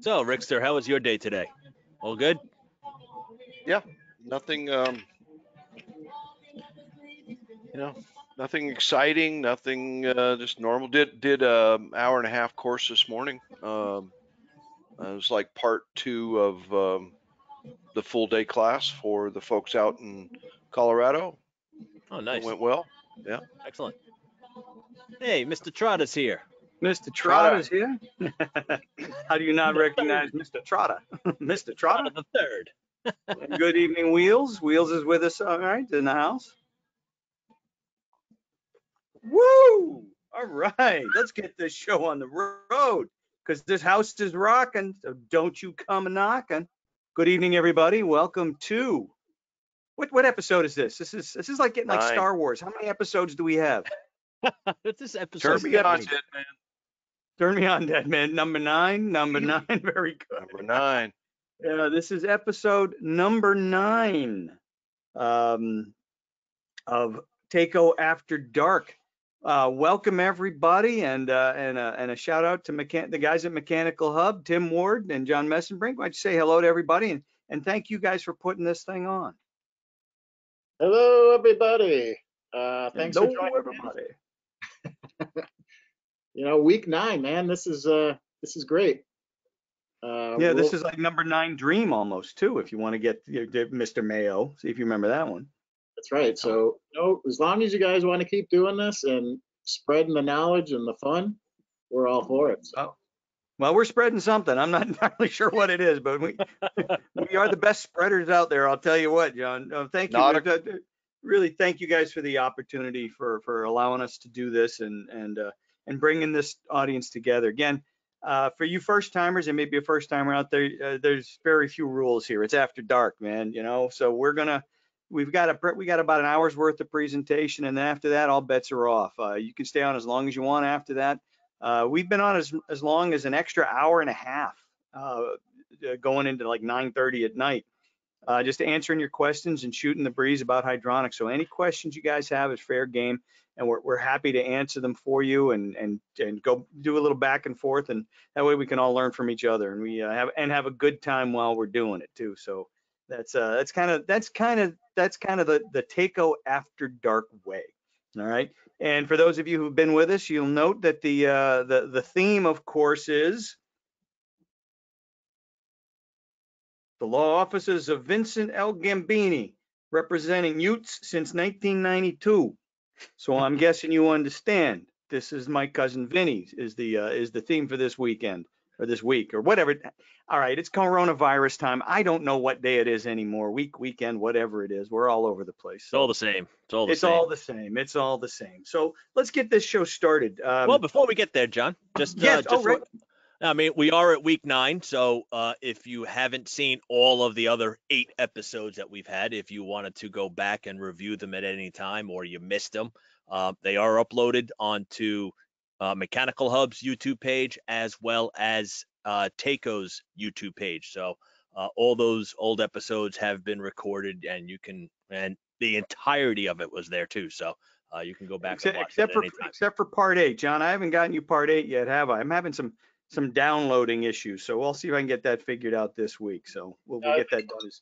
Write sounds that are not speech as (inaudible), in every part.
So, Rickster, how was your day today? All good? Yeah, nothing, um, you know, nothing exciting, nothing, uh, just normal. Did, did a hour and a half course this morning. Um, it was like part two of, um, the full day class for the folks out in Colorado. Oh, It nice. went well. Yeah. Excellent. Hey, Mr. Trotta's here. Mr. Trotta. is here. (laughs) How do you not recognize Mr. Trotta? Mr. Trotta. the third. (laughs) Good evening, Wheels. Wheels is with us, all right, in the house. Woo! All right, let's get this show on the road because this house is rocking. So don't you come knocking. Good evening, everybody. Welcome to what? What episode is this? This is this is like getting like Nine. Star Wars. How many episodes do we have? What's (laughs) this episode? Turn me on, seven? Turn me on, Dead Man. Number nine. Number nine. (laughs) Very good. Number nine. Yeah, this is episode number nine um, of Taco After Dark. Uh, welcome everybody, and uh, and uh, and a shout out to mechan- the guys at Mechanical Hub, Tim Ward and John Mesenbrink. Why don't you say hello to everybody and and thank you guys for putting this thing on. Hello, everybody. Uh, thanks Hello, for joining. everybody. (laughs) You know, week nine, man. This is uh, this is great. Uh, Yeah, this we'll- is like number nine dream almost too. If you want to get you know, Mr. Mayo, see if you remember that one. That's right. So, you know, as long as you guys want to keep doing this and spreading the knowledge and the fun, we're all for it. So, Well, we're spreading something. I'm not (laughs) entirely sure what it is, but we we are the best spreaders out there. I'll tell you what, John. Uh, thank you. Not Uh, uh, really, thank you guys for the opportunity for for allowing us to do this and and uh, and bringing this audience together. Again, uh, for you first timers and maybe a first timer out there, uh, there's very few rules here. It's after dark, man. You know, so we're gonna. We've got a we got about an hour's worth of presentation, and then after that, all bets are off. Uh, you can stay on as long as you want after that. Uh, we've been on as, as long as an extra hour and a half, uh, uh, going into like 9:30 at night, uh, just answering your questions and shooting the breeze about hydronics. So any questions you guys have is fair game, and we're, we're happy to answer them for you and and and go do a little back and forth, and that way we can all learn from each other, and we uh, have and have a good time while we're doing it too. So that's uh that's kind of that's kind of that's kind of the the Taco after dark way. All right. And for those of you who've been with us, you'll note that the uh, the the theme, of course, is the law offices of Vincent L. Gambini, representing Utes since 1992. So I'm guessing you understand. This is my cousin Vinny is the uh, is the theme for this weekend or this week or whatever. All right, it's coronavirus time. I don't know what day it is anymore. Week, weekend, whatever it is. We're all over the place. It's all the same. It's all the it's same. all the same. It's all the same. So let's get this show started. Um, well, before we get there, John, just uh, yes, just oh, right. I mean, we are at week nine, so uh, if you haven't seen all of the other eight episodes that we've had, if you wanted to go back and review them at any time or you missed them, uh, they are uploaded onto uh, Mechanical Hub's YouTube page as well as uh, Taco's YouTube page. So uh, all those old episodes have been recorded, and you can and the entirety of it was there too. So uh, you can go back except, and watch except it for at any time. except for part eight, John. I haven't gotten you part eight yet, have I? I'm having some some downloading issues, so we'll see if I can get that figured out this week. So we'll, we'll Uh, get that done. as-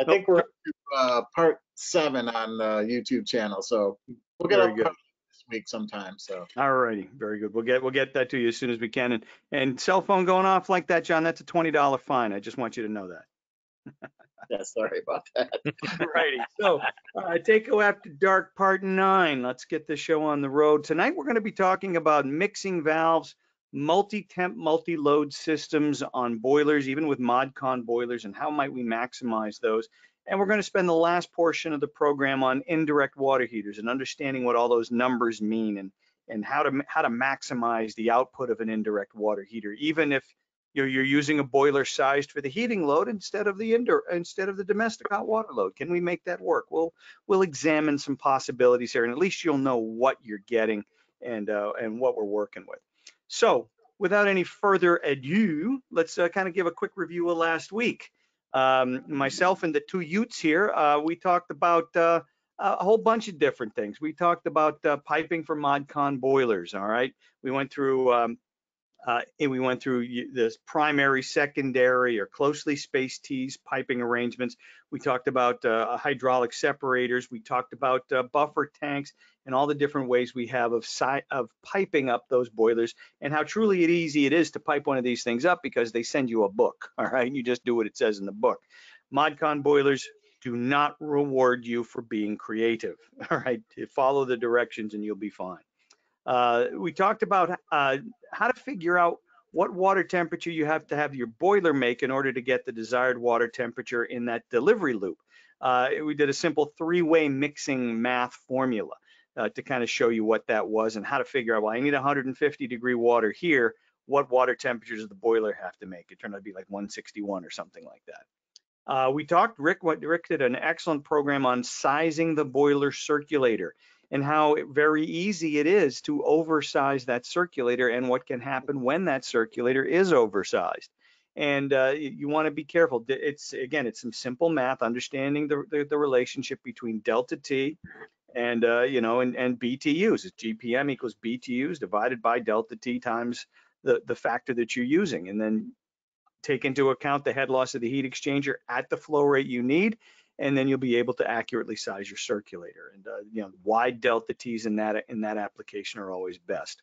I think we're to uh, part seven on the YouTube channel. So we'll get Very up good. this week sometime. So All righty, very good. We'll get we'll get that to you as soon as we can. And and cell phone going off like that, John, that's a twenty dollar fine. I just want you to know that. (laughs) yeah, sorry about that. (laughs) Righty. So, uh, Taco After Dark Part 9. Let's get the show on the road. Tonight, we're going to be talking about mixing valves, multi-temp, multi-load systems on boilers, even with ModCon boilers, and how might we maximize those. And we're going to spend the last portion of the program on indirect water heaters and understanding what all those numbers mean and, and how to how to maximize the output of an indirect water heater, even if you're, you're using a boiler sized for the heating load instead of the indoor instead of the domestic hot water load. Can we make that work? We'll we'll examine some possibilities here, and at least you'll know what you're getting and uh, and what we're working with. So, without any further ado, let's uh, kind of give a quick review of last week. Um, myself and the two Utes here, uh, we talked about uh, a whole bunch of different things. We talked about uh, piping for ModCon boilers. All right, we went through. Um, Uh, we went through this primary, secondary, or closely spaced tees, piping arrangements. We talked about uh, hydraulic separators. We talked about buffer tanks and all the different ways we have of si- of piping up those boilers and how truly easy it is to pipe one of these things up because they send you a book. (laughs) All right, you just do what it says in the book. ModCon boilers do not reward you for being creative. (laughs) All right, follow the directions and you'll be fine. Uh, we talked about uh, how to figure out what water temperature you have to have your boiler make in order to get the desired water temperature in that delivery loop. Uh, we did a simple three-way mixing math formula uh, to kind of show you what that was and how to figure out, well, I need 150 degree water here. What water temperature does the boiler have to make? It turned out to be like 161 or something like that. Uh, we talked, Rick, what Rick did an excellent program on sizing the boiler circulator and how very easy it is to oversize that circulator and what can happen when that circulator is oversized. And uh, you, want to be careful. It's again, it's some simple math, understanding the, the, the relationship between delta T and uh, you know and, and BTUs. It's GPM equals BTUs divided by delta T times the the factor that you're using, and then take into account the head loss of the heat exchanger at the flow rate you need and then you'll be able to accurately size your circulator. And uh, you know, wide delta T's in that in that application are always best.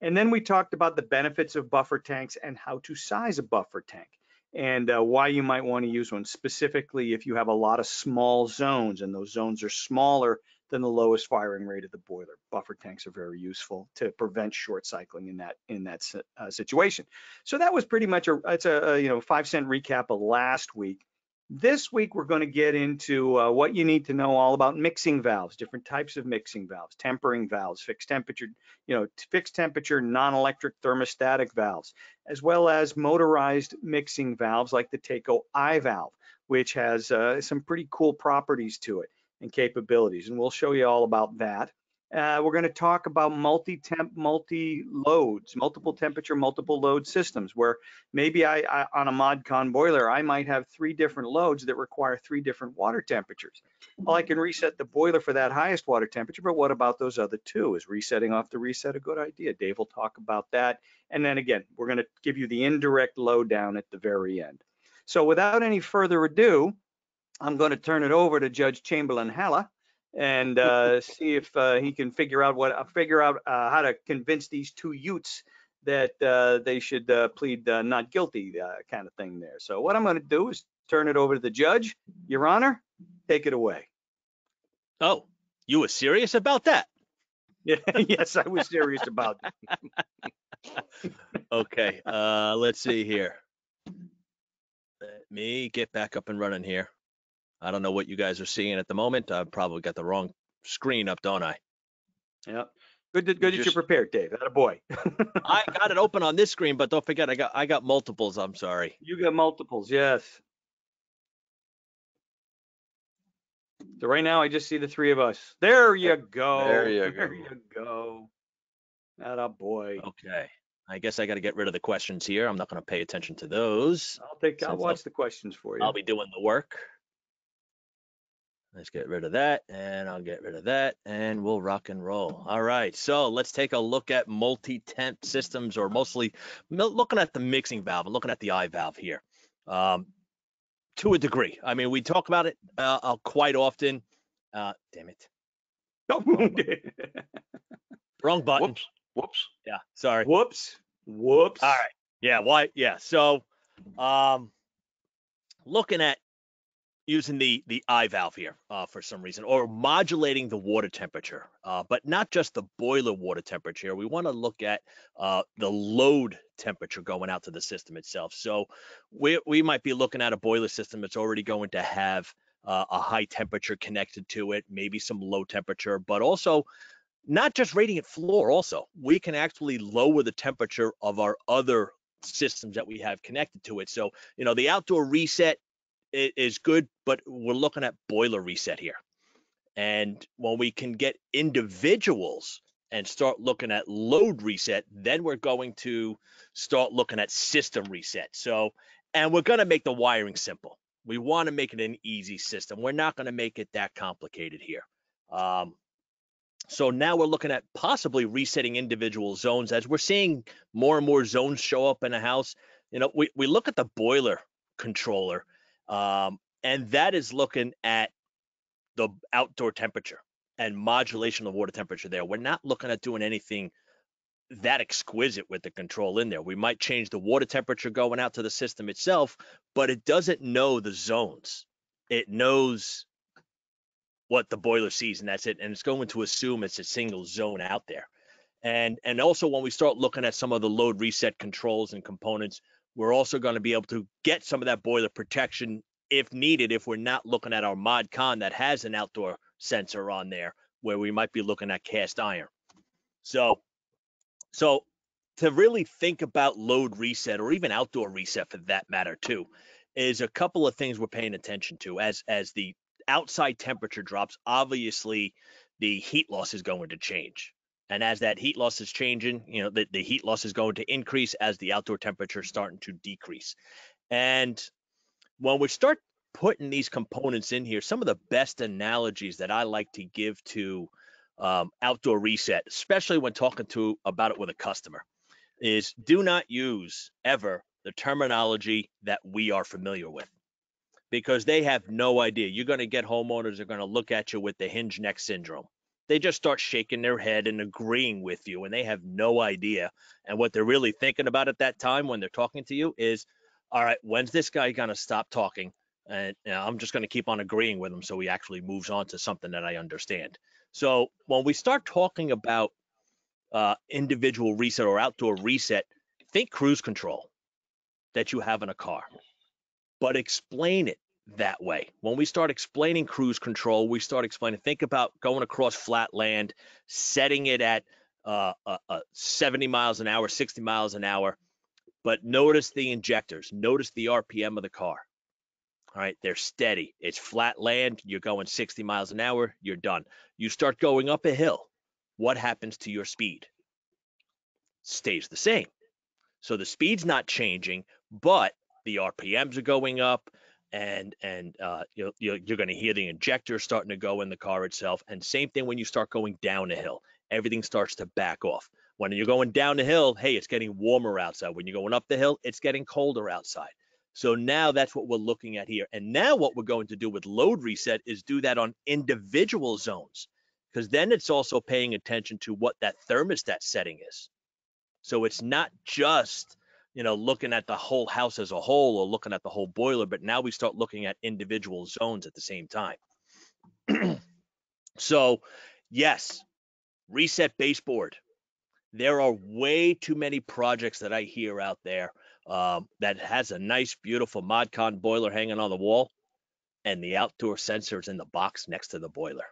And then we talked about the benefits of buffer tanks and how to size a buffer tank and uh, why you might want to use one specifically if you have a lot of small zones and those zones are smaller than the lowest firing rate of the boiler. Buffer tanks are very useful to prevent short cycling in that in that uh, situation. So that was pretty much a it's a, a you know five cent recap of last week. This week, we're going to get into uh, what you need to know all about mixing valves, different types of mixing valves, tempering valves, fixed temperature, you know, fixed temperature non-electric thermostatic valves, as well as motorized mixing valves like the Taco I valve, which has uh, some pretty cool properties to it and capabilities. And we'll show you all about that. Uh, we're going to talk about multi-temp, multi-loads, multiple temperature, multiple load systems, where maybe I, I on a ModCon boiler, I might have three different loads that require three different water temperatures. Well, I can reset the boiler for that highest water temperature, but what about those other two? Is resetting off the reset a good idea? Dave will talk about that. And then again, we're going to give you the indirect lowdown at the very end. So without any further ado, I'm going to turn it over to Judge Chamberlain Haller and uh, see if uh, he can figure out what uh, figure out uh, how to convince these two Utes that uh, they should uh, plead uh, not guilty, uh, kind of thing there. So what I'm going to do is turn it over to the judge. Your Honor, take it away. Oh, you were serious about that? Yeah, (laughs) yes, I was serious about it. (laughs) Okay, uh, let's see here. Let me get back up and running here. I don't know what you guys are seeing at the moment. I've probably got the wrong screen up, don't I? Yeah. Good, that- good that you're prepared, Dave. That a boy. I got it (laughs) open on this screen, but don't forget I got I got multiples. I'm sorry. You got multiples, yes. So right now I just see the three of us. There you go. There you There go. you go. That a boy. Okay. I guess I got to get rid of the questions here. I'm not going to pay attention to those. I'll take, I'll watch the questions for you. I'll be doing the work. Let's get rid of that and I'll get rid of that and we'll rock and roll. All right. So let's take a look at multi-temp systems or mostly looking at the mixing valve and looking at the I valve here. Um, to a degree. I mean, we talk about it uh, uh, quite often. Uh, damn it. (laughs) Wrong button. Whoops, whoops. Yeah. Sorry. Whoops. Whoops. All right. Yeah. Why? Yeah. So, um, looking at using the the I valve here uh, for some reason, or modulating the water temperature, uh, but not just the boiler water temperature. We want to look at uh, the load temperature going out to the system itself. So, we we might be looking at a boiler system that's already going to have uh, a high temperature connected to it, maybe some low temperature, but also not just radiant floor also we can actually lower the temperature of our other systems that we have connected to it so you know the outdoor reset is good but we're looking at boiler reset here. And when we can get individuals and start looking at load reset then we're going to start looking at system reset. So and we're going to make the wiring simple. We want to make it an easy system. We're not going to make it that complicated here. Um, So now we're looking at possibly resetting individual zones. As we're seeing more and more zones show up in a house. You know, we, we look at the boiler controller, um, and that is looking at the outdoor temperature and modulation of water temperature there. We're not looking at doing anything that exquisite with the control in there. We might change the water temperature going out to the system itself, but it doesn't know the zones. It knows what the boiler sees and that's it. And it's going to assume it's a single zone out there. And and also when we start looking at some of the load reset controls and components, we're also going to be able to get some of that boiler protection if needed if we're not looking at our mod con that has an outdoor sensor on there where we might be looking at cast iron. So so to really think about load reset or even outdoor reset for that matter too is a couple of things we're paying attention to as as the outside temperature drops obviously the heat loss is going to change and as that heat loss is changing you know the, the heat loss is going to increase as the outdoor temperature is starting to decrease and when we start putting these components in here some of the best analogies that i like to give to um, outdoor reset, especially when talking to about it with a customer, is do not use ever the terminology that we are familiar with because they have no idea. You're going to get homeowners are going to look at you with the hinge neck syndrome. They just start shaking their head and agreeing with you, and they have no idea. And what they're really thinking about at that time when they're talking to you is, all right, when's this guy going to stop talking? And you know, I'm just going to keep on agreeing with him so he actually moves on to something that I understand. So when we start talking about uh, individual reset or outdoor reset, think cruise control that you have in a car, but explain it that way. When we start explaining cruise control, we start explaining, think about going across flat land, setting it at uh, uh, uh 70 miles an hour, 60 miles an hour, but notice the injectors, notice the RPM of the car. All right, they're steady. It's flat land. You're going 60 miles an hour. You're done. You start going up a hill. What happens to your speed? Stays the same. So the speed's not changing, but the RPMs are going up, and and uh, you're, you're going to hear the injector starting to go in the car itself. And same thing when you start going down a hill, everything starts to back off. When you're going down the hill, hey, it's getting warmer outside. When you're going up the hill, it's getting colder outside. So now that's what we're looking at here. And now what we're going to do with load reset is do that on individual zones because then it's also paying attention to what that thermostat setting is. So it's not just, you know, looking at the whole house as a whole or looking at the whole boiler, but now we start looking at individual zones at the same time. (clears throat) so, yes, reset baseboard. There are way too many projects that I hear out there um, that has a nice, beautiful ModCon boiler hanging on the wall, and the outdoor sensor is in the box next to the boiler.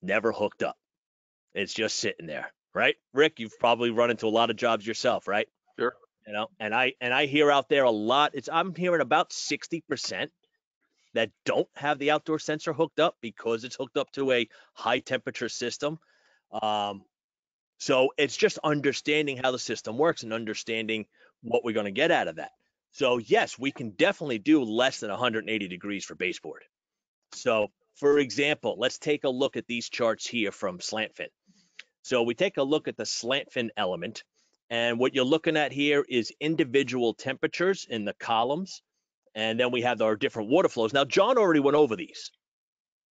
Never hooked up. It's just sitting there, right? Rick, you've probably run into a lot of jobs yourself, right? You know, and I and I hear out there a lot. It's I'm hearing about 60% that don't have the outdoor sensor hooked up because it's hooked up to a high temperature system. Um, so it's just understanding how the system works and understanding what we're going to get out of that. So yes, we can definitely do less than 180 degrees for baseboard. So for example, let's take a look at these charts here from SlantFin. So we take a look at the SlantFin element, and what you're looking at here is individual temperatures in the columns, and then we have our different water flows. Now, John already went over these.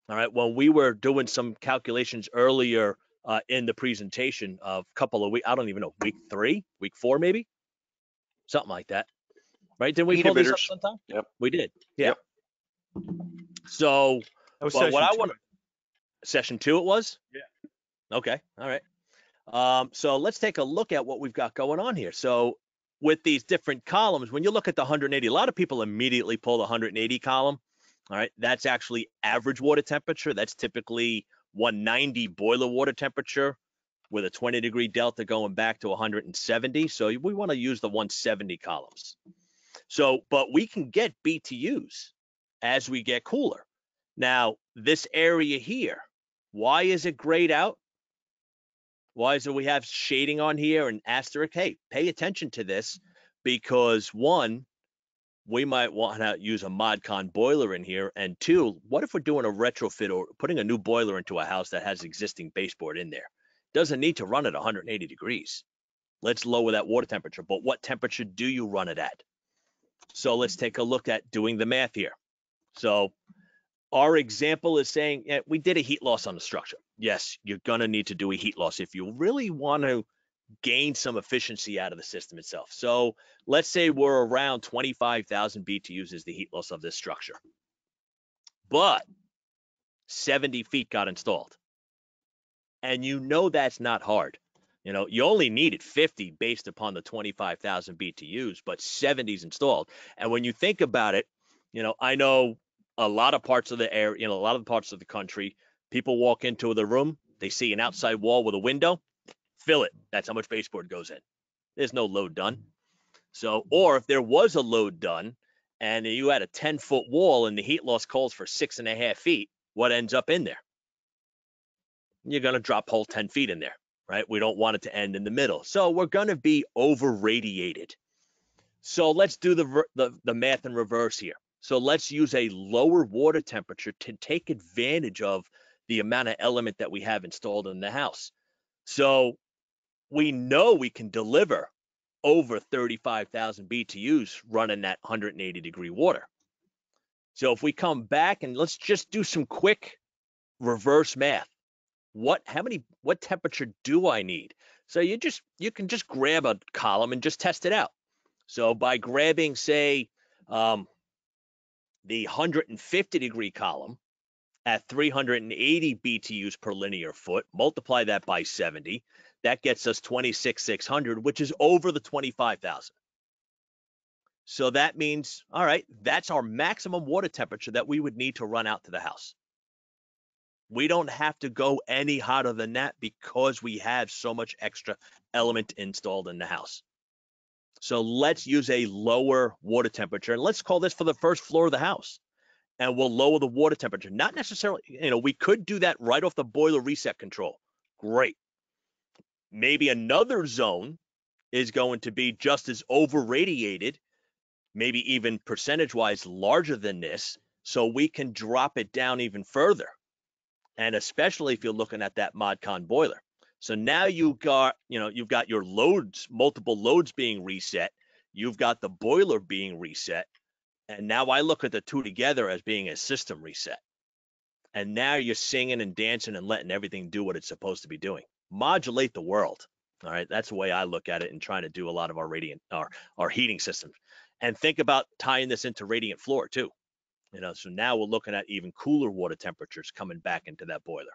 All right, when we were doing some calculations earlier uh, in the presentation of a couple of weeks, I don't even know, week three, week four, maybe something like that. Right? Didn't we Heat pull these up sometime? Yep. We did. Yeah. Yep. So That was But session what I want session two it was? Yeah. Okay. All right. Um, so let's take a look at what we've got going on here. So with these different columns, when you look at the 180, a lot of people immediately pull the 180 column. All right. That's actually average water temperature. That's typically 190 boiler water temperature with a 20 degree delta going back to 170. So we want to use the 170 columns. So, but we can get BTUs as we get cooler. Now, this area here, why is it grayed out? Why is it we have shading on here and asterisk? Hey, pay attention to this because one, we might want to use a ModCon boiler in here. And two, what if we're doing a retrofit or putting a new boiler into a house that has existing baseboard in there? Doesn't need to run at 180 degrees. Let's lower that water temperature. But what temperature do you run it at? So let's take a look at doing the math here. So our example is saying yeah, we did a heat loss on the structure. Yes, you're going to need to do a heat loss if you really want to gain some efficiency out of the system itself. So let's say we're around 25,000 BTUs is the heat loss of this structure. But 70 feet got installed. And you know that's not hard. You know, you only needed 50 based upon the 25,000 BTUs, but 70's installed. And when you think about it, you know, I know a lot of parts of the air, know, a lot of parts of the country, people walk into the room, they see an outside wall with a window, fill it. That's how much baseboard goes in. There's no load done. So, or if there was a load done and you had a 10 foot wall and the heat loss calls for six and a half feet, what ends up in there? You're going to drop whole 10 feet in there, right? We don't want it to end in the middle. So we're going to be over radiated. So let's do the, the, the math in reverse here. So let's use a lower water temperature to take advantage of the amount of element that we have installed in the house. So we know we can deliver over 35,000 BTUs running that 180 degree water. So if we come back and let's just do some quick reverse math. What, how many, what temperature do I need? So you just, you can just grab a column and just test it out. So by grabbing, say, um, the 150 degree column at 380 BTUs per linear foot, multiply that by 70, that gets us 26,600, which is over the 25,000. So that means, all right, that's our maximum water temperature that we would need to run out to the house. We don't have to go any hotter than that because we have so much extra element installed in the house. So let's use a lower water temperature and let's call this for the first floor of the house. And we'll lower the water temperature. Not necessarily, you know, we could do that right off the boiler reset control. Great. Maybe another zone is going to be just as over radiated, maybe even percentage wise larger than this. So we can drop it down even further. And especially if you're looking at that ModCon boiler. So now you've got, you know, you've got your loads, multiple loads being reset. You've got the boiler being reset. And now I look at the two together as being a system reset. And now you're singing and dancing and letting everything do what it's supposed to be doing. Modulate the world. All right. That's the way I look at it and trying to do a lot of our radiant our our heating systems. And think about tying this into radiant floor too. You know, so now we're looking at even cooler water temperatures coming back into that boiler.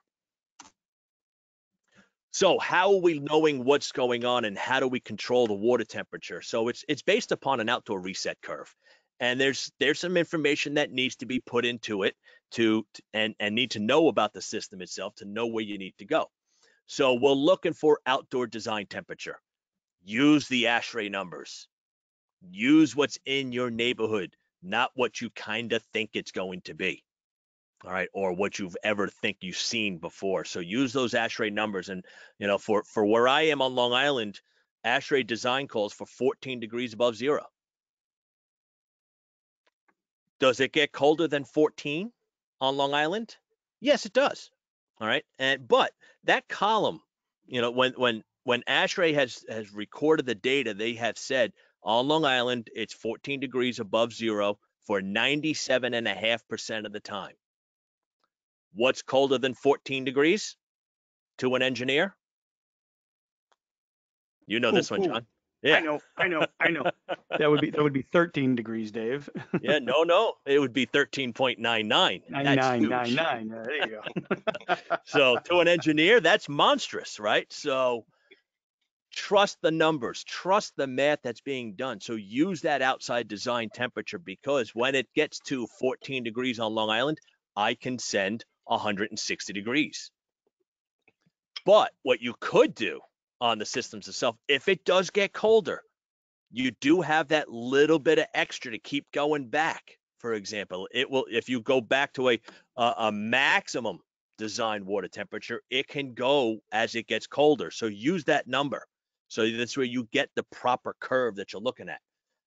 So how are we knowing what's going on and how do we control the water temperature? So it's it's based upon an outdoor reset curve. And there's there's some information that needs to be put into it to and and need to know about the system itself to know where you need to go. So we're looking for outdoor design temperature. Use the ASHRAE numbers. Use what's in your neighborhood, not what you kind of think it's going to be all right, or what you've ever think you've seen before. So use those ASHRAE numbers. And, you know, for, for where I am on Long Island, ASHRAE design calls for 14 degrees above zero. Does it get colder than 14 on Long Island? Yes, it does. All right. And, but that column, you know, when, when, when ASHRAE has, has recorded the data, they have said on Long Island, it's 14 degrees above zero for 97.5% of the time. What's colder than 14 degrees to an engineer? You know this Ooh, one, ooh. John. Yeah. I know, I know, I know. (laughs) That would be, that would be 13 degrees, Dave. yeah. No, no. It would be 13.99. Nine, That's nine, huge. nine, nine. Uh, There you go. (laughs) (laughs) So to an engineer, that's monstrous, right? So trust the numbers, trust the math that's being done. So use that outside design temperature because when it gets to 14 degrees on Long Island, I can send 160 degrees. But what you could do on the systems itself, if it does get colder, you do have that little bit of extra to keep going back. For example, it will if you go back to a a, a maximum design water temperature, it can go as it gets colder. So use that number. So that's where you get the proper curve that you're looking at.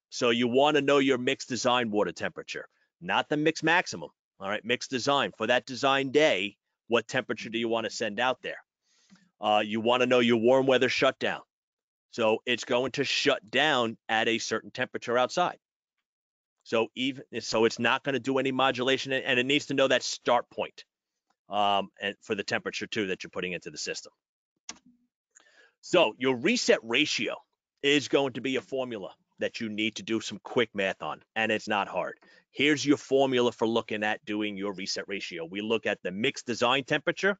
So you want to know your mix design water temperature, not the mix maximum. All right, mixed design for that design day. What temperature do you want to send out there? Uh, you want to know your warm weather shutdown. So it's going to shut down at a certain temperature outside. So even so, it's not going to do any modulation, and it needs to know that start point, um, and for the temperature too that you're putting into the system. So your reset ratio is going to be a formula that you need to do some quick math on, and it's not hard. Here's your formula for looking at doing your reset ratio. We look at the mix design temperature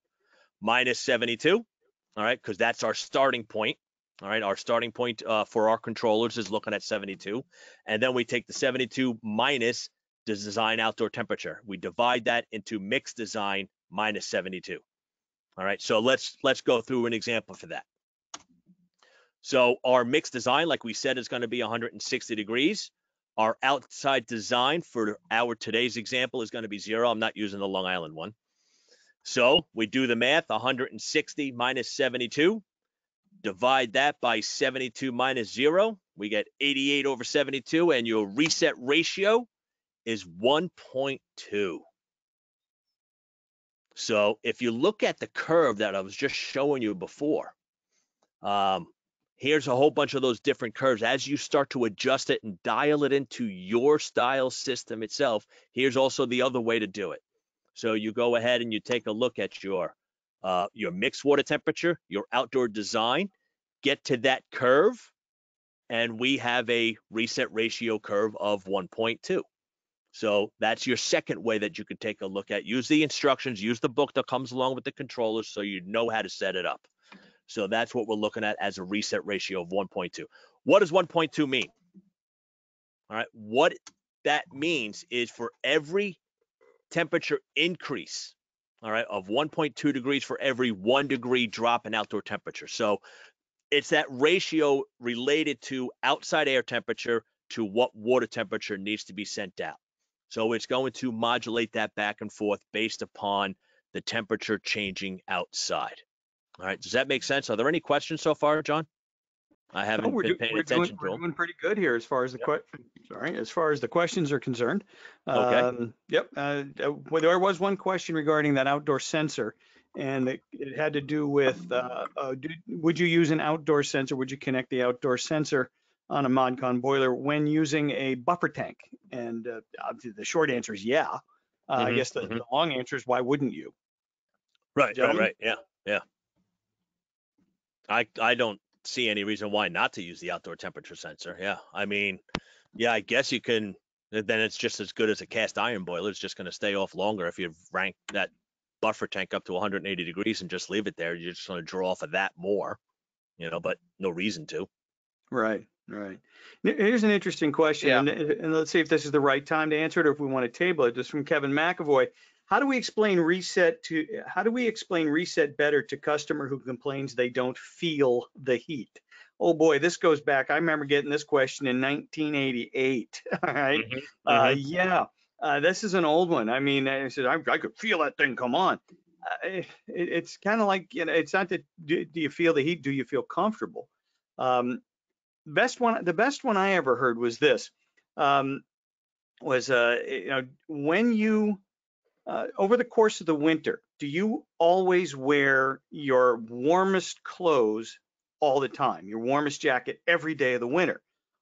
minus 72, all right, because that's our starting point. All right, our starting point uh, for our controllers is looking at 72. And then we take the 72 minus the design outdoor temperature. We divide that into mix design minus 72. All right, so let's let's go through an example for that. So our mix design, like we said, is going to be 160 degrees. Our outside design for our today's example is going to be zero. I'm not using the Long Island one. So we do the math, 160 minus 72 divide that by 72 minus 0, we get 88 over 72, and your reset ratio is 1.2. So if you look at the curve that I was just showing you before, um, here's a whole bunch of those different curves. As you start to adjust it and dial it into your style system itself, here's also the other way to do it. So you go ahead and you take a look at your uh, your mixed water temperature, your outdoor design, get to that curve, and we have a reset ratio curve of 1.2. So that's your second way that you could take a look at. Use the instructions, use the book that comes along with the controllers so you know how to set it up. So that's what we're looking at as a reset ratio of 1.2. What does 1.2 mean? All right, what that means is for every temperature increase all right, of 1.2 degrees for every one degree drop in outdoor temperature. So it's that ratio related to outside air temperature to what water temperature needs to be sent out. So it's going to modulate that back and forth based upon the temperature changing outside. All right, does that make sense? Are there any questions so far, John? I haven't No, we're been do- paying we're doing- attention we're. Doing pretty good here as far as the Yep. sorry, as far as the questions are concerned. Okay. Um, Yep, uh, uh, well, there was one question regarding that outdoor sensor. And it, it had to do with, uh, uh, do, would you use an outdoor sensor? Would you connect the outdoor sensor on a ModCon boiler when using a buffer tank? And, uh, obviously the short answer is yeah. Uh, I Mhm, guess the, mhm. the long answer is why wouldn't you? Right, right, Gentlemen? right. Yeah, yeah. I I don't see any reason why not to use the outdoor temperature sensor. Yeah, I mean, yeah, I guess you can. Uh, then it's just as good as a cast iron boiler. It's just going to stay off longer if you rank that buffer tank up to 180 degrees and just leave it there. You're just going to draw off of that more, you know. But no reason to. Right, right. Here's an interesting question, Yeah. and, and let's see if this is the right time to answer it, or if we want to table it. This is from Kevin McAvoy. How do we explain reset to? How do we explain reset better to customer who complains they don't feel the heat? Oh boy, this goes back. I remember getting this question in 1988. (laughs) All right. Uh, yeah, uh, this is an old one. I mean, I said I, I could feel that thing come on. Uh, it, it's kind of like you know, it's not that do, do you feel the heat? Do you feel comfortable? Um, best one, the best one I ever heard was this. Um, was uh, you know, when you uh, over the course of the winter, do you always wear your warmest clothes all the time? Your warmest jacket every day of the winter?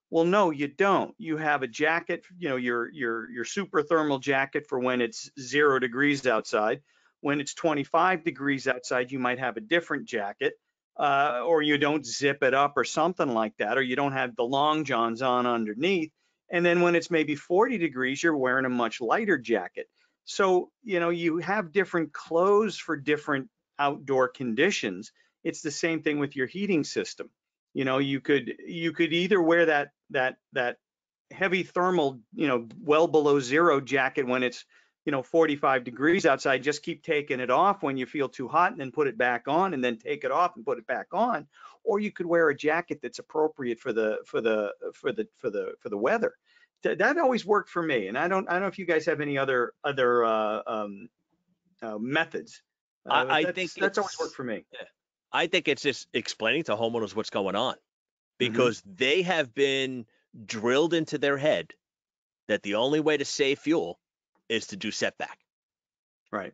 Well, no, you don't. You have a jacket, you know, your your your super thermal jacket for when it's zero degrees outside. When it's 25 degrees outside, you might have a different jacket, uh, or you don't zip it up or something like that, or you don't have the long johns on underneath. And then when it's maybe 40 degrees, you're wearing a much lighter jacket. So, you know, you have different clothes for different outdoor conditions. It's the same thing with your heating system. You know, you could you could either wear that that that heavy thermal, you know, well below zero jacket when it's, you know, 45 degrees outside, just keep taking it off when you feel too hot and then put it back on and then take it off and put it back on. Or you could wear a jacket that's appropriate for the for the for the for the for the weather th- that always worked for me. And I don't, I don't know if you guys have any other other uh, um, uh, methods. I- Uh, but I think that's always worked for me. I think it's just explaining to homeowners what's going on Mm-hmm. because they have been drilled into their head that the only way to save fuel is to do setback. Right.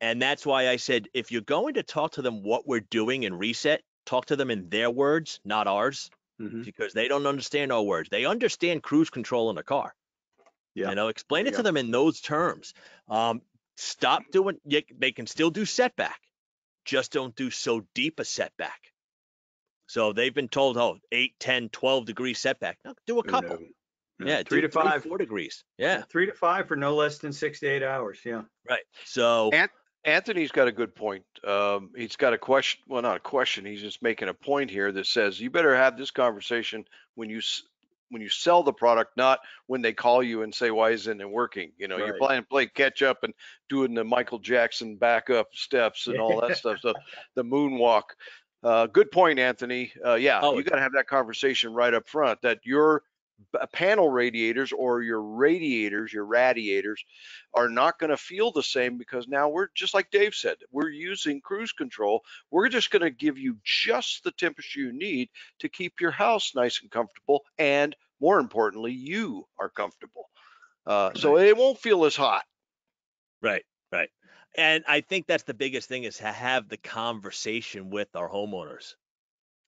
And that's why I said if you're going to talk to them what we're doing in reset, talk to them in their words, not ours, Mhm. because they don't understand our words. They understand cruise control in a car. Yeah. You know, explain it Yeah. to them in those terms. Um, stop doing. y- They can still do setback, just don't do so deep a setback. So they've been told, oh, 8, 10, 12 degree setback. No, do a couple. No. Yeah, Three do to five. four degrees. Yeah, Three to five for no less than six to eight hours. Yeah. right. So And- Anthony's got a good point. Um, he's got a question. Well, not a question. He's just making a point here that says you better have this conversation when you when you sell the product, not when they call you and say why isn't it working. You know, you're playing play catch up and doing the Michael Jackson backup steps and all that (laughs) stuff. So the moonwalk. Uh, good point, Anthony. Uh, yeah, Oh, you got to have that conversation right up front that your b- panel radiators or your radiators, your radiators, are not going to feel the same because now we're just like Dave said, we're using cruise control. We're just going to give you just the temperature you need to keep your house nice and comfortable, and more importantly, you are comfortable. Uh, so it won't feel as hot. Right, right. And I think that's the biggest thing is to have the conversation with our homeowners.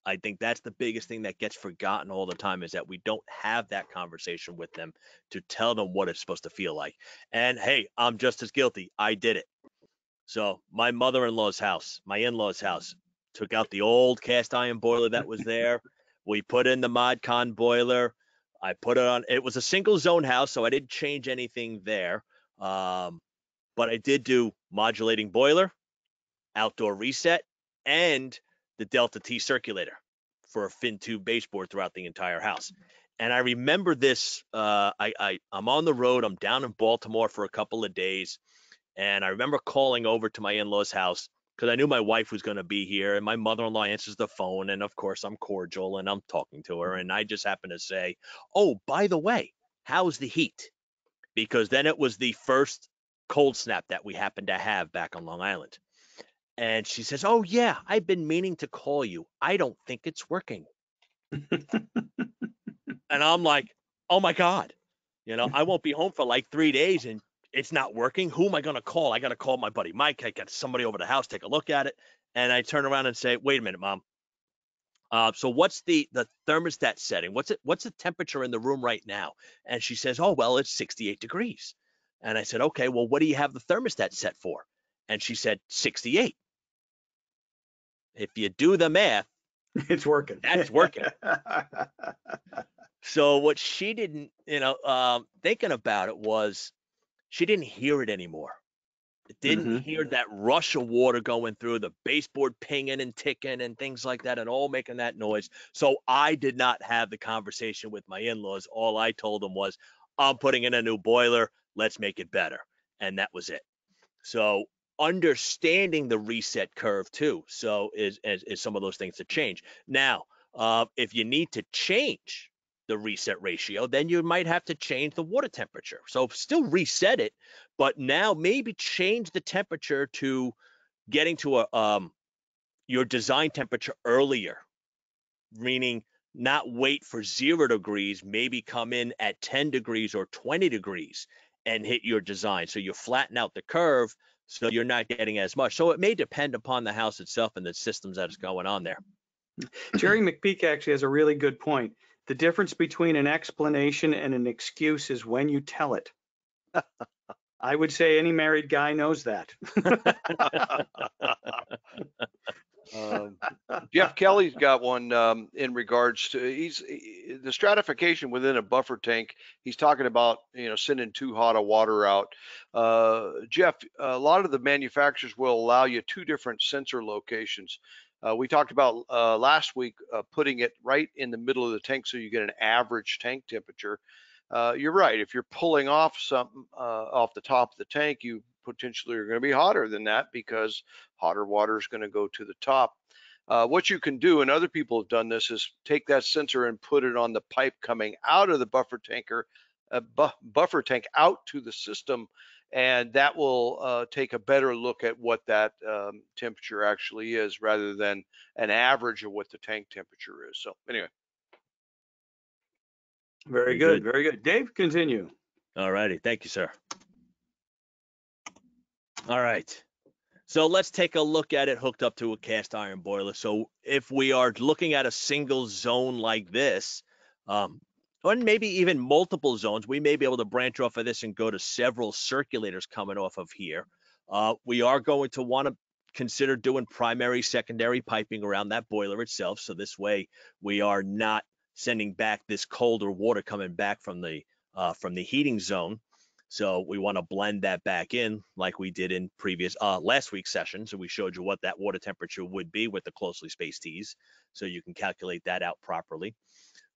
I think that's the biggest thing that gets forgotten all the time is that we don't have that conversation with them to tell them what it's supposed to feel like. And hey, I'm just as guilty. I did it. So my mother-in-law's house, my in-laws' house, took out the old cast iron boiler that was there. we put in the ModCon boiler. I put it on. It was a single zone house, so I didn't change anything there. Um, but I did do modulating boiler, outdoor reset, and the Delta T circulator for a fin tube baseboard throughout the entire house. And I remember this. Uh, I, I I'm on the road. I'm down in Baltimore for a couple of days, and I remember calling over to my in-laws' house because I knew my wife was going to be here, and my mother-in-law answers the phone, and of course I'm cordial and I'm talking to her, and I just happen to say, "Oh, by the way, how's the heat?" Because then it was the first cold snap that we happened to have back on Long Island. And she says, Oh, yeah, I've been meaning to call you. I don't think it's working. and I'm like, Oh my God. You know, I won't be home for like three days and it's not working. Who am I going to call? I got to call my buddy Mike. I got somebody over the house, take a look at it. And I turn around and say, Wait a minute, mom. Uh, so what's the the thermostat setting? What's it? What's the temperature in the room right now? And she says, "Oh well, it's 68 degrees." And I said, "Okay, well, what do you have the thermostat set for?" And she said, 68. If you do the math, (laughs) It's working. That's working. (laughs) so what she didn't, you know, um, thinking about it was she didn't hear it anymore. It didn't Mhm. hear that rush of water going through the baseboard pinging and ticking and things like that and all making that noise. So I did not have the conversation with my in-laws. All I told them was, I'm putting in a new boiler. Let's make it better. And that was it. So understanding the reset curve too. So is, is, is some of those things to change. Now, uh, if you need to change the reset ratio, then you might have to change the water temperature. So still reset it, but now maybe change the temperature to getting to a um, your design temperature earlier, meaning not wait for zero degrees, maybe come in at 10 degrees or 20 degrees and hit your design. So you flatten out the curve so you're not getting as much. So it may depend upon the house itself and the systems that is going on there. Jerry McPeak actually has a really good point. The difference between an explanation and an excuse is when you tell it. (laughs) I would say any married guy knows that. (laughs) (laughs) Um, (laughs) Jeff Kelly's got one um, in regards to he's he- the stratification within a buffer tank. He's talking about you know sending too hot of water out. Uh, Jeff, a lot of the manufacturers will allow you two different sensor locations. Uh, we talked about uh, last week uh, putting it right in the middle of the tank so you get an average tank temperature. Uh, you're right. If you're pulling off something uh, off the top of the tank, you potentially are going to be hotter than that because hotter water is going to go to the top. Uh, what you can do, and other people have done this, is take that sensor and put it on the pipe coming out of the buffer tanker, uh, bu- buffer tank out to the system, and that will uh, take a better look at what that um, temperature actually is, rather than an average of what the tank temperature is. So anyway, Very Very good, good. very good. Dave, continue. All righty. Thank you, sir. All right. So let's take a look at it hooked up to a cast iron boiler. So if we are looking at a single zone like this, um, or maybe even multiple zones, we may be able to branch off of this and go to several circulators coming off of here. Uh, we are going to want to consider doing primary, secondary piping around that boiler itself. So this way we are not sending back this colder water coming back from the uh, from the heating zone. So we want to blend that back in like we did in previous uh, last week's session. So we showed you what that water temperature would be with the closely spaced tees. So you can calculate that out properly.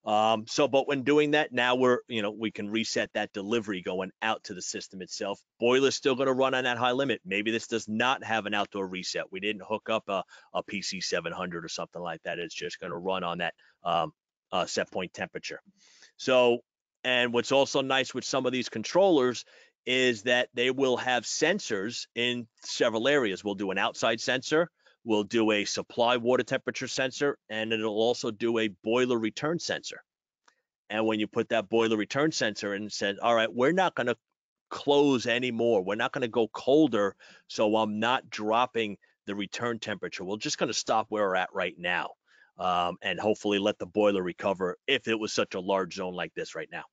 Um, so, but when doing that, now we're, you know, we can reset that delivery going out to the system itself. Boiler's still going to run on that high limit. Maybe this does not have an outdoor reset. We didn't hook up a, a PC 700 or something like that. It's just going to run on that um, uh, set point temperature. So, and what's also nice with some of these controllers is that they will have sensors in several areas. We'll do an outside sensor, we'll do a supply water temperature sensor, and it'll also do a boiler return sensor. And when you put that boiler return sensor in and said, all right, we're not going to close anymore. We're not going to go colder. So I'm not dropping the return temperature. We're just going to stop where we're at right now um, and hopefully let the boiler recover if it was such a large zone like this right now.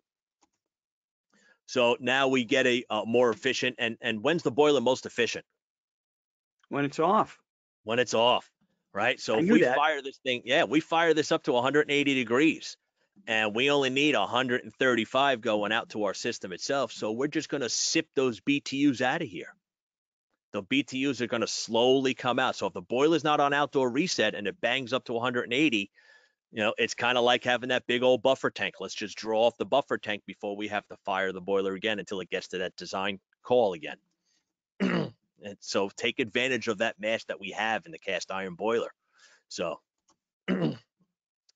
So now we get a, a more efficient and and when's the boiler most efficient? When it's off. When it's off, right? So if we that. fire this thing, yeah, we fire this up to 180 degrees and we only need 135 going out to our system itself. So we're just going to sip those BTUs out of here. The BTUs are going to slowly come out. So if the boiler's not on outdoor reset and it bangs up to 180, you know, it's kind of like having that big old buffer tank. Let's just draw off the buffer tank before we have to fire the boiler again until it gets to that design call again. (clears throat) and so take advantage of that mass that we have in the cast iron boiler. So, (clears throat) and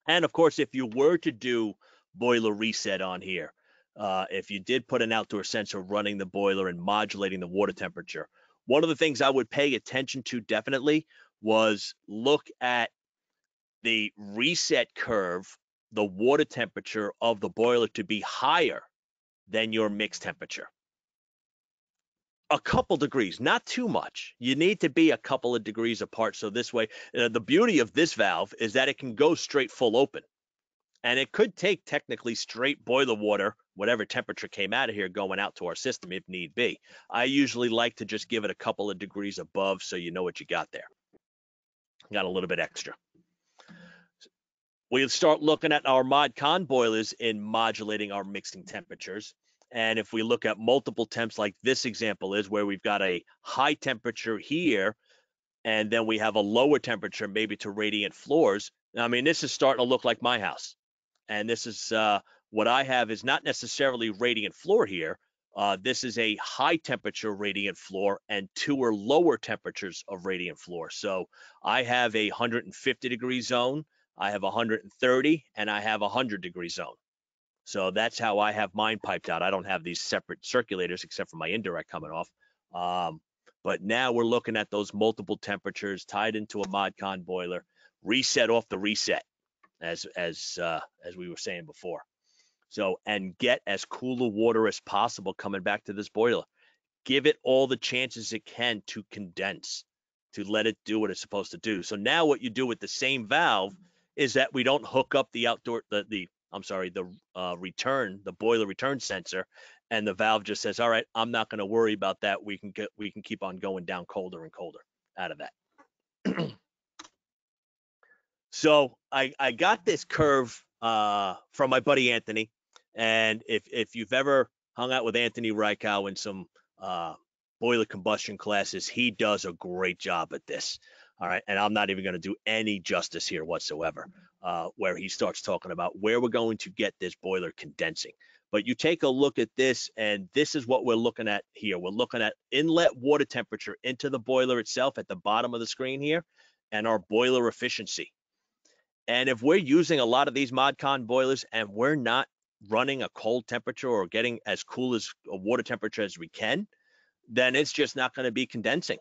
of course, if you were to do boiler reset on here, uh, if you did put an outdoor sensor running the boiler and modulating the water temperature, one of the things I would pay attention to definitely was look at the reset curve, the water temperature of the boiler to be higher than your mix temperature. A couple degrees, not too much. You need to be a couple of degrees apart. So this way, uh, the beauty of this valve is that it can go straight full open. And it could take technically straight boiler water, whatever temperature came out of here, going out to our system if need be. I usually like to just give it a couple of degrees above so you know what you got there. Got a little bit extra. We'll start looking at our mod con boilers in modulating our mixing temperatures. And if we look at multiple temps like this example is where we've got a high temperature here, and then we have a lower temperature maybe to radiant floors. I mean, this is starting to look like my house. And this is uh, what I have is not necessarily radiant floor here. Uh, this is a high temperature radiant floor and two or lower temperatures of radiant floor. So I have a 150 degree zone, I have 130, and I have a 100 degree zone. So that's how I have mine piped out. I don't have these separate circulators except for my indirect coming off. Um, but now we're looking at those multiple temperatures tied into a ModCon boiler, reset off the reset, as as uh, as we were saying before. So and get as cool a water as possible coming back to this boiler. Give it all the chances it can to condense, to let it do what it's supposed to do. So now what you do with the same valve is that we don't hook up the outdoor the the I'm sorry, the uh, return, the boiler return sensor, and the valve just says, all right, I'm not going to worry about that. We can get, we can keep on going down colder and colder out of that. (clears throat) so I, I got this curve uh, from my buddy Anthony, and if if you've ever hung out with Anthony Reichow in some uh, boiler combustion classes, he does a great job at this. All right, and I'm not even going to do any justice here whatsoever uh, where he starts talking about where we're going to get this boiler condensing. But you take a look at this, and this is what we're looking at here. We're looking at inlet water temperature into the boiler itself at the bottom of the screen here, and our boiler efficiency. And if we're using a lot of these ModCon boilers and we're not running a cold temperature or getting as cool as a water temperature as we can, then it's just not going to be condensing.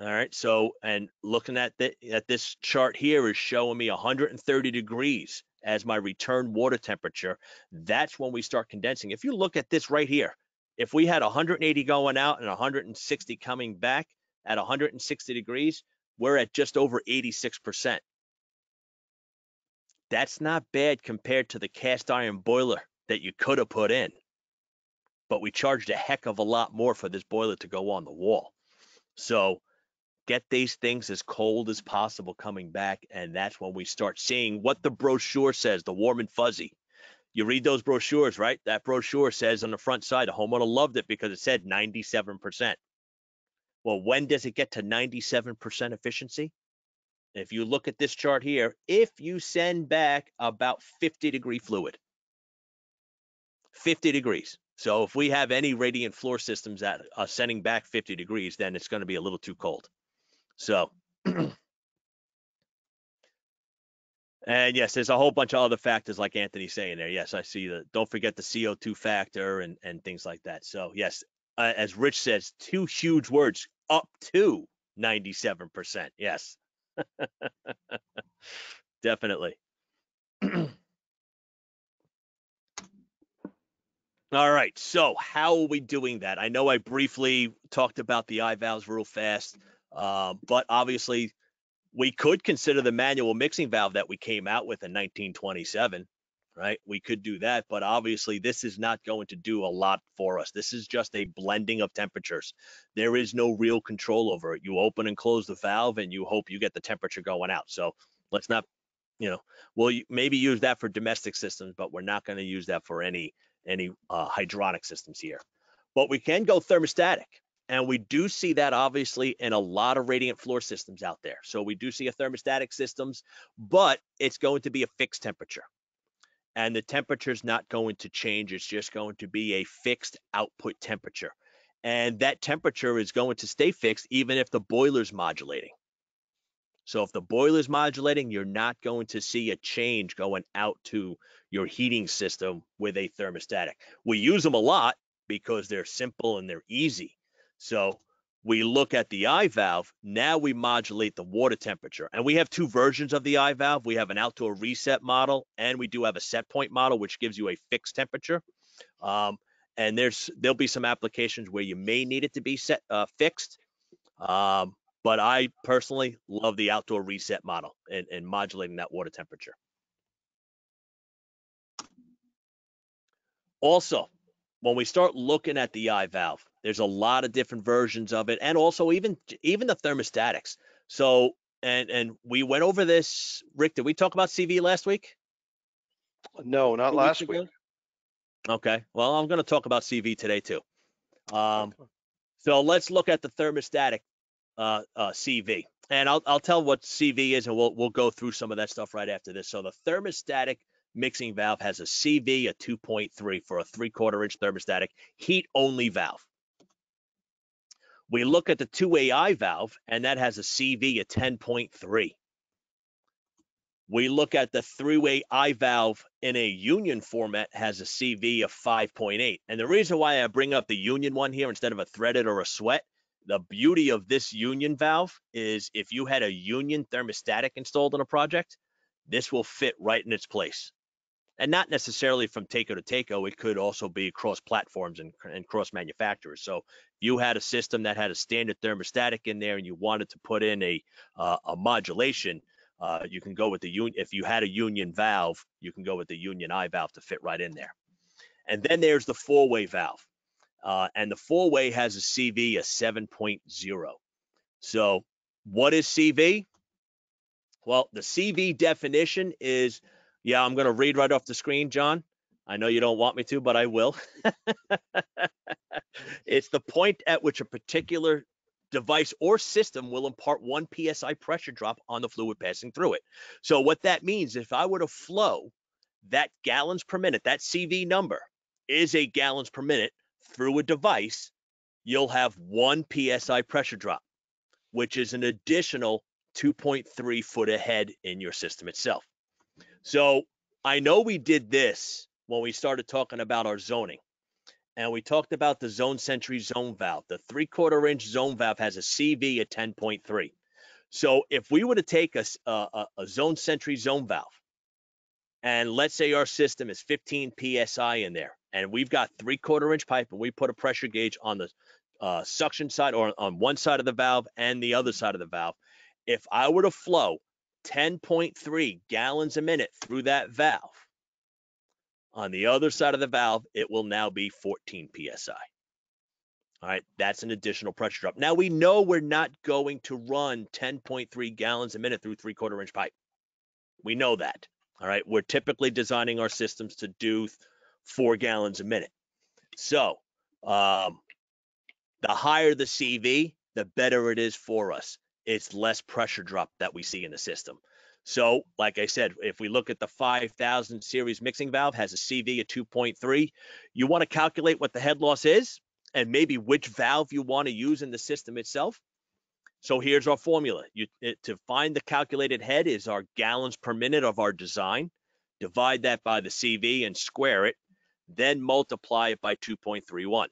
All right. So, and looking at the, at this chart here is showing me 130 degrees as my return water temperature, that's when we start condensing. If you look at this right here, if we had 180 going out and 160 coming back at 160 degrees, we're at just over 86%. That's not bad compared to the cast iron boiler that you could have put in. But we charged a heck of a lot more for this boiler to go on the wall. So get these things as cold as possible coming back. And that's when we start seeing what the brochure says, the warm and fuzzy. You read those brochures, right? That brochure says on the front side, the homeowner loved it because it said 97%. Well, when does it get to 97% efficiency? If you look at this chart here, if you send back about 50 degree fluid, 50 degrees. So if we have any radiant floor systems that are sending back 50 degrees, then it's going to be a little too cold. So, (clears throat) and yes, there's a whole bunch of other factors like Anthony's saying there. Yes, I see that. Don't forget the CO2 factor and, and things like that. So yes, uh, as Rich says, two huge words, up to 97%. Yes. (laughs) Definitely. (clears throat) All right. So how are we doing that? I know I briefly talked about the I valves real fast, uh, but obviously we could consider the manual mixing valve that we came out with in 1927, right? We could do that, but obviously this is not going to do a lot for us. This is just a blending of temperatures. There is no real control over it. You open and close the valve and you hope you get the temperature going out. So let's not, you know, we'll maybe use that for domestic systems, but we're not going to use that for any any uh, hydronic systems here. But we can go thermostatic. And we do see that obviously in a lot of radiant floor systems out there. So we do see a thermostatic systems, but it's going to be a fixed temperature. And the temperature is not going to change. It's just going to be a fixed output temperature. And that temperature is going to stay fixed even if the boiler's modulating. So if the boiler's modulating, you're not going to see a change going out to your heating system with a thermostatic. We use them a lot because they're simple and they're easy. So we look at the I valve, now we modulate the water temperature. And we have two versions of the I valve. We have an outdoor reset model and we do have a set point model, which gives you a fixed temperature. Um, and there's there'll be some applications where you may need it to be set uh, fixed. Um, but I personally love the outdoor reset model and, and modulating that water temperature. Also, when we start looking at the I valve, there's a lot of different versions of it, and also even even the thermostatics. So, and and we went over this. Rick, did we talk about CV last week? No, not Two last week. Okay. Well, I'm going to talk about CV today too. Um, so let's look at the thermostatic uh, uh, CV, and I'll I'll tell what CV is, and we'll we'll go through some of that stuff right after this. So the thermostatic mixing valve has a CV a 2.3 for a three quarter inch thermostatic heat only valve. We look at the two-way I valve, and that has a CV of 10.3. We look at the three-way I valve in a union format has a CV of 5.8. And the reason why I bring up the union one here instead of a threaded or a sweat, the beauty of this union valve is if you had a union thermostatic installed on a project, this will fit right in its place. And not necessarily from Taco to Taco, it could also be across platforms and, and cross manufacturers. So you had a system that had a standard thermostatic in there and you wanted to put in a, uh, a modulation, uh, you can go with the union. If you had a union valve, you can go with the union I valve to fit right in there. And then there's the four-way valve. Uh, and the four-way has a CV a 7.0. So what is CV? Well, the CV definition is, yeah, I'm going to read right off the screen, John. I know you don't want me to, but I will. (laughs) it's the point at which a particular device or system will impart one psi pressure drop on the fluid passing through it. So what that means, if I were to flow that gallons per minute, that CV number is a gallons per minute through a device, you'll have one psi pressure drop, which is an additional 2.3 foot ahead in your system itself. So I know we did this when we started talking about our zoning and we talked about the zone sentry zone valve. The three quarter inch zone valve has a CV at 10.3. So if we were to take a, a, a zone sentry zone valve and let's say our system is 15 psi in there, and we've got three quarter inch pipe, and we put a pressure gauge on the uh, suction side or on one side of the valve and the other side of the valve. If I were to flow 10.3 gallons a minute through that valve, on the other side of the valve, it will now be 14 psi. All right, that's an additional pressure drop. Now we know we're not going to run 10.3 gallons a minute through three quarter inch pipe. We know that. All right, we're typically designing our systems to do four gallons a minute. So um, the higher the CV, the better it is for us. It's less pressure drop that we see in the system. So, like I said, if we look at the 5000 series mixing valve has a CV of 2.3, you want to calculate what the head loss is and maybe which valve you want to use in the system itself. So here's our formula. You, it, to find the calculated head is our gallons per minute of our design. Divide that by the CV and square it, then multiply it by 2.31.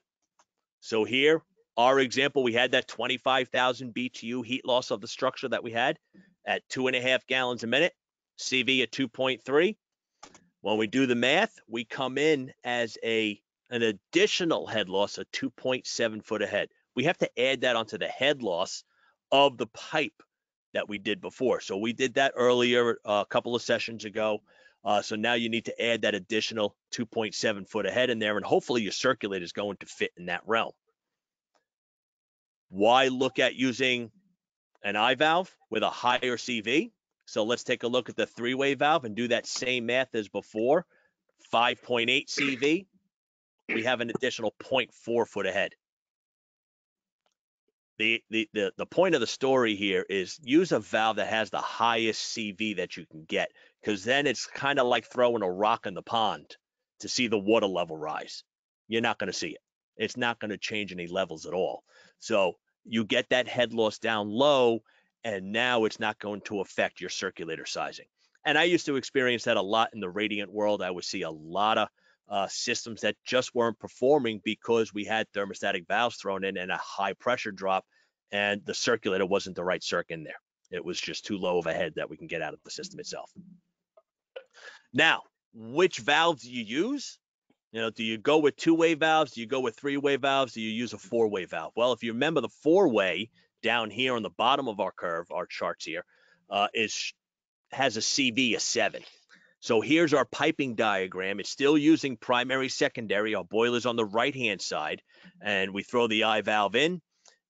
So here, our example, we had that 25,000 BTU heat loss of the structure that we had at two and a half gallons a minute, CV at 2.3. When we do the math, we come in as a an additional head loss of 2.7 foot ahead. We have to add that onto the head loss of the pipe that we did before. So we did that earlier uh, a couple of sessions ago. Uh, so now you need to add that additional 2.7 foot ahead in there, and hopefully your circulator is going to fit in that realm. Why look at using an I valve with a higher CV? So let's take a look at the three-way valve and do that same math as before. 5.8 CV, we have an additional 0.4 foot ahead. The, the, the, the point of the story here is use a valve that has the highest CV that you can get, because then it's kind of like throwing a rock in the pond to see the water level rise. You're not going to see it. It's not going to change any levels at all. So you get that head loss down low, and now it's not going to affect your circulator sizing. And I used to experience that a lot in the radiant world. I would see a lot of uh, systems that just weren't performing because we had thermostatic valves thrown in and a high pressure drop, and the circulator wasn't the right circ in there. It was just too low of a head that we can get out of the system itself. Now, which valve do you use? You know, do you go with two-way valves? Do you go with three-way valves? Do you use a four-way valve? Well, if you remember the four-way down here on the bottom of our curve, our charts here, uh, is has a CV of seven. So here's our piping diagram. It's still using primary, secondary. Our boiler's on the right-hand side, and we throw the I valve in,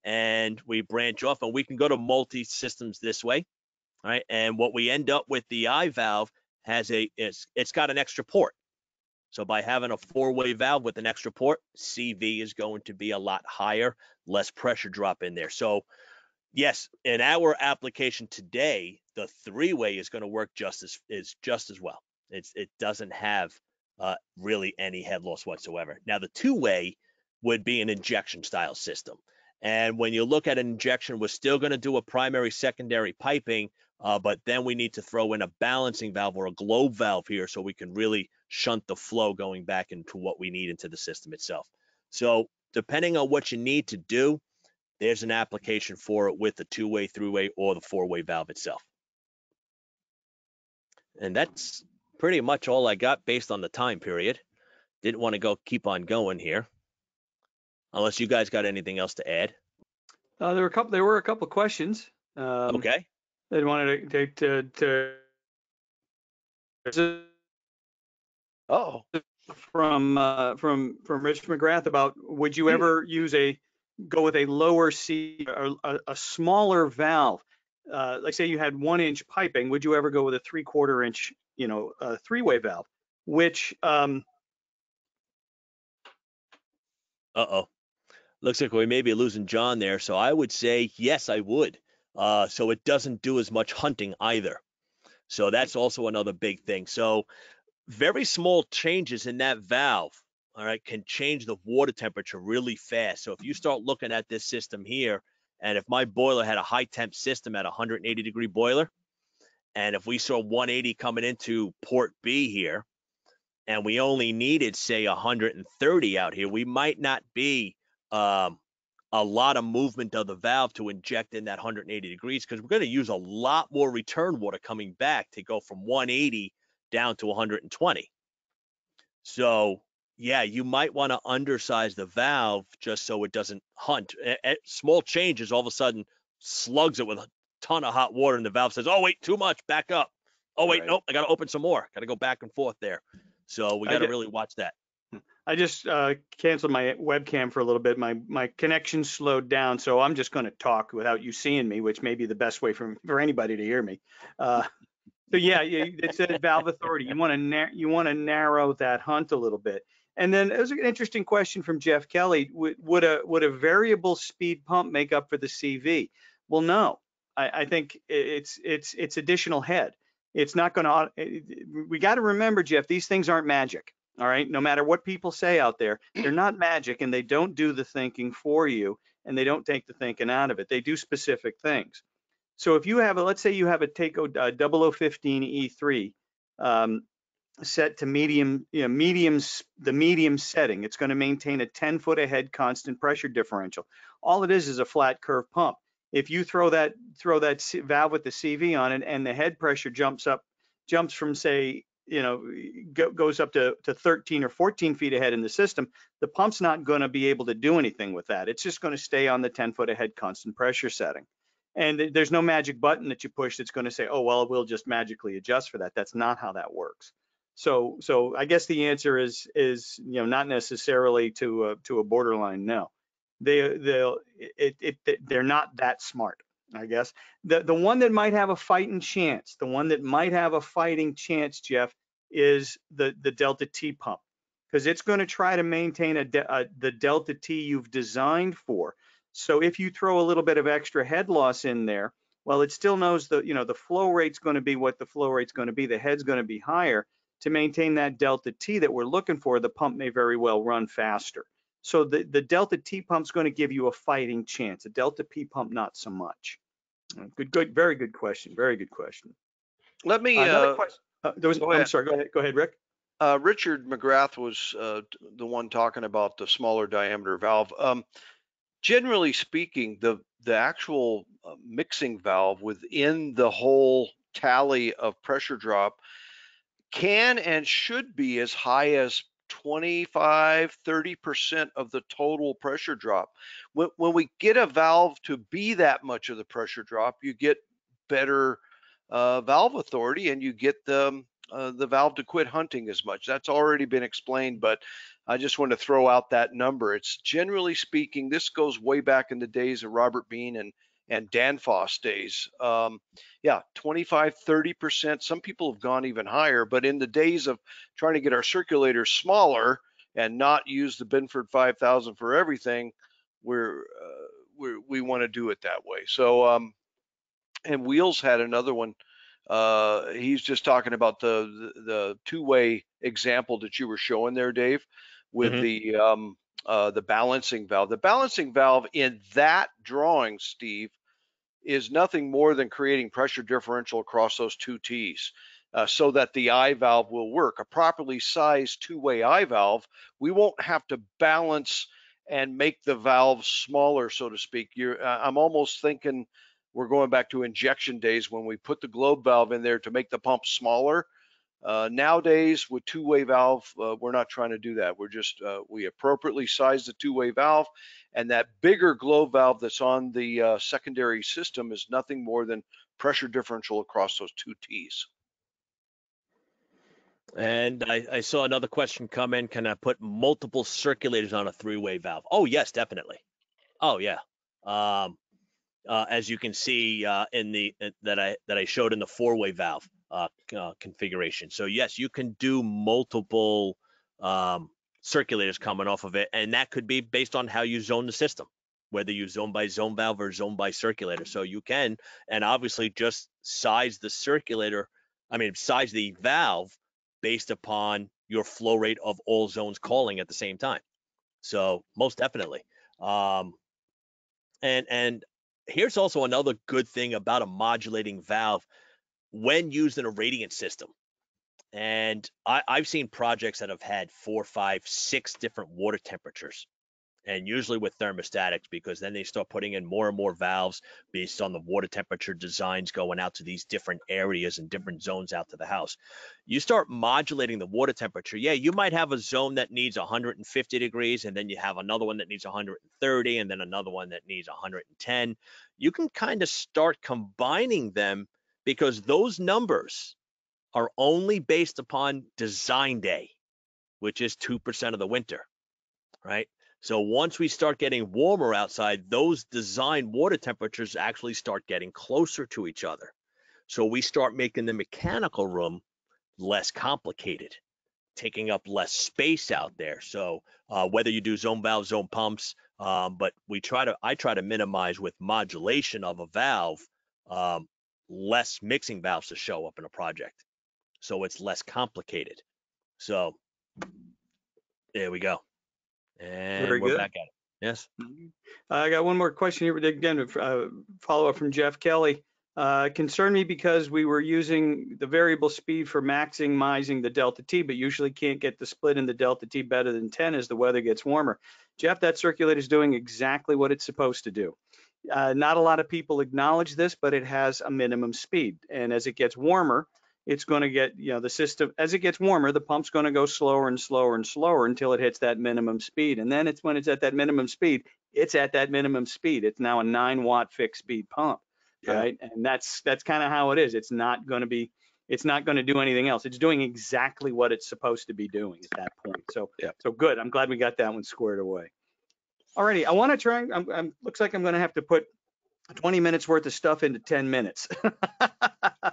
and we branch off, and we can go to multi-systems this way, right? And what we end up with the I valve has a, it's, it's got an extra port. So by having a four-way valve with an extra port, CV is going to be a lot higher, less pressure drop in there. So yes, in our application today, the three-way is going to work just as is just as well. It's it doesn't have uh, really any head loss whatsoever. Now the two-way would be an injection style system. And when you look at an injection, we're still going to do a primary secondary piping, uh, but then we need to throw in a balancing valve or a globe valve here so we can really shunt the flow going back into what we need into the system itself. So depending on what you need to do, there's an application for it with the two-way, three-way, or the four-way valve itself. And that's pretty much all I got based on the time period. Didn't want to go keep on going here, unless you guys got anything else to add. Uh, there were a couple. There were a couple of questions. Um, Okay. They wanted to to, to, to Oh, from uh, from from Rich McGrath about would you ever use a go with a lower C or a, a smaller valve? Uh, like say you had one inch piping, would you ever go with a three quarter inch, you know, uh, three way valve? Which um, Uh oh. Looks like we may be losing John there. So I would say yes, I would. Uh, so it doesn't do as much hunting either. So that's also another big thing. So very small changes in that valve, all right, can change the water temperature really fast. So if you start looking at this system here, and if my boiler had a high temp system at 180 degree boiler, and if we saw 180 coming into port B here, and we only needed say 130 out here, we might not be um, a lot of movement of the valve to inject in that 180 degrees because we're going to use a lot more return water coming back to go from 180 down to 120. So yeah, you might want to undersize the valve just so it doesn't hunt. A- small changes all of a sudden slugs it with a ton of hot water, and the valve says, "Oh wait, too much, back up." Oh wait, Right. nope, I got to open some more. Got to go back and forth there. So we got to really watch that. I just uh, canceled my webcam for a little bit. My my connection slowed down, so I'm just going to talk without you seeing me, which may be the best way for for anybody to hear me. Uh, so yeah, it said valve authority. You want to nar- you want to narrow that hunt a little bit. And then was an interesting question from Jeff Kelly. Would, would a would a variable speed pump make up for the CV? Well, no. I, I think it's it's it's additional head. It's not going to. We got to remember, Jeff. These things aren't magic. All right. No matter what people say out there, they're not magic and they don't do the thinking for you and they don't take the thinking out of it. They do specific things. So if you have a, let's say you have a Taco uh, 0015 E3 um, set to medium, you know, mediums, the medium setting, it's going to maintain a 10 foot ahead constant pressure differential. All it is is a flat curve pump. If you throw that throw that valve with the CV on it and the head pressure jumps up, jumps from say you know, go, goes up to, to 13 or 14 feet ahead in the system, the pump's not going to be able to do anything with that. It's just going to stay on the 10 foot ahead constant pressure setting. And th- there's no magic button that you push that's going to say, oh, well, we'll just magically adjust for that. That's not how that works. So, so I guess the answer is, is, you know, not necessarily to a, to a borderline no. They, they'll, it, it, it, they're not that smart. I guess the the one that might have a fighting chance, the one that might have a fighting chance, Jeff, is the the Delta T pump because it's going to try to maintain a, de- a the Delta T you've designed for. So if you throw a little bit of extra head loss in there, well, it still knows the you know the flow rate's going to be what the flow rate's going to be. The head's going to be higher to maintain that Delta T that we're looking for. The pump may very well run faster. So the, the Delta T pump's going to give you a fighting chance. A Delta P pump, not so much. Good, good, very good question. Very good question. Let me, Uh, another uh, question. Uh, there was, go I'm ahead. sorry. Go ahead. Go ahead, Rick. uh, Richard McGrath was uh, the one talking about the smaller diameter valve. Um, generally speaking, the the actual uh, mixing valve within the whole tally of pressure drop can and should be as high as 25 30% of the total pressure drop. When, when we get a valve to be that much of the pressure drop you get better uh, valve authority and you get the uh, the valve to quit hunting as much that's already been explained but i just want to throw out that number it's generally speaking this goes way back in the days of robert bean and and danfoss days um, yeah 25 30% some people have gone even higher but in the days of trying to get our circulators smaller and not use the Binford 5000 for everything, we're, uh, we're we want to do it that way. So, um, and Wheels had another one. Uh, he's just talking about the the, the two-way example that you were showing there, Dave, with Mhm. the um, uh, the balancing valve. The balancing valve in that drawing, Steve, is nothing more than creating pressure differential across those two T's uh, so that the I valve will work. A properly sized two-way I valve, we won't have to balance and make the valve smaller, so to speak. You're, uh, I'm almost thinking we're going back to injection days when we put the globe valve in there to make the pump smaller. Uh, nowadays, with two-way valve, uh, we're not trying to do that. We're just uh, we appropriately size the two-way valve, and that bigger globe valve that's on the uh, secondary system is nothing more than pressure differential across those two T's. And I, I saw another question come in. Can I put multiple circulators on a three-way valve? Oh, yes, definitely. Oh, yeah. Um, uh, as you can see uh, in the uh, that I that I showed in the four-way valve uh, uh, configuration. So yes, you can do multiple um, circulators coming off of it, and that could be based on how you zone the system, whether you zone by zone valve or zone by circulator. So you can, and obviously just size the circulator. I mean, size the valve based upon your flow rate of all zones calling at the same time. So most definitely. Um, and and here's also another good thing about a modulating valve when used in a radiant system. And I, I've seen projects that have had four, five, six different water temperatures. And usually with thermostatics because then they start putting in more and more valves based on the water temperature designs going out to these different areas and different zones out to the house. You start modulating the water temperature. Yeah, you might have a zone that needs 150 degrees, and then you have another one that needs 130, and then another one that needs 110. You can kind of start combining them because those numbers are only based upon design day, which is 2% of the winter, right? So once we start getting warmer outside, those design water temperatures actually start getting closer to each other. So we start making the mechanical room less complicated, taking up less space out there. So uh, whether you do zone valves, zone pumps, um, but we try to, I try to minimize with modulation of a valve, um, less mixing valves to show up in a project. So it's less complicated. So there we go. And Very we're good. back at it. Yes. I got one more question here, again, uh, follow up from Jeff Kelly. Uh, concerned me because we were using the variable speed for maximizing the delta T, but usually can't get the split in the delta T better than 10 as the weather gets warmer. Jeff, that circulator is doing exactly what it's supposed to do. Uh, not a lot of people acknowledge this, but it has a minimum speed. And as it gets warmer, it's going to get, you know, the system, as it gets warmer, the pump's going to go slower and slower and slower until it hits that minimum speed. And then it's when it's at that minimum speed, it's at that minimum speed. It's now a nine watt fixed speed pump, Yeah. right? And that's, that's kind of how it is. It's not going to be, it's not going to do anything else. It's doing exactly what it's supposed to be doing at that point. So, Yeah. so good. I'm glad we got that one squared away. Alrighty, I want to try, I'm, I'm, looks like I'm going to have to put 20 minutes worth of stuff into 10 minutes (laughs)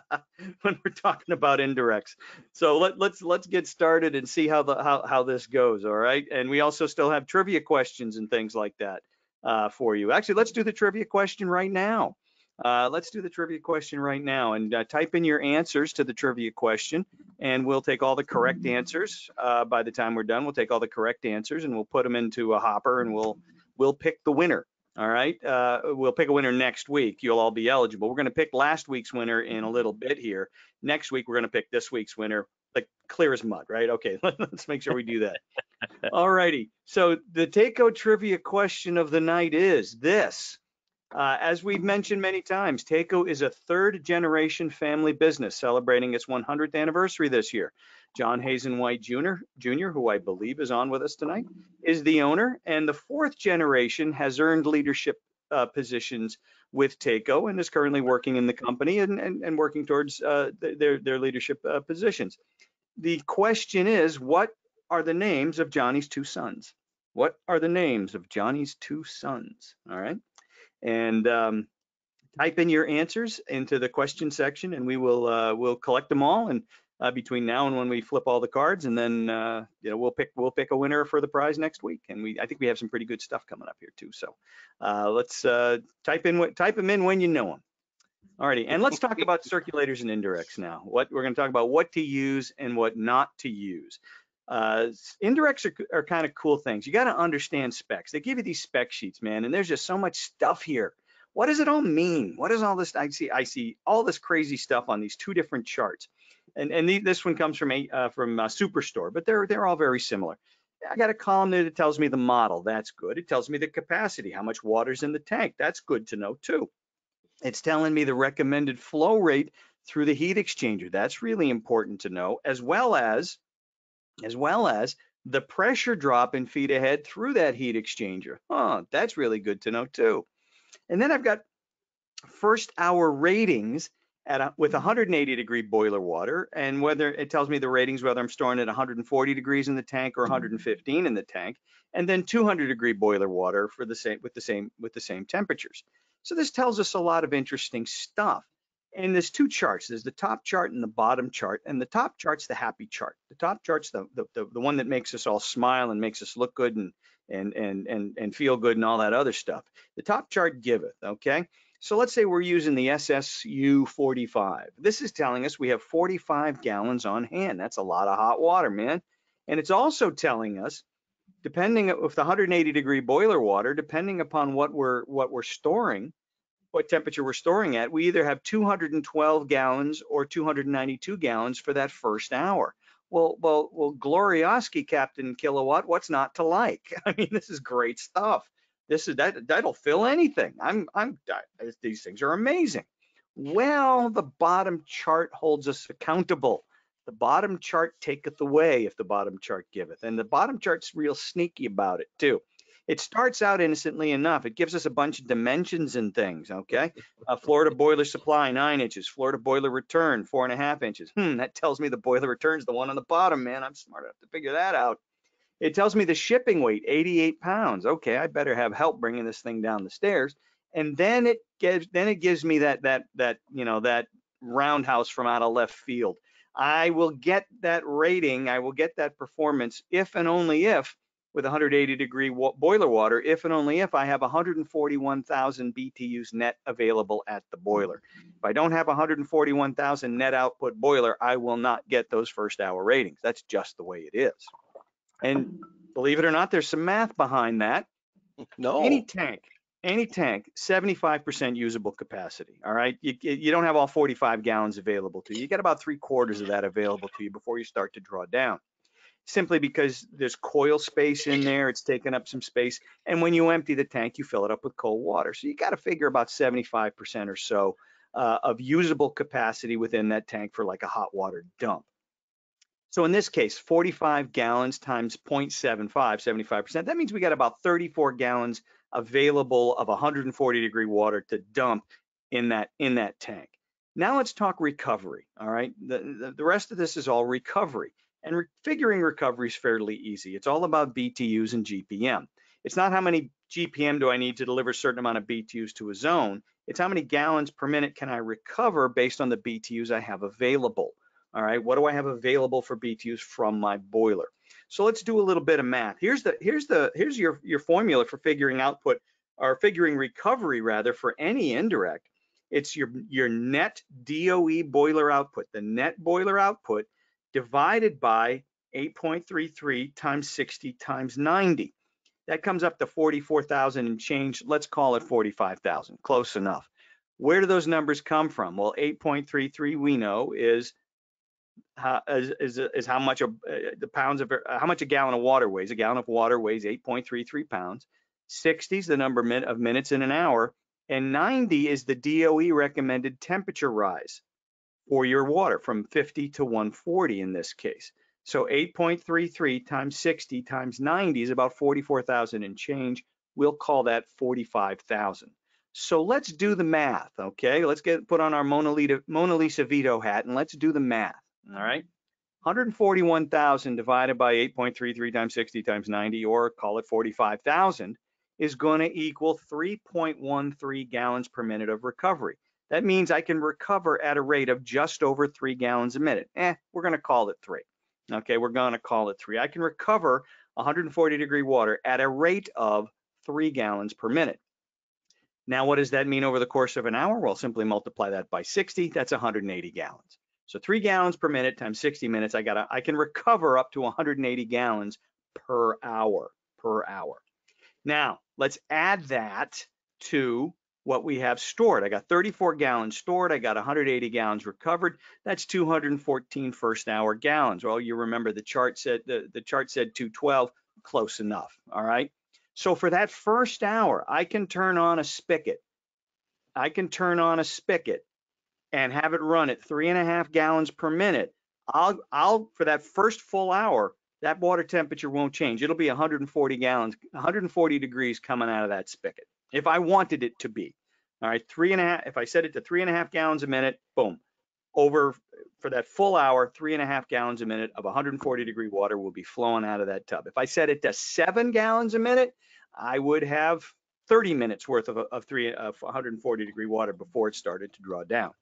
(laughs) when we're talking about indirects. So let, let's let's get started and see how the how, how this goes. All right, and we also still have trivia questions and things like that uh, for you. Actually, let's do the trivia question right now. Uh, let's do the trivia question right now and uh, type in your answers to the trivia question and we'll take all the correct answers. Uh, by the time we're done, we'll take all the correct answers and we'll put them into a hopper and we'll we'll pick the winner. All right, uh, we'll pick a winner next week. You'll all be eligible. We're going to pick last week's winner in a little bit here. Next week, we're going to pick this week's winner, like clear as mud, right? Okay, (laughs) let's make sure we do that. (laughs) all righty. So the Taco trivia question of the night is this. Uh, as we've mentioned many times, Taco is a third generation family business celebrating its 100th anniversary this year. John Hazen White Jr., Jr., who I believe is on with us tonight, is the owner, and the fourth generation has earned leadership uh, positions with Taco and is currently working in the company and, and, and working towards uh, th- their, their leadership uh, positions. The question is, what are the names of Johnny's two sons? What are the names of Johnny's two sons? All right. And um, type in your answers into the question section and we will uh, we'll collect them all and uh, between now and when we flip all the cards and then uh, you know we'll pick we'll pick a winner for the prize next week. And we I think we have some pretty good stuff coming up here too. So uh, let's uh, type in type them in when you know them alrighty and let's talk about circulators and indirects now. What we're going to talk about what to use and what not to use. Uh, indirects are, are kind of cool things. You got to understand specs. They give you these spec sheets man and there's just so much stuff here. What does it all mean? What is all this I see I see all this crazy stuff on these two different charts and and the, this one comes from a uh, from SuperStor, but they're they're all very similar. I got a column there that tells me the model. That's good. It tells me the capacity, how much water's in the tank. That's good to know too. It's telling me the recommended flow rate through the heat exchanger. That's really important to know, as well as as well as the pressure drop in feet ahead through that heat exchanger. Huh, that's really good to know too. And then I've got first hour ratings at a, with 180 degree boiler water and whether it tells me the ratings whether I'm storing at 140 degrees in the tank or 115 in the tank and then 200 degree boiler water for the same with the same with the same temperatures. So this tells us a lot of interesting stuff. And there's two charts. There's the top chart and the bottom chart. And the top chart's the happy chart. The top chart's the, the, the, the one that makes us all smile and makes us look good and, and, and, and, and feel good and all that other stuff. The top chart giveth, okay? So let's say we're using the SSU 45. This is telling us we have 45 gallons on hand. That's a lot of hot water, man. And it's also telling us, depending with the 180 degree boiler water, depending upon what we're what we're storing, what temperature we're storing at, we either have 212 gallons or 292 gallons for that first hour. Well, well, well, Glorioski, Captain Kilowatt, what's not to like? (laughs) I mean, this is great stuff. This is that that'll fill anything. I'm I'm these things are amazing. Well, the bottom chart holds us accountable. The bottom chart taketh away if the bottom chart giveth. And the bottom chart's real sneaky about it too. It starts out innocently enough. It gives us a bunch of dimensions and things, okay? Uh, Florida boiler supply, nine inches. Florida boiler return, four and a half inches. Hmm, that tells me the boiler return's the one on the bottom, man. I'm smart enough to figure that out. It tells me the shipping weight, 88 pounds. Okay, I better have help bringing this thing down the stairs. And then it gives, then it gives me that that that you know that roundhouse from out of left field. I will get that rating, I will get that performance if and only if with 180 degree wa- boiler water, if and only if I have 141,000 BTUs net available at the boiler. If I don't have 141,000 net output boiler, I will not get those first hour ratings. That's just the way it is. And believe it or not, there's some math behind that. (laughs) No. Any tank, any tank, 75% usable capacity. All right. You, you don't have all 45 gallons available to you. You got about three quarters of that available to you before you start to draw down. Simply because there's coil space in there, it's taking up some space. And when you empty the tank, you fill it up with cold water. So you got to figure about 75% or so uh, of usable capacity within that tank for like a hot water dump. So in this case, 45 gallons times 0.75, 75%, that means we got about 34 gallons available of 140 degree water to dump in that in that tank. Now let's talk recovery. All right, the, the, the rest of this is all recovery, and re- figuring recovery is fairly easy. It's all about BTUs and GPM. It's not how many GPM do I need to deliver a certain amount of BTUs to a zone. It's how many gallons per minute can I recover based on the BTUs I have available. All right, what do I have available for BTUs from my boiler? So let's do a little bit of math. Here's the here's the here's your your formula for figuring output or figuring recovery rather for any indirect. It's your your net DOE boiler output, the net boiler output divided by 8.33 times 60 times 90. That comes up to 44,000 and change. Let's call it 45,000. Close enough. Where do those numbers come from? Well, 8.33 we know is is, is, is how much a, uh, the pounds of uh, how much a gallon of water weighs. A gallon of water weighs 8.33 pounds. 60 is the number of minutes in an hour, and 90 is the DOE recommended temperature rise for your water from 50 to 140 in this case. So 8.33 times 60 times 90 is about 44,000 and change. We'll call that 45,000. So let's do the math, okay? Let's get put on our Mona Lisa, Mona Lisa Vito hat and let's do the math, all right? 141,000 divided by 8.33 times 60 times 90, or call it 45,000, is going to equal 3.13 gallons per minute of recovery. That means I can recover at a rate of just over three gallons a minute. Eh, we're going to call it three. Okay, we're going to call it three. I can recover 140 degree water at a rate of three gallons per minute. Now, what does that mean over the course of an hour? Well, simply multiply that by 60. That's 180 gallons. So three gallons per minute times 60 minutes, I got I can recover up to 180 gallons per hour, per hour. Now, let's add that to what we have stored. I got 34 gallons stored. I got 180 gallons recovered. That's 214 first hour gallons. Well, you remember the chart said the, the chart said 212, close enough. All right. So for that first hour, I can turn on a spigot. I can turn on a spigot and have it run at three and a half gallons per minute. I'll, I'll, for that first full hour, that water temperature won't change. It'll be 140 gallons, 140 degrees coming out of that spigot if I wanted it to be. All right, three and a half, if I set it to three and a half gallons a minute, boom, over for that full hour, three and a half gallons a minute of 140 degree water will be flowing out of that tub. If I set it to seven gallons a minute, I would have 30 minutes worth of, of three of 140 degree water before it started to draw down.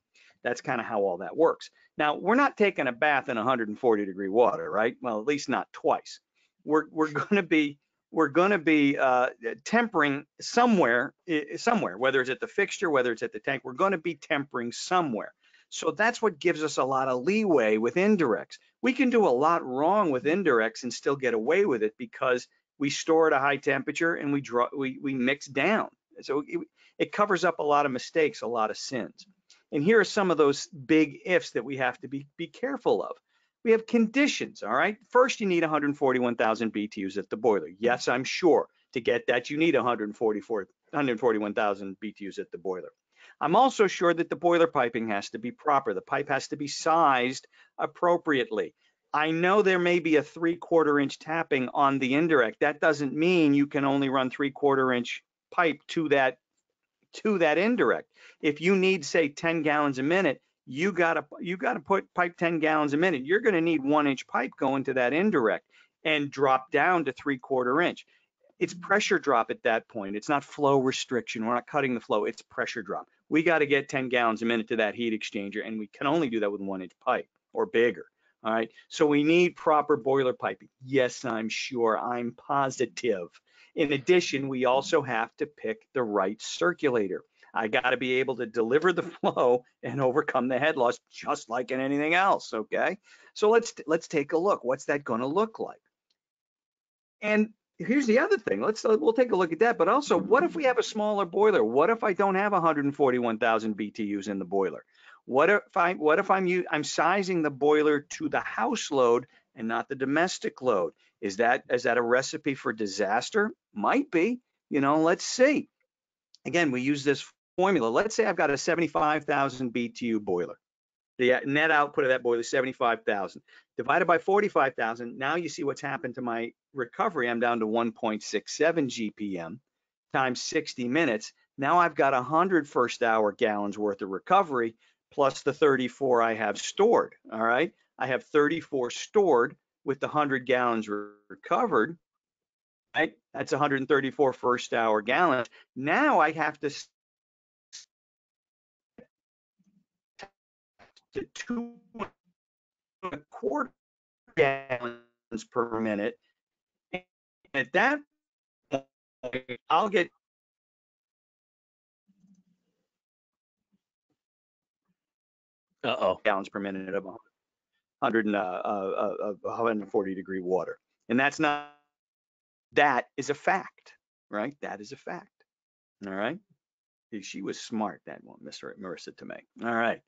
That's kind of how all that works. Now, we're not taking a bath in 140 degree water, right? Well, at least not twice. We're, we're going to be we're going to be uh, tempering somewhere, somewhere, whether it's at the fixture, whether it's at the tank, we're going to be tempering somewhere. So that's what gives us a lot of leeway with indirects. We can do a lot wrong with indirects and still get away with it because we store at a high temperature and we draw, we, we mix down. So it, it covers up a lot of mistakes, a lot of sins. And here are some of those big ifs that we have to be, be careful of. we have conditions, all right? First, you need 141,000 BTUs at the boiler. Yes, I'm sure to get that, you need 144, 141,000 BTUs at the boiler. I'm also sure that the boiler piping has to be proper. The pipe has to be sized appropriately. I know there may be a three quarter inch tapping on the indirect. That doesn't mean you can only run three quarter inch pipe to that to that indirect. If you need say 10 gallons a minute, you gotta you gotta put pipe 10 gallons a minute. You're gonna need one inch pipe going to that indirect and drop down to three quarter inch. It's mm-hmm. pressure drop at that point. It's not flow restriction. We're not cutting the flow. It's pressure drop. We got to get 10 gallons a minute to that heat exchanger, and we can only do that with one inch pipe or bigger. All right. So we need proper boiler piping. Yes, I'm sure. I'm positive. In addition, we also have to pick the right circulator. I got to be able to deliver the (laughs) flow and overcome the head loss just like in anything else, okay? So let's let's take a look. What's that going to look like? And here's the other thing. Let's we'll take a look at that, but also what if we have a smaller boiler? What if I don't have 141,000 BTUs in the boiler? What if I what if I'm I'm sizing the boiler to the house load and not the domestic load? Is that is that a recipe for disaster? Might be. You know, let's see. Again, we use this formula. Let's say I've got a 75,000 BTU boiler. The uh, net output of that boiler is 75,000 divided by 45,000. Now you see what's happened to my recovery. I'm down to 1.67 GPM times 60 minutes. Now I've got 100 first hour gallons worth of recovery plus the 34 I have stored. All right. I have 34 stored with the 100 gallons re recovered. Right. That's 134 first hour gallons. Now I have to to two and a quarter gallons per minute. And at that point, I'll get Uh-oh. gallons per minute of 100 and, uh, uh, uh, 140 degree water. And that's not, that is a fact, right? That is a fact. All right. She was smart, that one, Mr. Marisa Tomei. All right.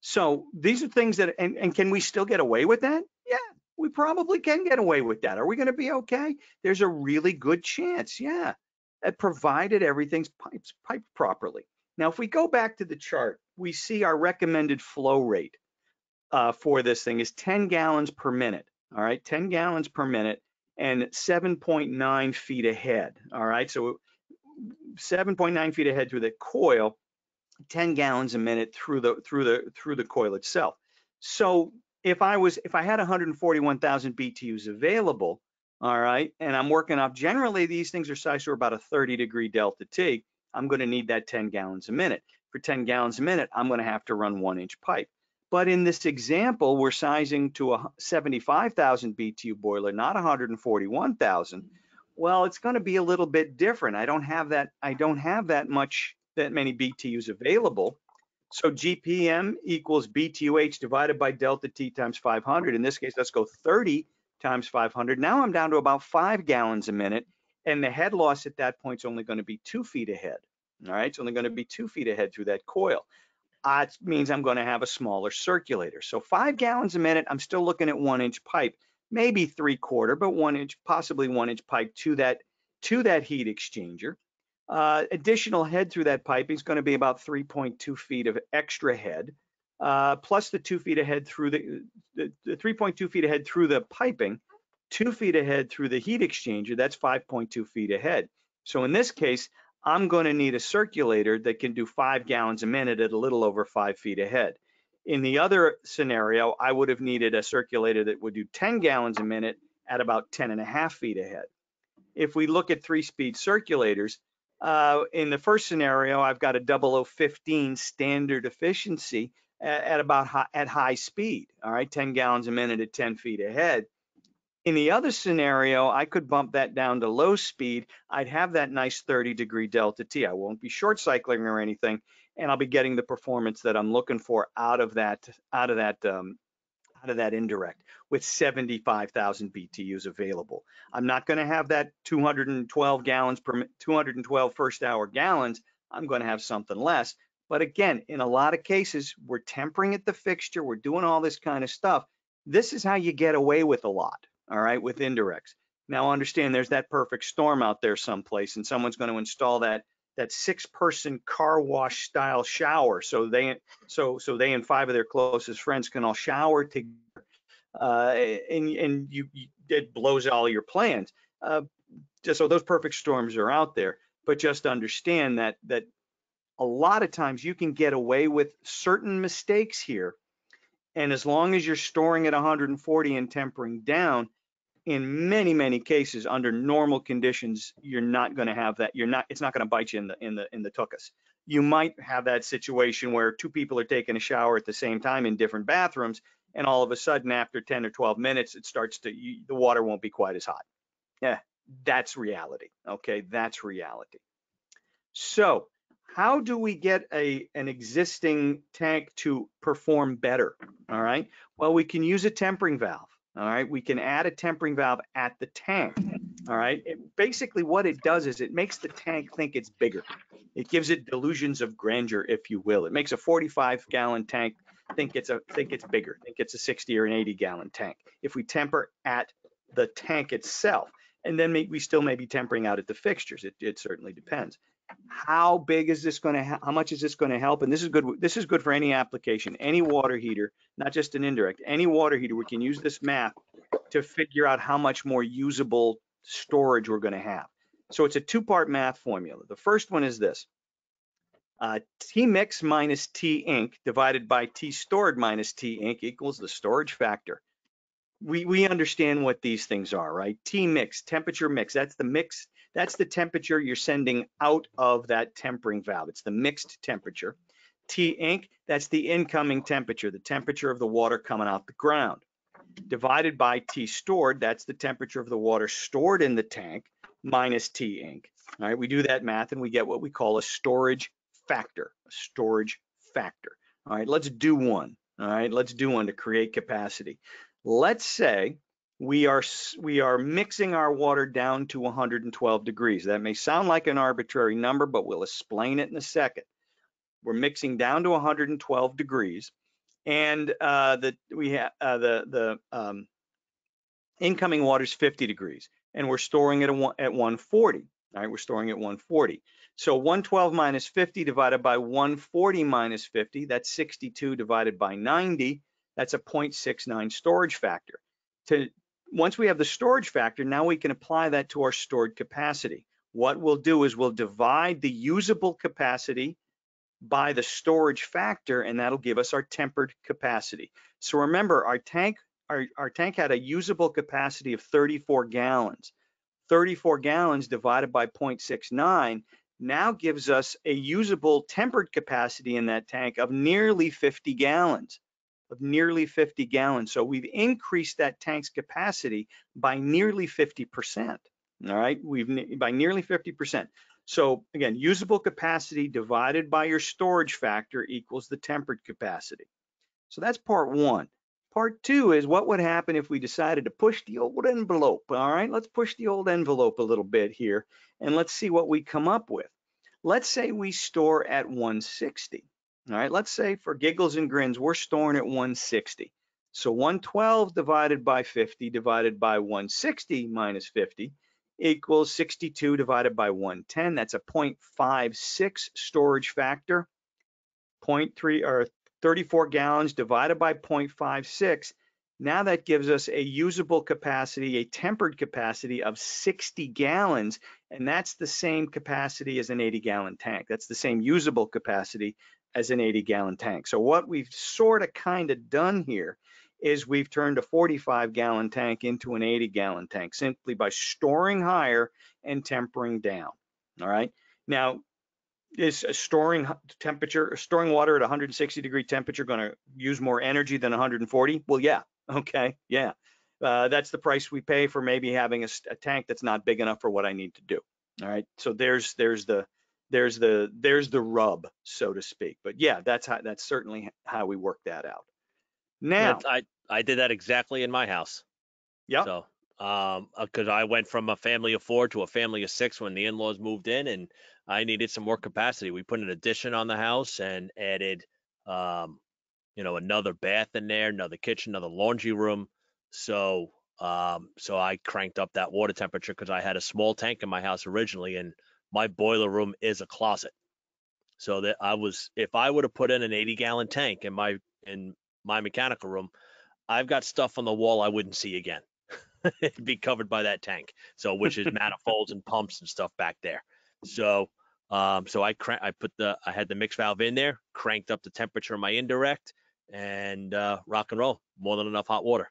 So these are things that, and, and can we still get away with that? Yeah, we probably can get away with that. Are we going to be okay? There's a really good chance, yeah, that provided everything's piped, piped properly. Now, if we go back to the chart, we see our recommended flow rate uh, for this thing is 10 gallons per minute. All right, 10 gallons per minute and 7.9 feet ahead. All right, so 7.9 feet ahead through the coil 10 gallons a minute through the through the through the coil itself. So if I was if I had 141,000 BTUs available, all right, and I'm working off generally these things are sized for about a 30 degree delta T, I'm going to need that 10 gallons a minute. For 10 gallons a minute, I'm going to have to run one inch pipe. But in this example, we're sizing to a 75,000 BTU boiler, not 141,000. Well, it's going to be a little bit different. I don't have that. I don't have that much that many BTUs available. So GPM equals BTUH divided by delta T times 500. In this case, let's go 30 times 500. Now I'm down to about five gallons a minute, and the head loss at that point is only going to be two feet ahead. All right, it's only going to be two feet ahead through that coil. Uh, it means I'm going to have a smaller circulator. So five gallons a minute, I'm still looking at one inch pipe, maybe three quarter, but one inch, possibly one inch pipe to that to that heat exchanger. Uh, additional head through that piping is going to be about 3.2 feet of extra head, uh, plus the two feet ahead through the, the, the 3.2 feet ahead through the piping, two feet ahead through the heat exchanger, that's 5.2 feet ahead. So in this case, I'm going to need a circulator that can do five gallons a minute at a little over five feet ahead. In the other scenario, I would have needed a circulator that would do 10 gallons a minute at about 10 and a half feet ahead. If we look at three speed circulators, uh, in the first scenario, I've got a 0015 standard efficiency at, at about high, at high speed, all right, 10 gallons a minute at 10 feet ahead. In the other scenario, I could bump that down to low speed. I'd have that nice 30 degree delta T. I won't be short cycling or anything, and I'll be getting the performance that I'm looking for out of that out of that um, out of that indirect with 75,000 BTUs available. I'm not going to have that 212 gallons per 212 first hour gallons. I'm going to have something less. But again, in a lot of cases, we're tempering at the fixture. We're doing all this kind of stuff. This is how you get away with a lot, all right, with indirects. Now understand there's that perfect storm out there someplace and someone's going to install that that six person car wash style shower so they so so they and five of their closest friends can all shower together uh, and and you, you it blows all your plans uh, just so those perfect storms are out there but just understand that that a lot of times you can get away with certain mistakes here and as long as you're storing at 140 and tempering down in many many cases under normal conditions you're not going to have that you're not it's not going to bite you in the in the in the tuchus. You might have that situation where two people are taking a shower at the same time in different bathrooms and all of a sudden after 10 or 12 minutes it starts to you, the water won't be quite as hot. Yeah that's reality okay? That's reality. So how do we get a an existing tank to perform better all right? Well we can use a tempering valve all right, we can add a tempering valve at the tank. All right, it, basically what it does is it makes the tank think it's bigger. It gives it delusions of grandeur, if you will. It makes a 45 gallon tank think it's a think it's bigger, think it's a 60 or an 80 gallon tank. If we temper at the tank itself, and then we still may be tempering out at the fixtures. It, it certainly depends how big is this going to how much is this going to help? And this is good this is good for any application any water heater not just an indirect any water heater we can use this math to figure out how much more usable storage we're going to have. So it's a two part math formula. The first one is this. Uh, T mix minus T inc divided by T stored minus T inc equals the storage factor. We we understand what these things are right? T mix temperature mix that's the mix that's the temperature you're sending out of that tempering valve. It's the mixed temperature. T inc, that's the incoming temperature, the temperature of the water coming out the ground. Divided by T stored, that's the temperature of the water stored in the tank minus T inc. All right, we do that math and we get what we call a storage factor, a storage factor. All right, let's do one. All right, let's do one to create capacity. Let's say we are we are mixing our water down to 112 degrees. That may sound like an arbitrary number, but we'll explain it in a second. We're mixing down to 112 degrees, and uh, the we have uh, the the um, incoming water is 50 degrees, and we're storing it at 140. All right, we're storing at 140. So 112 minus 50 divided by 140 minus 50, that's 62 divided by 90. That's a 0.69 storage factor. To once we have the storage factor, now we can apply that to our stored capacity. What we'll do is we'll divide the usable capacity by the storage factor, and that'll give us our tempered capacity. So remember, our tank, our, our tank had a usable capacity of 34 gallons. 34 gallons divided by 0.69 now gives us a usable tempered capacity in that tank of nearly 50 gallons of nearly 50 gallons. So we've increased that tank's capacity by nearly 50%. All right, we've by nearly 50%. So again, usable capacity divided by your storage factor equals the tempered capacity. So that's part one. Part two is what would happen if we decided to push the old envelope. All right, let's push the old envelope a little bit here and let's see what we come up with. Let's say we store at 160. All right, let's say for giggles and grins, we're storing at 160. So 112 divided by 50 divided by 160 minus 50 equals 62 divided by 110. That's a 0.56 storage factor. 0.3 or 34 gallons divided by 0.56. Now that gives us a usable capacity, a tempered capacity of 60 gallons, and that's the same capacity as an 80 gallon tank. That's the same usable capacity as an 80 gallon tank. So what we've sort of kind of done here is we've turned a 45 gallon tank into an 80 gallon tank simply by storing higher and tempering down. All right. Now, is storing temperature, storing water at 160 degree temperature going to use more energy than 140? Well, yeah. (laughs) Okay. Yeah. Uh, that's the price we pay for maybe having a, a tank that's not big enough for what I need to do. All right. So there's there's the there's the there's the rub, so to speak. But yeah, that's how that's certainly how we work that out. Now, I I did that exactly in my house. Yeah. So um because I went from a family of four to a family of six when the in-laws moved in and I needed some more capacity. We put an addition on the house and added um you know, another bath in there, another kitchen, another laundry room. So, um, so I cranked up that water temperature because I had a small tank in my house originally, and my boiler room is a closet. So that I was, if I would have put in an 80 gallon tank in my in my mechanical room, I've got stuff on the wall I wouldn't see again. (laughs) It'd be covered by that tank. So which is manifolds and pumps and stuff back there. So um, so I crank, I put the I had the mix valve in there, cranked up the temperature of my indirect, and uh, rock and roll. More than enough hot water.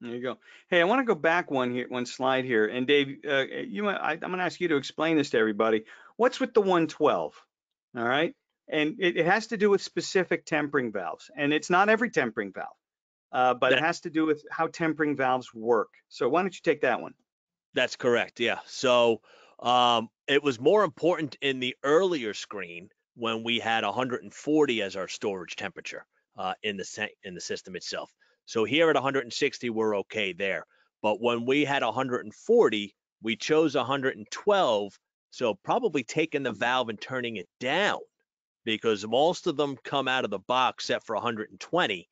There you go. Hey, I want to go back one here, one slide here, and Dave, uh, you, might- I, I'm going to ask you to explain this to everybody. What's with the 112? All right, and it, it has to do with specific tempering valves, and it's not every tempering valve, uh, but it has to do with how tempering valves work. So why don't you take that one? That's correct. Yeah. So um, it was more important in the earlier screen when we had 140 as our storage temperature uh, in the in the system itself. So here at 160, we're okay there. But when we had 140, we chose 112. So probably taking the valve and turning it down because most of them come out of the box set for 120.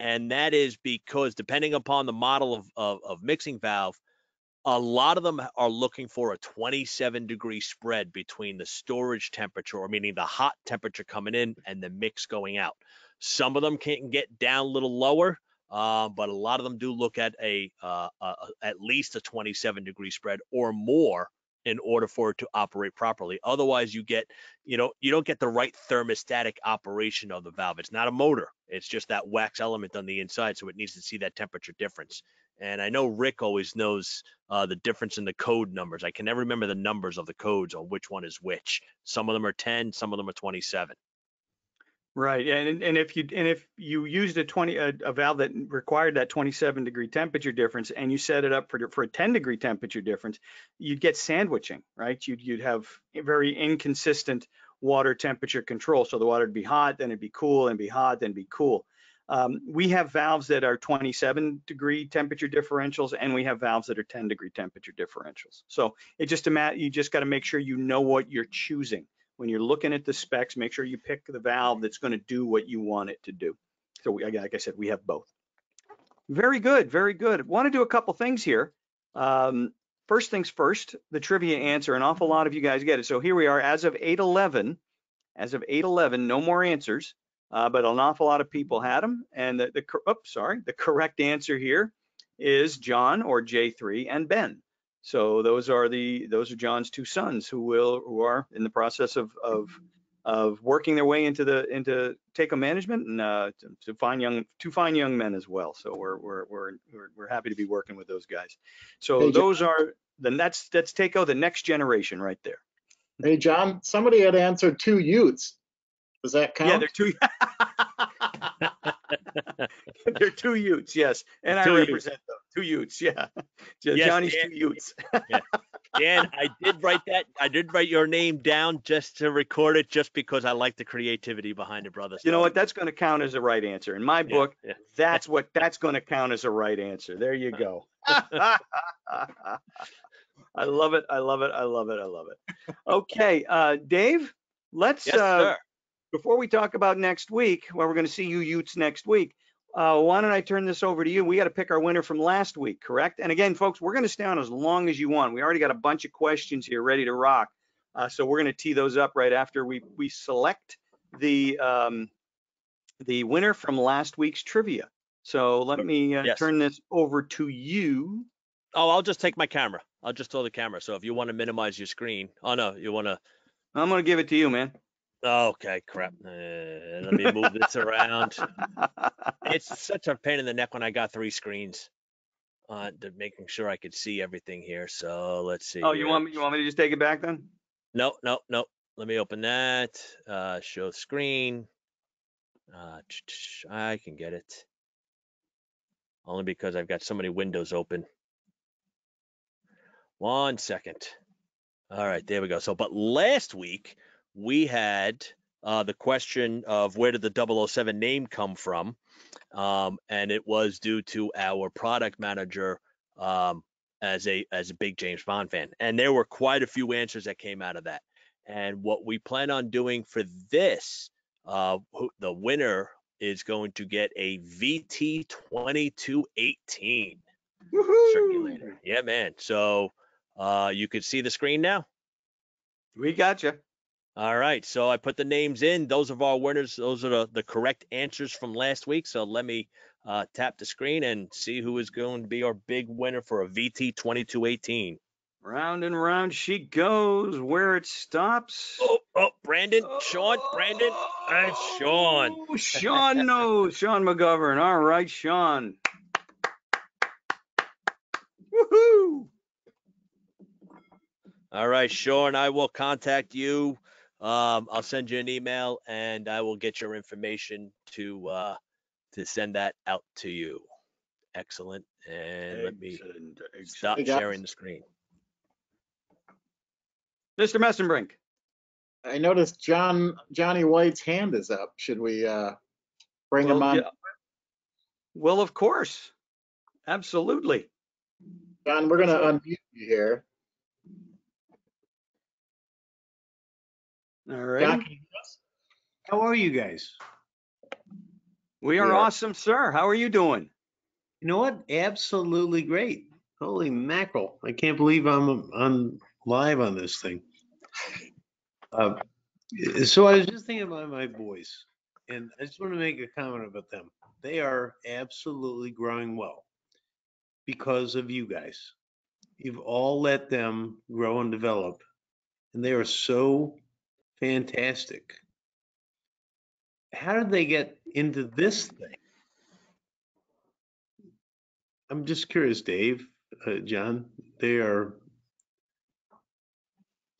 And that is because depending upon the model of, of, of mixing valve, a lot of them are looking for a 27 degree spread between the storage temperature, or meaning the hot temperature coming in and the mix going out. Some of them can get down a little lower, uh, but a lot of them do look at a, uh, a a- at least a 27 degree spread or more in order for it to operate properly. Otherwise, you get, you know, you don't get the right thermostatic operation of the valve. It's not a motor. It's just that wax element on the inside, so it needs to see that temperature difference. And I know Rick always knows uh, the difference in the code numbers. I can never remember the numbers of the codes on which one is which. Some of them are 10, some of them are 27. Right, and and if you and if you used a 20 a, a valve that required that 27 degree temperature difference, and you set it up for for a 10 degree temperature difference, you'd get sandwiching, right? You'd you'd have very inconsistent water temperature control. So the water would be hot, then it'd be cool, and be hot, then be cool. Um, we have valves that are 27 degree temperature differentials, and we have valves that are 10 degree temperature differentials. So it just a matter, you just got to make sure you know what you're choosing when you're looking at the specs, make sure you pick the valve that's going to do what you want it to do. So we, like I said, we have both. Very good, very good. Want to do a couple things here. Um, first things first, the trivia answer. An awful lot of you guys get it. So here we are, as of 8:11. As of 8:11, no more answers, uh, but an awful lot of people had them. And the, the oops, sorry, the correct answer here is John or J3 and Ben. So those are the those are John's two sons who will who are in the process of of of working their way into the into take management and uh, to, to find young two fine young men as well. So we're we're we're we're, we're happy to be working with those guys. So Hey, John. those are then that's that's Taco the next generation right there. Hey, John, somebody had answered two Utes. Does that count? Yeah, they're two. (laughs) (laughs) they're two Utes, yes, and I Two Utes. represent them. Two Utes, yeah. (laughs) Yes, Johnny's Dan- two Utes. Dan, I did write that. I did write your name down just to record it, just because I like the creativity behind it, brother. You know what? That's going to count as a right answer in my book. yeah. That's what that's going to count as a right answer. There you go. (laughs) (laughs) I love it. I love it. I love it. I love it. Okay, uh, Dave, let's Yes, uh, sir. before we talk about next week, where we're going to see you Utes next week. Uh, why don't I turn this over to you? We got to pick our winner from last week, correct? And again, folks, we're going to stay on as long as you want. We already got a bunch of questions here ready to rock, uh, so we're going to tee those up right after we we select the um, the winner from last week's trivia. So let me uh, Yes. turn this over to you. Oh, I'll just take my camera. I'll just throw the camera. So if you want to minimize your screen, oh no, you want to. I'm going to give it to you, man. Okay, crap. Uh, let me move this around. (laughs) It's such a pain in the neck when I got three screens. Uh, to making sure I could see everything here. So let's see. oh, you here. want me? You want me to just take it back then? No, no, no. Let me open that. Uh, show screen. Uh, I can get it. Only because I've got so many windows open. One second. All right, there we go. So, but last week we had uh, the question of where did the 007 name come from? Um, and it was due to our product manager um, as a as a big James Bond fan. And there were quite a few answers that came out of that. And what we plan on doing for this, uh, who, the winner is going to get a VT 2218 Woohoo! circulator. Yeah, man. So uh, you can see the screen now. We got you. All right. So I put the names in. Those of our winners. Those are the, the correct answers from last week. So let me uh, tap the screen and see who is going to be our big winner for a VT 2218. Round and round she goes. Where it stops. Oh, oh, Brandon, Sean, Brandon, and Sean. Oh, Sean knows. Sean McGovern. All right, Sean. Woohoo! All right, Sean, I will contact you. Um, I'll send you an email and I will get your information to uh, to send that out to you. Excellent. And let me Excellent, excellent. stop Hey, sharing the screen. Mr. Mesenbrink. I noticed John, Johnny White's hand is up. Should we, uh, bring him Well, on? yeah. Well, of course. Absolutely. John, we're gonna unmute you here. All John, right. can you hear us? How are you guys? We are Yeah. awesome, sir. How are you doing? You know what? Absolutely great. Holy mackerel. I can't believe I'm on live on this thing. Uh, so I was just thinking about my boys, and I just want to make a comment about them. They are absolutely growing well because of you guys. You've all let them grow and develop, and they are so fantastic. How did they get into this thing? I'm just curious, Dave, uh, John. They are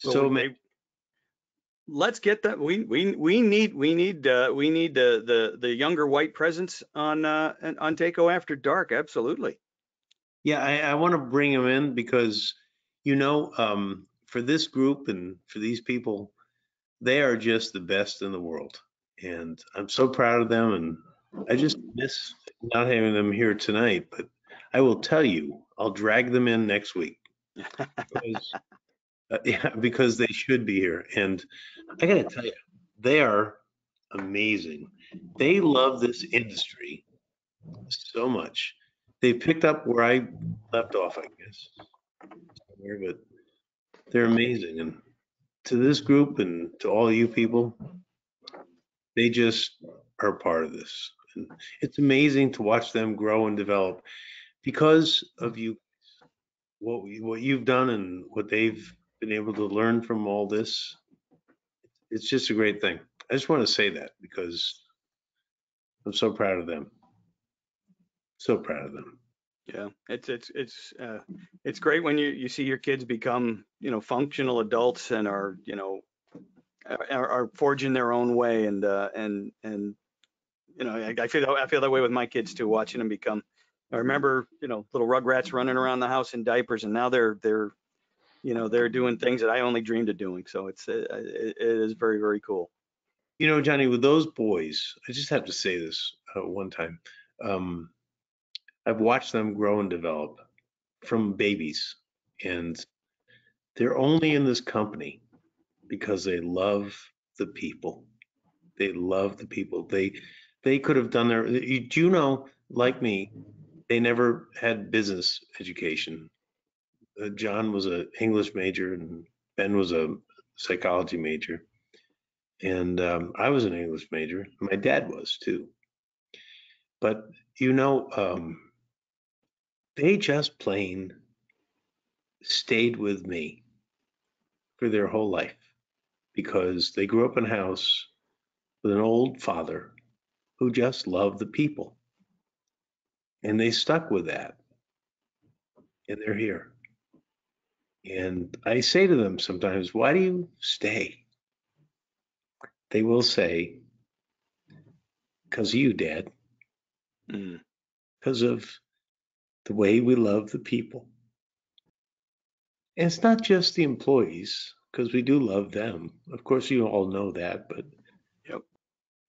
Well, so many. Let's get that. We, we, we need, we need, uh, we need the, the, the younger White presence on, uh, on- on Taco After Dark. Absolutely. Yeah, I, I want to bring them in because, you know, um, for this group and for these people, they are just the best in the world. And I'm so proud of them. And I just miss not having them here tonight. But I will tell you, I'll drag them in next week. Because, (laughs) uh, (laughs) yeah, because they should be here. And I got to tell you, they are amazing. They love this industry so much. They picked up where I left off, I guess. But they're amazing. And to this group and to all you people, they just are part of this. And it's amazing to watch them grow and develop because of you, what what you've done and what they've been able to learn from all this. It's just a great thing. I just want to say that because I'm so proud of them. So proud of them. Yeah, it's, it's, it's, uh, it's great when you, you see your kids become, you know, functional adults and are, you know, are, are forging their own way and, uh, and, and, you know, I, I feel, I feel that way with my kids too, watching them become, I remember, you know, little rugrats running around the house in diapers and now they're, they're, you know, they're doing things that I only dreamed of doing. So it's, uh, it, it is very, very cool. You know, Johnny, with those boys, I just have to say this uh, one time. Um, I've watched them grow and develop from babies, and they're only in this company because they love the people. They love the people. They they could have done their. You do you know, like me, they never had business education. Uh, John was an English major, and Ben was a psychology major and um, I was an English major. My dad was too. But you know, um, they just plain stayed with me for their whole life because they grew up in a house with an old father who just loved the people, and they stuck with that, and they're here. And I say to them sometimes, "Why do you stay?" they will say, because of you, Dad, Mm. because of the way we love the people. And it's not just the employees, because we do love them. Of course, you all know that, but Yep.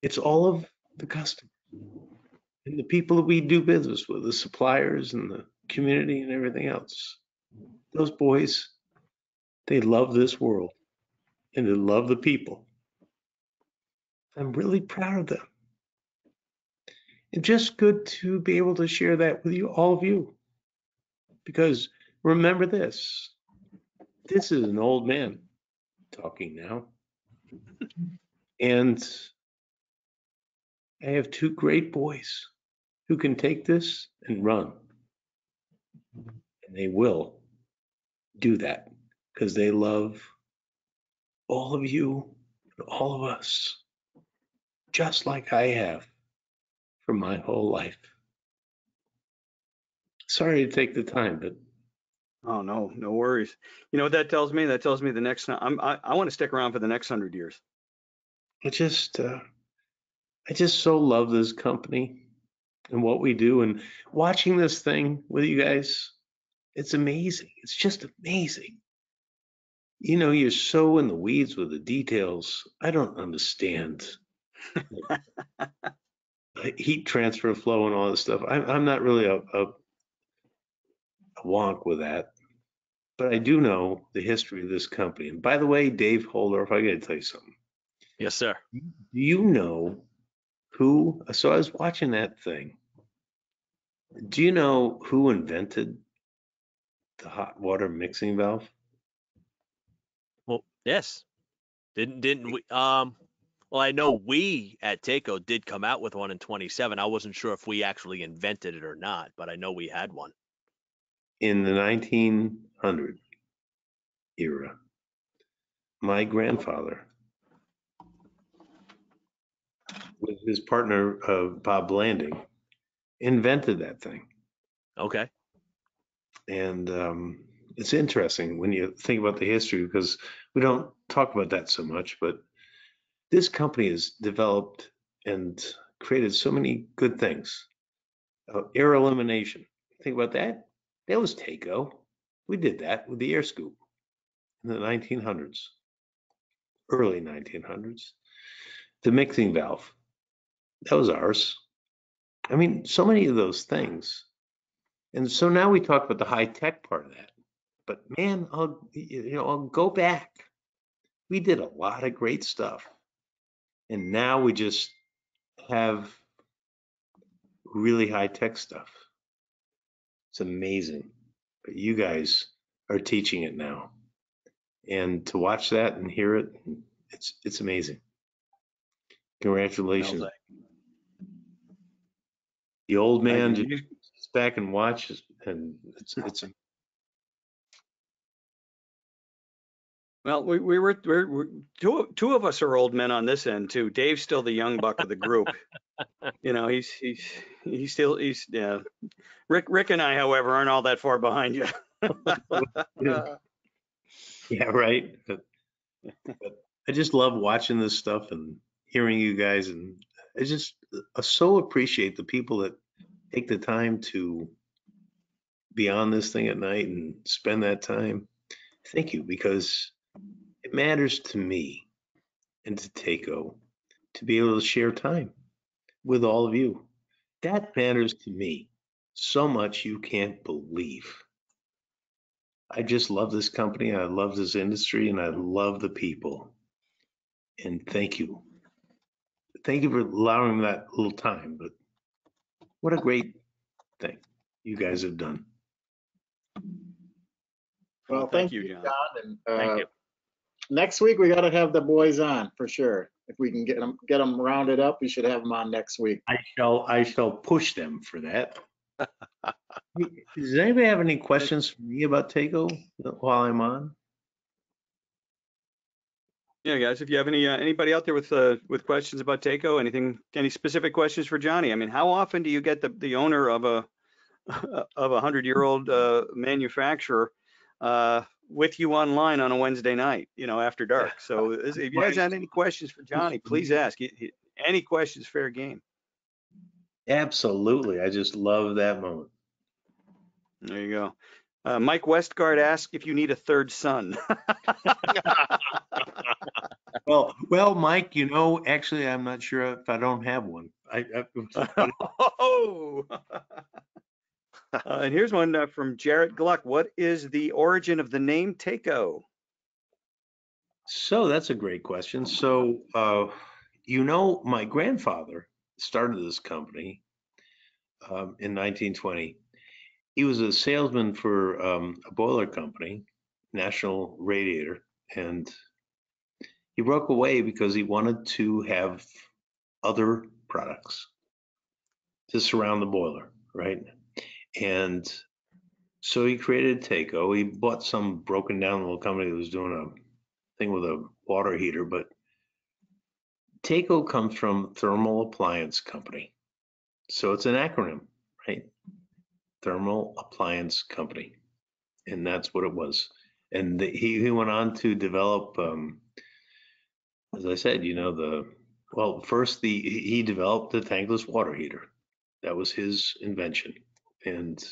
it's all of the customers and the people that we do business with, the suppliers and the community and everything else. Those boys, they love this world and they love the people. I'm really proud of them. And just good to be able to share that with you, all of you. Because remember this, this is an old man talking now. And I have two great boys who can take this and run. And they will do that because they love all of you and all of us, just like I have for my whole life. Sorry to take the time, but Oh, no, no worries. You know what that tells me? That tells me the next, I'm, I, I want to stick around for the next hundred years. I just, uh, I just so love this company and what we do and watching this thing with you guys. It's amazing. It's just amazing. You know, you're so in the weeds with the details. I don't understand. (laughs) Heat transfer flow and all this stuff. I'm, I'm not really a, a, a wonk with that, but I do know the history of this company. And by the way, Dave Haller, if I got to tell you something. Yes, sir. Do you know who? So I was watching that thing. Do you know who invented the hot water mixing valve? Well, yes. Didn't didn't we? Um. Well, I know we at Taco did come out with one in 27. I wasn't sure if we actually invented it or not, but I know we had one. In the 1900 era, my grandfather, with his partner uh, Bob Landing, invented that thing. Okay. And um, it's interesting when you think about the history because we don't talk about that so much, but this company has developed and created so many good things. Uh, air elimination. Think about that. That was Taco. We did that with the air scoop in the 1900s, early 1900s. The mixing valve. That was ours. I mean, so many of those things. And so now we talk about the high tech part of that. But man, I'll you know, I'll go back. We did a lot of great stuff. And now we just have really high tech stuff. It's amazing. But you guys are teaching it now. And to watch that and hear it, it's it's amazing. Congratulations. The old man just sits back and watches and it's it's Well, we, we were, we're, we're, two, two of us are old men on this end too. Dave's still the young buck of the group. (laughs) You know, he's, he's, he's still, he's, yeah. Rick, Rick and I, however, aren't all that far behind you. (laughs) Yeah. Right. But, but I just love watching this stuff and hearing you guys, and I just I so appreciate the people that take the time to be on this thing at night and spend that time. Thank you, because it matters to me and to Taco to be able to share time with all of you. That matters to me so much you can't believe. I just love this company. I love this industry and I love the people. And thank you. Thank you for allowing me that little time, but what a great thing you guys have done. Well, thank you, John. And, Thank uh, you. Next week, we gotta have the boys on for sure. If we can get them, get them rounded up, we should have them on next week. I shall, I shall push them for that. (laughs) Does anybody have any questions for me about Taco while I'm on? Yeah, guys, if you have any, uh, anybody out there with, uh, with questions about Taco, anything, any specific questions for Johnny? I mean, how often do you get the, the owner of a, (laughs) of a hundred year old, uh, manufacturer, uh, with you online on a Wednesday night, you know, after dark? So (laughs) if you guys have any questions for Johnny, (laughs) please ask. Any questions, fair game. Absolutely. I just love that moment. There you go. Uh, Mike Westgard asked if you need a third son. (laughs) Well, well, Mike, you know, actually, I'm not sure if I don't have one. I, I Oh. Uh, and here's one uh, from Jarrett Gluck. What is the origin of the name Taco? So that's a great question. So, uh, you know, my grandfather started this company um, in 1920. He was a salesman for um, a boiler company, National Radiator, and he broke away because he wanted to have other products to surround the boiler, right? And so he created Taco. He bought some broken down little company that was doing a thing with a water heater, but TACO comes from Thermal Appliance Company. So it's an acronym, right? Thermal Appliance Company. And that's what it was. And the, he, he went on to develop, um, as I said, you know, the, well, first the, he developed the tankless water heater. That was his invention. And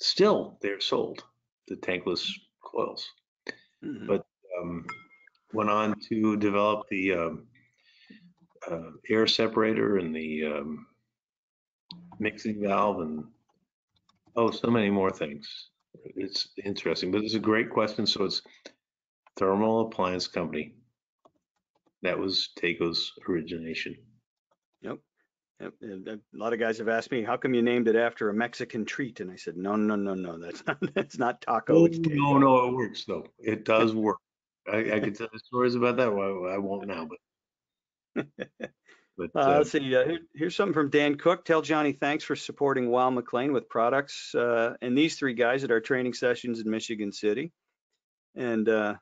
still they're sold, the tankless coils. Mhm. But um, went on to develop the um, uh, air separator and the um, mixing valve and oh, so many more things. It's interesting, but it's a great question. So it's Thermal Appliance Company. That was Taco's origination. Yep, A lot of guys have asked me, how come you named it after a Mexican treat? And I said, no, no, no, no, that's not, (laughs) that's not taco. It's no, no, it works though. It (laughs) does work. I, I could tell stories about that. Well, I won't now, but. (laughs) But Uh, uh, let's see, uh, here- here's something from Dan Cook. Tell Johnny thanks for supporting Weil-McLain with products uh, and these three guys at our training sessions in Michigan City. And uh,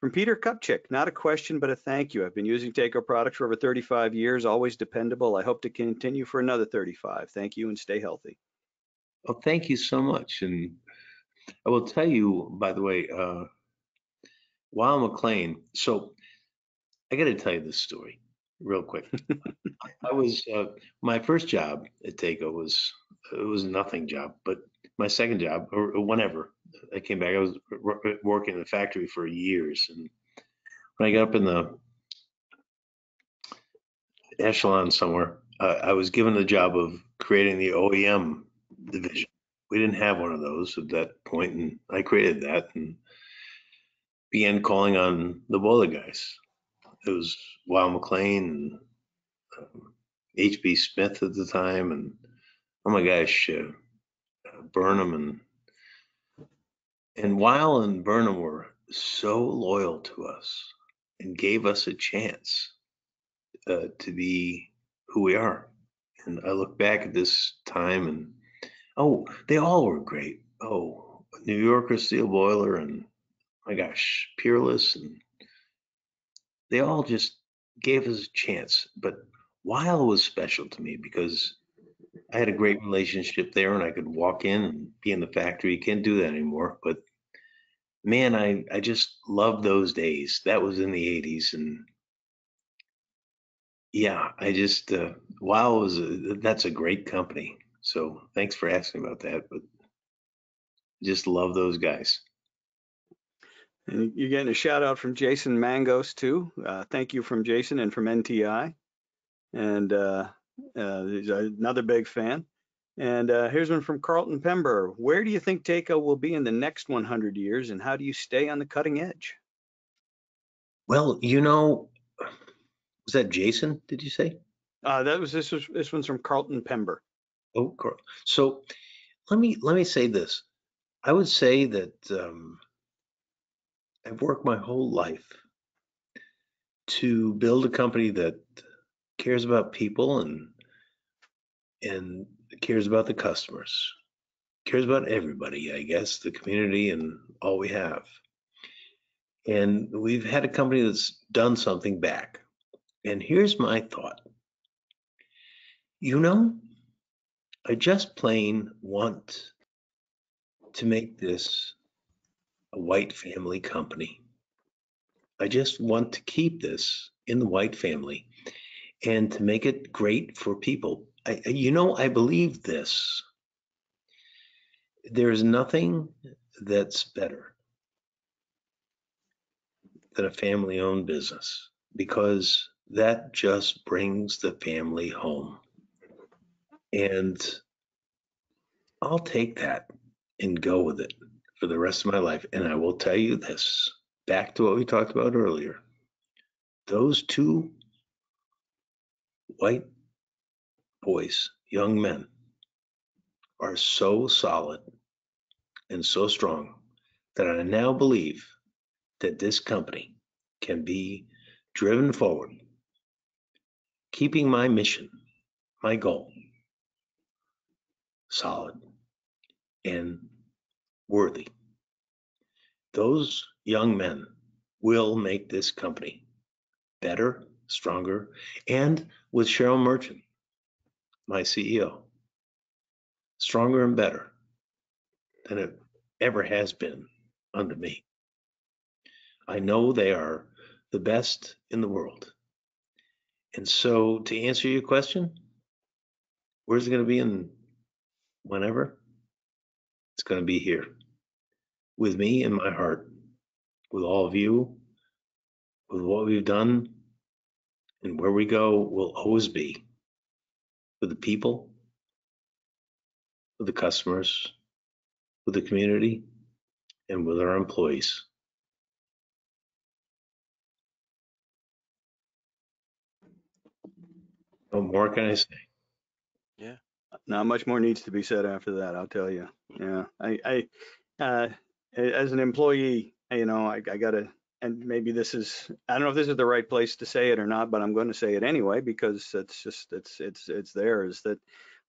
from Peter Kupchik, not a question, but a thank you. I've been using Taco products for over 35 years, always dependable. I hope to continue for another 35. Thank you and stay healthy. Well, thank you so much. And I will tell you, by the way, uh, McLain. So I got to tell you this story real quick. (laughs) I was uh, my first job at Taco was it was a nothing job, but my second job or, or whenever I came back, I was working in the factory for years. And when I got up in the echelon somewhere, uh, I was given the job of creating the OEM division. We didn't have one of those at that point, and I created that and began calling on the boiler guys. It was Weil-McLain and um, HB Smith at the time, and oh my gosh, uh, Burnham and and Weil and Burnham were so loyal to us and gave us a chance uh, to be who we are. And I look back at this time and oh, they all were great. Oh, New Yorker Steel Boiler and my gosh, Peerless and they all just gave us a chance. But Weil was special to me because I had a great relationship there and I could walk in and be in the factory. You can't do that anymore. But man, I, I just loved those days. That was in the 80s. And yeah, I just, uh, Weil was, a, that's a great company. So thanks for asking about that. But just love those guys. And you're getting a shout out from Jason Mangos too. Uh, thank you from Jason and from NTI. And uh, uh, he's another big fan. And uh, here's one from Carlton Pember. Where do you think Taco will be in the next 100 years, and how do you stay on the cutting edge? Well, you know, was that Jason? Did you say? Uh, that was this was this one's from Carlton Pember. Oh, Carl. So let me let me say this. I would say that um, I've worked my whole life to build a company that cares about people and and cares about the customers, cares about everybody, I guess, the community and all we have. And we've had a company that's done something back. And here's my thought. You know, I just plain want to make this a White family company. I just want to keep this in the White family and to make it great for people. I, you know, I believe this. There's nothing that's better than a family owned business because that just brings the family home. And I'll take that and go with it for the rest of my life. And I will tell you this back to what we talked about earlier. Those two White boys young men are so solid and so strong that I now believe that this company can be driven forward, keeping my mission, my goal solid and worthy. Those young men will make this company better, stronger, and with Cheryl Merchant, my CEO, stronger and better than it ever has been under me. I know they are the best in the world. And so, to answer your question, where's it going to be in whenever? It's going to be here with me in my heart, with all of you, with what we've done, and where we go will always be with the people, with the customers, with the community, and with our employees. What more can I say? Yeah, not much more needs to be said after that, I'll tell you. Yeah, I, I, uh, as an employee, you know, I, I gotta, and maybe this is, I don't know if this is the right place to say it or not, but I'm going to say it anyway because it's just, it's, it's, it's there is that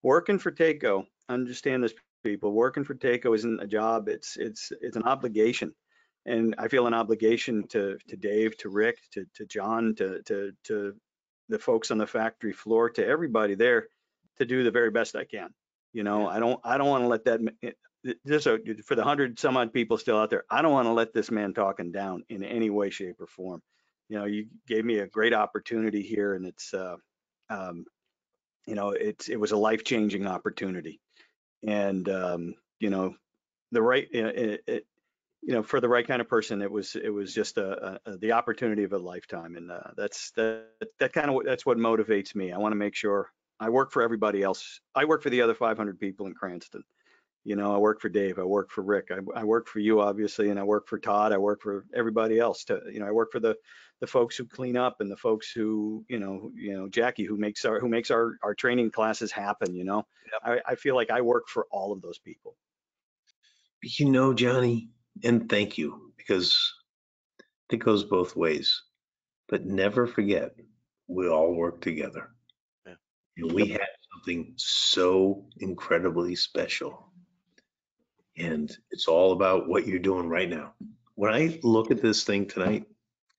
working for Taco, understand this, people, working for Taco isn't a job, it's, it's, it's an obligation. And I feel an obligation to, to Dave, to Rick, to, to John, to, to, to the folks on the factory floor, to everybody there to do the very best I can. You know, I don't, I don't want to let that, ma- it- th- just so, for the hundred some odd people still out there, I don't want to let this man talking down in any way, shape or form. You know, you gave me a great opportunity here and it's, uh, um, you know, it's, it was a life changing opportunity. And, um, you know, the right, it, it, you know, for the right kind of person, it was, it was just a, a, a- the opportunity of a lifetime. And, uh, that's, that, that kind of, that's what motivates me. I want to make sure I work for everybody else. I work for the other 500 people in Cranston. You know, I work for Dave, I work for Rick, I, I work for you, obviously, and I work for Todd, I work for everybody else to, you know, I work for the, the folks who clean up and the folks who, you know, you know, Jackie, who makes our, who makes our, our training classes happen, you know? I, I feel like I work for all of those people. You know, Johnny, and thank you because it goes both ways. But never forget, we all work together. Yeah. And we have something so incredibly special. And it's all about what you're doing right now. When I look at this thing tonight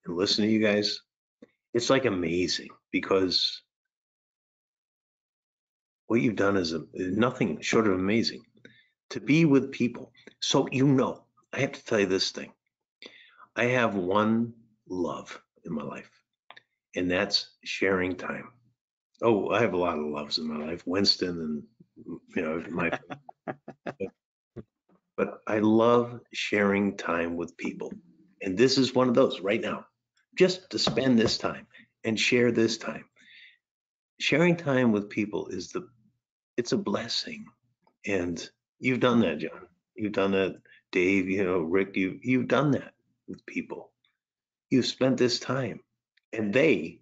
and listen to you guys, it's like amazing because what you've done is a- nothing short of amazing. To be with people. So you know, I have to tell you this thing. I have one love in my life, and that's sharing time. Oh, I have a lot of loves in my life, Winston and you know my. (laughs) but I love sharing time with people, and this is one of those right now. Just to spend this time and share this time. Sharing time with people is the, it's a blessing, and you've done that, John. You've done that, Dave. You know, Rick. You you've done that with people. You've spent this time, and they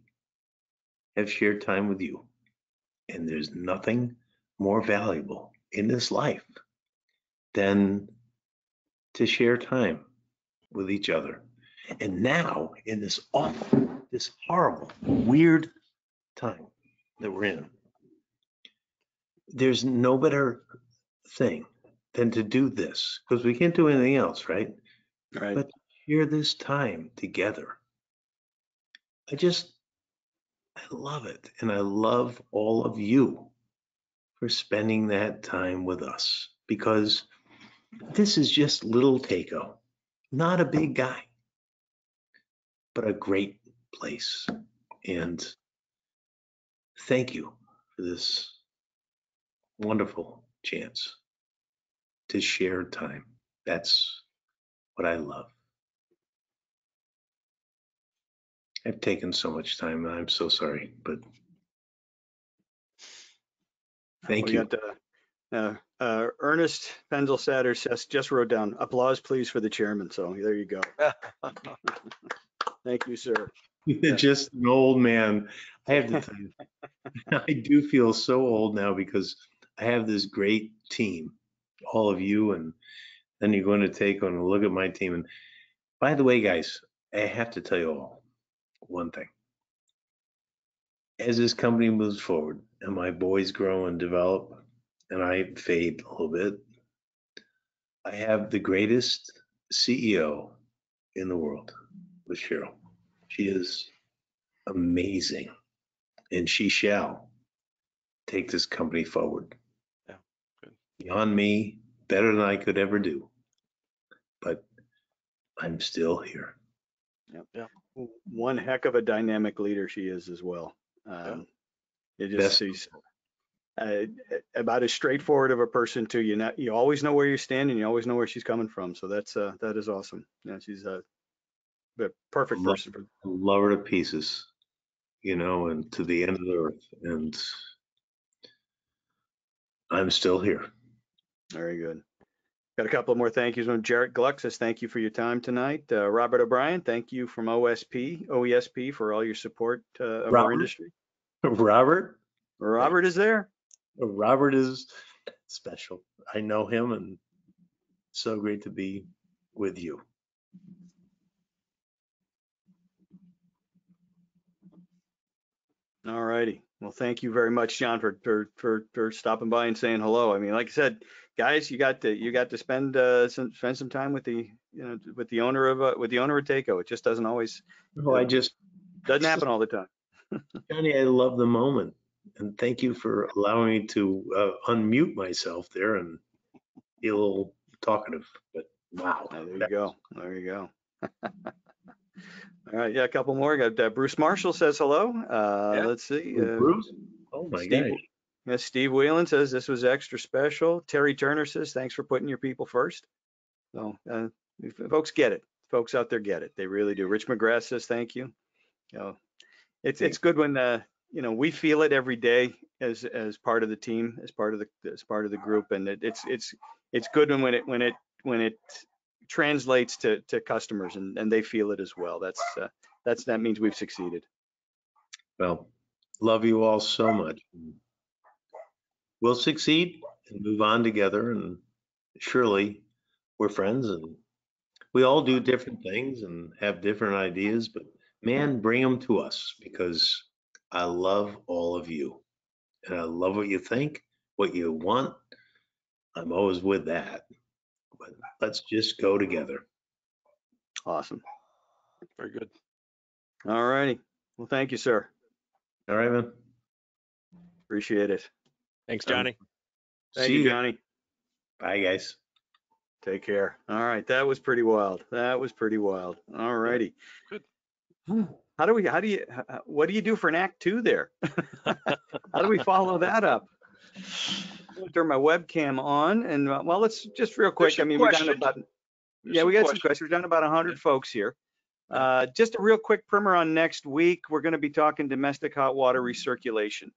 have shared time with you. And there's nothing more valuable in this life than to share time with each other. And now, in this awful, this horrible, weird time that we're in, there's no better thing than to do this because we can't do anything else, right? Right. But share this time together. I just, I love it. And I love all of you for spending that time with us because this is just little Taco, not a big guy, but a great place. And thank you for this wonderful chance to share time. That's what I love. I've taken so much time. I'm so sorry, but thank We you. got, uh, uh, uh, Ernest Penzelsatter says, just wrote down applause, please, for the chairman. So there you go. Thank you, sir. (laughs) Just an old man. I have to tell you, (laughs) I do feel so old now because I have this great team, all of you, and then you're going to take on a look at my team. And by the way, guys, I have to tell you all one thing. As this company moves forward and my boys grow and develop, and I fade a little bit, I have the greatest CEO in the world with Cheryl. She is amazing, and she shall take this company forward. Yeah, good. Beyond me, better than I could ever do. But I'm still here. One heck of a dynamic leader she is as well. Um, It just, Best. she's uh, about as straightforward of a person too. You know, you always know where you stand and you always know where she's coming from. So that's, uh, that is awesome. Yeah, she's a, the perfect Love- person for, love her to pieces, you know, and to the end of the earth. And I'm still here. Very good. Got a couple of more thank yous. One, Jarrett Gluck says, thank you for your time tonight. Uh, Robert O'Brien, thank you from OSP, OESP for all your support uh, of our industry. (laughs) Robert, Robert is there. Robert is special. I know him and so great to be with you. All righty. Well, thank you very much, John, for, for, for, for stopping by and saying hello. I mean, like I said, guys, you got to, you got to spend, uh, some, spend some time with the, you know, with the owner of, uh, with the owner of Taco. It just doesn't always, Oh, I just, doesn't happen all the time. (laughs) Johnny, I love the moment. And thank you for allowing me to uh, unmute myself there and be a little talkative. But wow. There you go. There you go. (laughs) All right. Yeah, a couple more. Got uh, Bruce Marshall says hello. Uh, Yeah. let's see. With uh, Bruce? Oh my Steve- God. Yeah, Steve Whelan says this was extra special. Terry Turner says thanks for putting your people first. So uh, folks get it. Folks out there get it. They really do. Rich McGrath says thank you. You know, it's it's good when uh, you know we feel it every day as as part of the team, as part of the as part of the group, and it, it's it's it's good when it when it when it translates to to customers and and they feel it as well. That's uh, that's that means we've succeeded. Well, love you all so much. We'll succeed and move on together and surely we're friends and we all do different things and have different ideas, but man, bring them to us because I love all of you. And I love what you think, what you want. I'm always with that. But let's just go together. Awesome. Very good. All righty. Well, thank you, sir. All right, man. Appreciate it. Thanks, Um, Johnny. Thank See you, ya. Johnny. Bye, guys. Take care. All right, that was pretty wild. That was pretty wild. All righty. Good. How do we, how do you, what do you do for an act two there? (laughs) How do we follow that up? Turn my webcam on and, uh, well, let's just real quick, I mean, we're down to questions. about, There's yeah, we got some questions. We're down to about hundred folks here. Uh, just a real quick primer on next week. We're gonna be talking domestic hot water recirculation.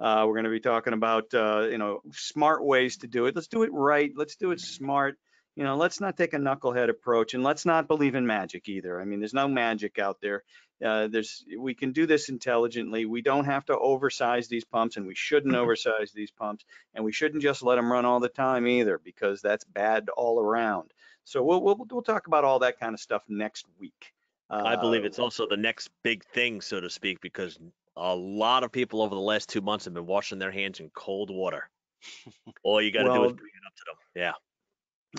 Uh, we're gonna be talking about, uh, you know, smart ways to do it. Let's do it right. Let's do it smart. You know, let's not take a knucklehead approach and let's not believe in magic either. I mean, there's no magic out there. Uh, there's, we can do this intelligently. We don't have to oversize these pumps and we shouldn't oversize these pumps. And we shouldn't just let them run all the time either because that's bad all around. So we'll, we'll, we'll talk about all that kind of stuff next week. I believe Uh, it's also the next big thing, so to speak, because a lot of people over the last two months have been washing their hands in cold water. (laughs) All you got to do is bring it up to them. Yeah.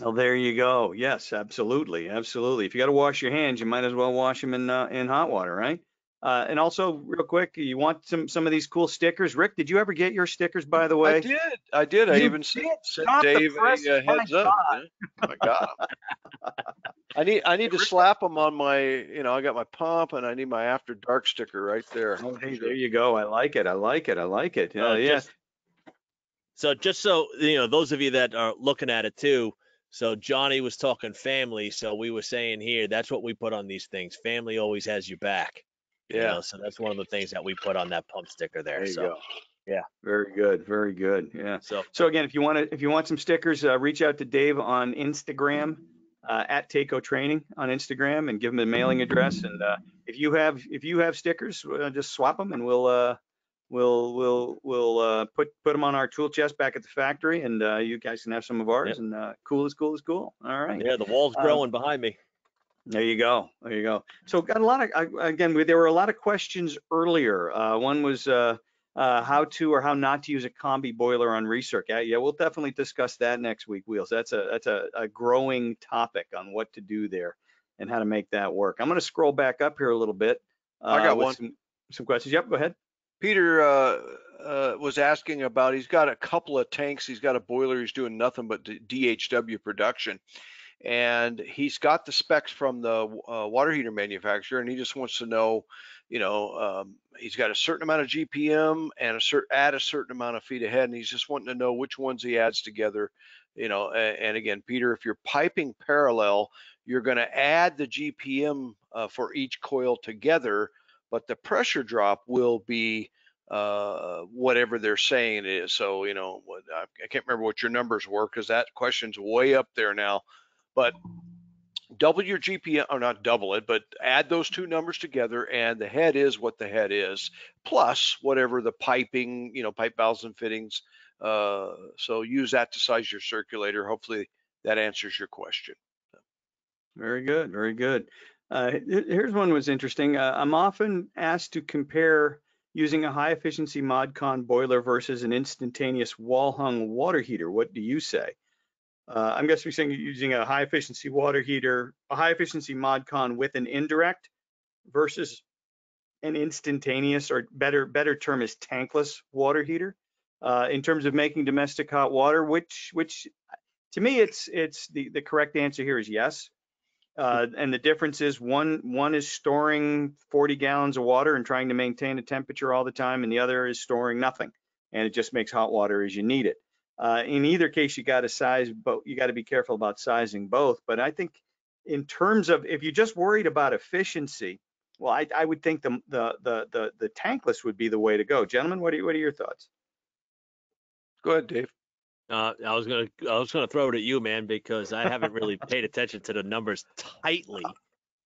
Well, there you go. Yes, absolutely, absolutely. If you got to wash your hands, you might as well wash them in uh, in hot water, right? Uh, and also, real quick, you want some some of these cool stickers? Rick, did you ever get your stickers? By the way, I did. I did. I even sent, did. sent Stop the Dave a presses. uh, My heads up. Yeah, I got 'em. I need I need to slap them on my you know I got my pump and I need my after dark sticker right there. Oh, hey, there you go. I like it. I like it. I like it. Yeah, Uh, yeah. just- So just so you know, those of you that are looking at it too. So Johnny was talking family. So we were saying here, that's what we put on these things. Family always has your back. you Yeah. know, so that's one of the things that we put on that pump sticker there. There you so go. yeah. Very good. Very good. Yeah. so So again, if you want to, if you want some stickers, uh, reach out to Dave on Instagram, uh, at Taco Training on Instagram and give him a mailing address. And, uh, if you have, if you have stickers, uh, just swap them and we'll, uh, we'll we'll we'll uh, put put them on our tool chest back at the factory, and uh, you guys can have some of ours. Yep. And uh, cool is cool is cool. All right. Yeah, the wall's Um, growing behind me. There you go. There you go. So got a lot of again. we- There were a lot of questions earlier. Uh, one was uh, uh, how to or how not to use a combi boiler on recirc. Yeah, yeah, we'll definitely discuss that next week, Wheels. That's a that's a, a growing topic on what to do there and how to make that work. I'm going to scroll back up here a little bit. I got uh, one. Some, some questions. Yep, go ahead. Peter uh, uh, was asking about, he's got a couple of tanks, he's got a boiler, he's doing nothing but DHW production. And he's got the specs from the uh, water heater manufacturer and he just wants to know, you know, um, he's got a certain amount of GPM and a add a certain amount of feet ahead and he's just wanting to know which ones he adds together. You know, and, and again, Peter, if you're piping parallel, you're going to add the GPM uh, for each coil together, but the pressure drop will be uh, whatever they're saying it is. So, you know, I can't remember what your numbers were because that question's way up there now. But double your GPM, or not double it, but add those two numbers together, and the head is what the head is, plus whatever the piping, you know, pipe valves and fittings. Uh, so use that to size your circulator. Hopefully that answers your question. Very good, very good. Uh, here's one was interesting. Uh, I'm often asked to compare using a high efficiency ModCon boiler versus an instantaneous wall hung water heater. What do you say? Uh, I'm guessing you're saying using a high efficiency water heater, a high efficiency ModCon with an indirect versus an instantaneous or better better term is tankless water heater. Uh, in terms of making domestic hot water, which which to me it's it's the the correct answer here is yes. Uh, and the difference is one one is storing 40 gallons of water and trying to maintain a temperature all the time, and the other is storing nothing, and it just makes hot water as you need it. Uh, in either case, you got to size, but you got to be careful about sizing both. But I think in terms of if you're just worried about efficiency, well, I, I would think the, the the the the tankless would be the way to go. Gentlemen, what are what are your thoughts? Go ahead, Dave. Uh, I was gonna I was gonna throw it at you, man, because I haven't really paid attention to the numbers tightly.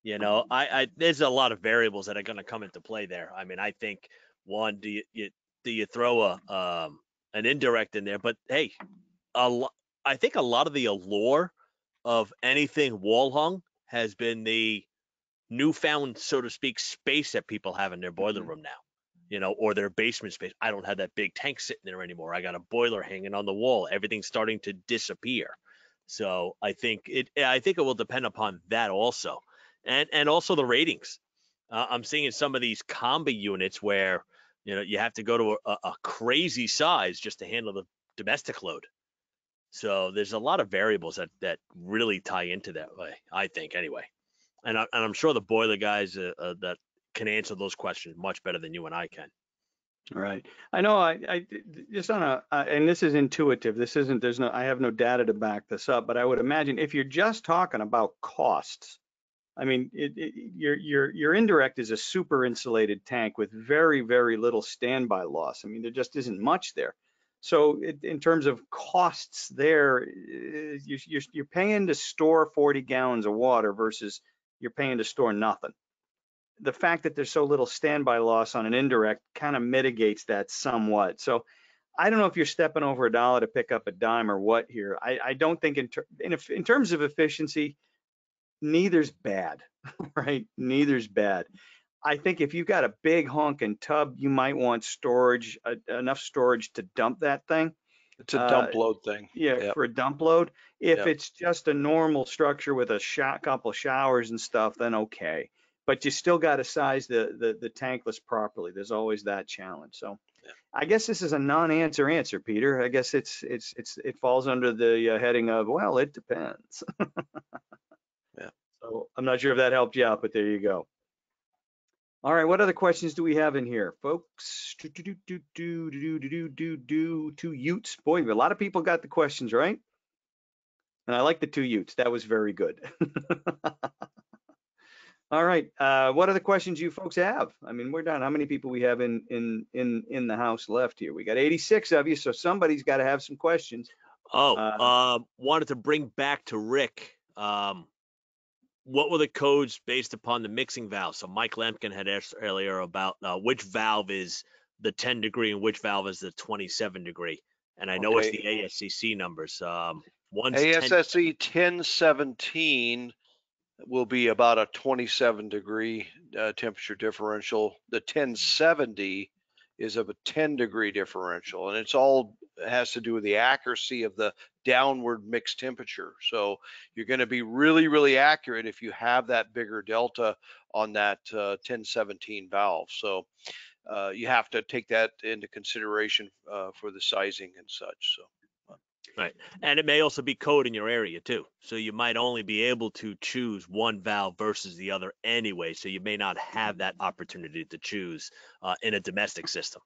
You know, I, I there's a lot of variables that are gonna come into play there. I mean, I think one, do you, you do you throw a um an indirect in there? But hey, a lo- I think a lot of the allure of anything wall hung has been the newfound, so to speak, space that people have in their boiler room now. You know, or their basement space. I don't have that big tank sitting there anymore. I got a boiler hanging on the wall. Everything's starting to disappear. So I think it. I think it will depend upon that also, and and also the ratings. Uh, I'm seeing some of these combi units where you know you have to go to a, a crazy size just to handle the domestic load. So there's a lot of variables that that really tie into that way. I think anyway, and I, and I'm sure the boiler guys uh, uh, that can answer those questions much better than you and I can. Right. I know I, I just on a, uh, and this is intuitive. This isn't, there's no, I have no data to back this up, but I would imagine if you're just talking about costs, I mean, it, it, your, your, your indirect is a super insulated tank with very, very little standby loss. I mean, there just isn't much there. So it, in terms of costs there, you, you're, you're paying to store 40 gallons of water versus you're paying to store nothing the fact that there's so little standby loss on an indirect kind of mitigates that somewhat. So I don't know if you're stepping over a dollar to pick up a dime or what here. I, I don't think in, ter- in, if- in terms of efficiency, neither's bad, (laughs) right? Neither's bad. I think if you've got a big honking tub, you might want storage, uh, enough storage to dump that thing. It's a Uh, dump load thing. Yeah, Yep. for a dump load. If Yep. it's just a normal structure with a sho couple showers and stuff, then okay. But you still got to size the, the the tankless properly. There's always that challenge. So Yeah. I guess this is a non-answer answer, Peter. I guess it's it's it's it falls under the uh, heading of well, it depends. Yeah. So I'm not sure if that helped you out, but there you go. All right, what other questions do we have in here, folks? Do, do, do, do, do, do, do, do, do, two Utes. Boy, a lot of people got the questions right. And I like the two Utes. That was very good. All right, uh, what the questions you folks have? I mean, we're done. How many people we have in in in in the house left here? We got 86 of you, so somebody's got to have some questions. Oh, Uh, um, wanted to bring back to Rick. Um, what were the codes based upon the mixing valve? So Mike Lampkin had asked earlier about uh, which valve is the 10 degree and which valve is the 27 degree. And I know it's the ASSE numbers. Um, one's 10 ASSE 1017 will be about a 27 degree uh, temperature differential. The 1070 is of a 10 degree differential, and it's all has to do with the accuracy of the downward mixed temperature. So you're going to be really, really accurate if you have that bigger delta on that uh, 1017 valve. So uh, you have to take that into consideration uh, for the sizing and such. So. And it may also be code in your area too. So you might only be able to choose one valve versus the other anyway. So you may not have that opportunity to choose uh, in a domestic system.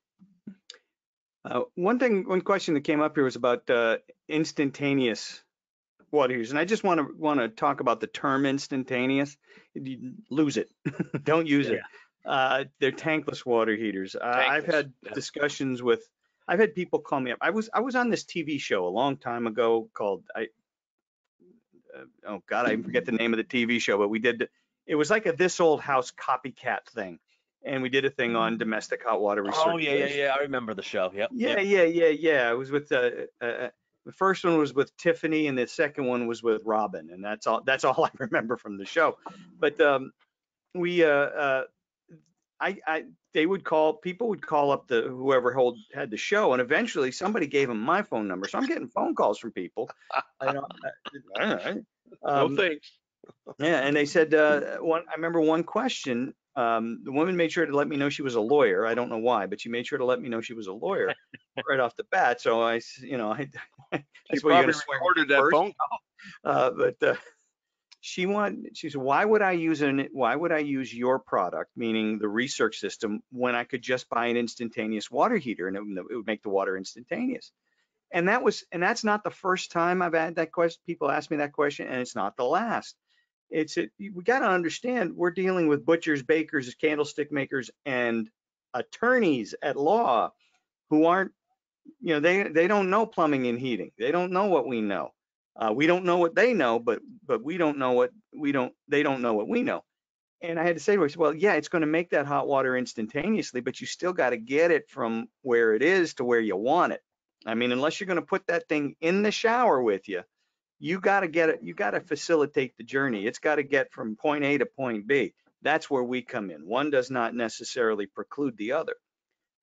Uh, one thing, one question that came up here was about uh, instantaneous water heaters, and I just want to want to talk about the term instantaneous. You lose it, (laughs) don't use it. Uh, they're tankless water heaters. Uh, I've had yeah. discussions with, I've had people call me up. I was I was on this TV show a long time ago called I. Uh, oh God, I forget the name of the TV show, but we did. It was like a this old house copycat thing, and we did a thing on domestic hot water recirc. Oh yeah, yeah, yeah. I remember the show. Yep. Yeah, yep. yeah, yeah, yeah. It was with uh, uh, uh, the first one was with Tiffany, and the second one was with Robin, and that's all. That's all (laughs) I remember from the show. But um, we, uh, uh, I, I, they would call. People would call up the whoever hold had the show, and eventually somebody gave them my phone number. So I'm getting phone calls from people. I don't, I, (laughs) all right. Um, no thanks. yeah, and they said uh, one. I remember one question. Um, the woman made sure to let me know she was a lawyer. I don't know why, but she made sure to let me know she was a lawyer (laughs) right off the bat. So i you know, I. She that's you're probably recorded that first? phone Uh, but uh, she wanted. She said, "Why would I use an? Why would I use your product, meaning the recirc system, when I could just buy an instantaneous water heater and it, would- it would make the water instantaneous?" And that was, and that's not the first time I've had that question. People ask me that question, and it's not the last. It's it, we got to understand we're dealing with butchers, bakers, candlestick makers, and attorneys at law who aren't, you know, they they don't know plumbing and heating. They don't know what we know. Uh, we don't know what they know, but but we don't know what we don't. They don't know what we know. And I had to say to said, well, yeah, it's going to make that hot water instantaneously, but you still got to get it from where it is to where you want it. I mean, unless you're going to put that thing in the shower with you, you got to get it. You got to facilitate the journey. It's got to get from point A to point B. That's where we come in. One does not necessarily preclude the other.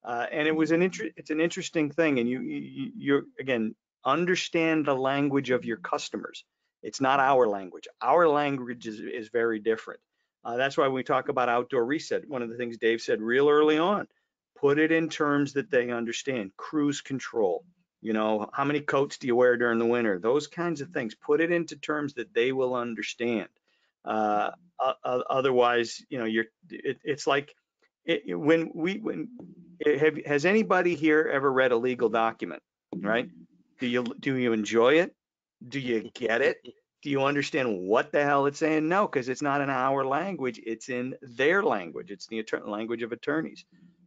Uh, and it was an inter- it's an interesting thing. And you, you, you're again, understand the language of your customers. It's not our language. Our language is, is very different. Uh, that's why we talk about outdoor reset, one of the things Dave said real early on, put it in terms that they understand. Cruise control, you know, how many coats do you wear during the winter? Those kinds of things. Put it into terms that they will understand. Uh, o- otherwise, you know, you're. It, it's like it, when we when have has anybody here ever read a legal document? Right? Do you do you enjoy it? Do you (laughs) get it? Do you understand what the hell it's saying? No, because it's not in our language. It's in their language. It's the attorney language of attorneys.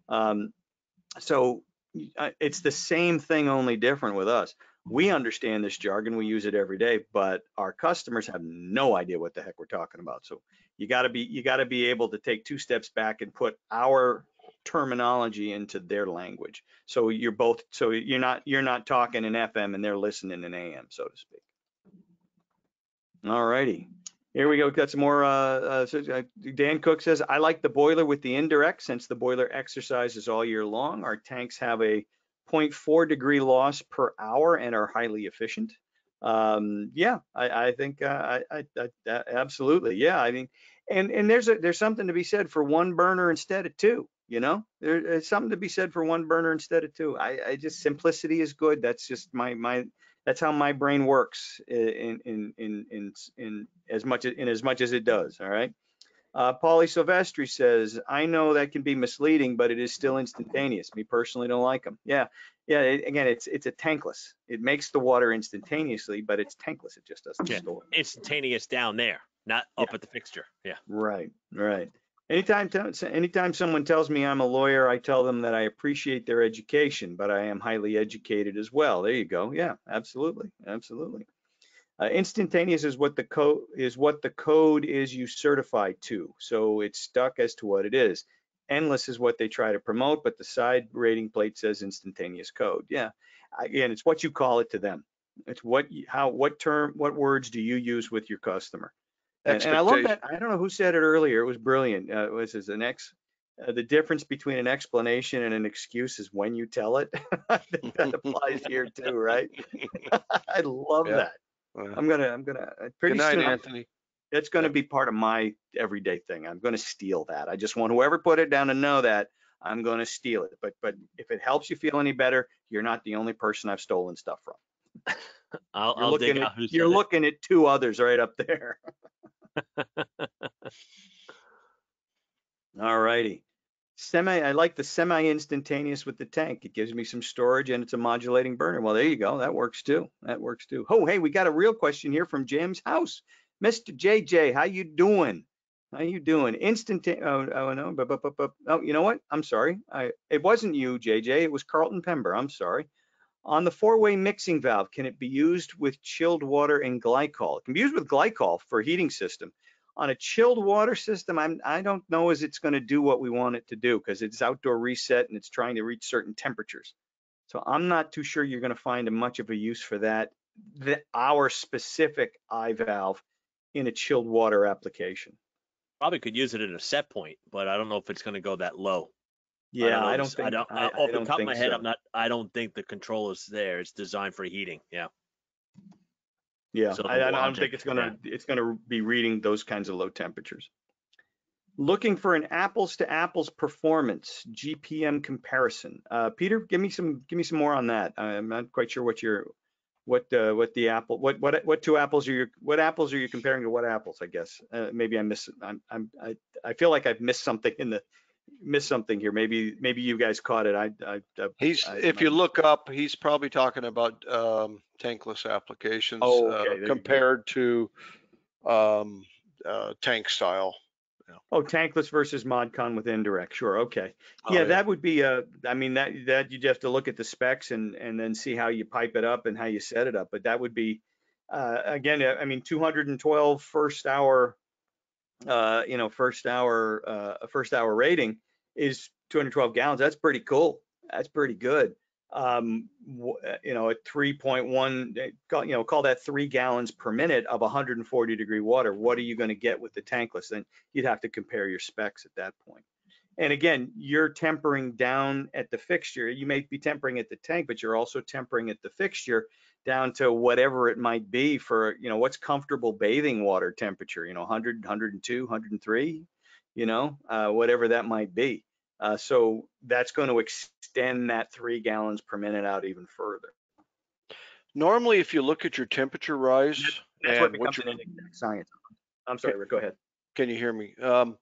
Um, so uh, it's the same thing, only different with us. We understand this jargon. We use it every day, but our customers have no idea what the heck we're talking about. So you got to be you got to be able to take two steps back and put our terminology into their language. So you're both so you're not you're not talking in FM and they're listening in AM, so to speak. All righty. Here we go. Got some more. Uh, uh, uh, Dan Cook says, I like the boiler with the indirect since the boiler exercises all year long. Our tanks have a 0.4 degree loss per hour and are highly efficient. Um, yeah, I, I think uh, I, I, I, absolutely. Yeah, I mean, and and there's a there's something to be said for one burner instead of two. You know, there's something to be said for one burner instead of two. I, I just simplicity is good. That's just my my that's how my brain works in in in in in as much as in as much as it does. All right. Uh, Paulie Silvestri says, I know that can be misleading, but it is still instantaneous. Me personally don't like them. Yeah. Yeah. it- again, it's it's a tankless. It makes the water instantaneously, but it's tankless. It just doesn't Yeah. store. Instantaneous down there, not up at the fixture. Yeah. Right, right. Anytime, anytime someone tells me I'm a lawyer, I tell them that I appreciate their education, but I am highly educated as well. There you go. Yeah, absolutely, absolutely. Uh, instantaneous is what the code is what the code is you certify to. So it's stuck as to what it is. endless is what they try to promote, but the side rating plate says instantaneous code. Yeah, again, it's what you call it to them. It's what, how, what term, what words do you use with your customer? And, and I love that. I don't know who said it earlier. It was brilliant. Uh, it was as an ex, uh, the difference between an explanation and an excuse is when you tell it. (laughs) I think that applies here too, right? (laughs) I love Yeah. that. Uh, I'm gonna, I'm gonna, uh, pretty Good night, soon, Anthony. it's gonna Yeah. be part of my everyday thing. I'm gonna steal that. I just want whoever put it down to know that I'm gonna steal it. But, but if it helps you feel any better, you're not the only person I've stolen stuff from. (laughs) I'll, You're I'll dig looking out at, who you're it. looking at two others right up there. (laughs) All righty. Semi, I like the semi-instantaneous with the tank. It gives me some storage and it's a modulating burner. Well, there you go. That works too. That works too. Oh, hey, we got a real question here from Jim's house. Mr. JJ, how you doing? How you doing? Instant, oh, oh no, but, but, but, but, oh, you know what? I'm sorry. I, it wasn't you, JJ. It was Carlton Pember. I'm sorry. On the four-way mixing valve, can it be used with chilled water and glycol? It can be used with glycol for a heating system. On a chilled water system, I'm, I don't know as it's going to do what we want it to do because it's outdoor reset and it's trying to reach certain temperatures. So I'm not too sure you're going to find much of a use for that, the, our specific I valve in a chilled water application. Probably could use it at a set point, but I don't know if it's going to go that low. Yeah, know. I don't think, I don't, I, I off the don't top of my head, so. I'm not. I don't think the control is there. It's designed for heating. Yeah. Yeah, So I, I don't think it's gonna, it's gonna be reading those kinds of low temperatures. Looking for an apples to apples performance GPM comparison. Uh, Peter, give me some, give me some more on that. I'm not quite sure what you're, what, uh, what the apple, what, what, what two apples are you, what apples are you comparing to what apples, I guess? Uh, maybe I miss, I'm, I'm, I, I feel like I've missed something in the, missed something here. Maybe, maybe you guys caught it. I, I, I- He's, I- if you look up, he's probably talking about um, tankless applications Oh, uh, okay, go. compared to um, uh, tank style. Oh, tankless versus ModCon with indirect, sure, okay. Oh, Yeah, yeah. that would be, a. I mean, that, that you'd have to look at the specs and, and then see how you pipe it up and how you set it up, but that would be, uh, again, uh, I mean, 212 first hour, uh, you know, first hour, uh, first hour rating is 212 gallons, that's pretty cool, that's pretty good. Um, uh, you know, at 3.1, uh, call- you know, call that three gallons per minute of 140 degree water, what are you gonna get with the tankless? Then you'd have to compare your specs at that point. And again, you're tempering down at the fixture. You may be tempering at the tank, but you're also tempering at the fixture down to whatever it might be for, you know, what's comfortable bathing water temperature, you know, 100, 102, 103, you know, uh, whatever that might be. Uh, so that's going to extend that three gallons per minute out even further. Normally, if you look at your temperature rise That's what and what becomes exact science. I'm sorry, Rick, go ahead. Can you hear me? Um,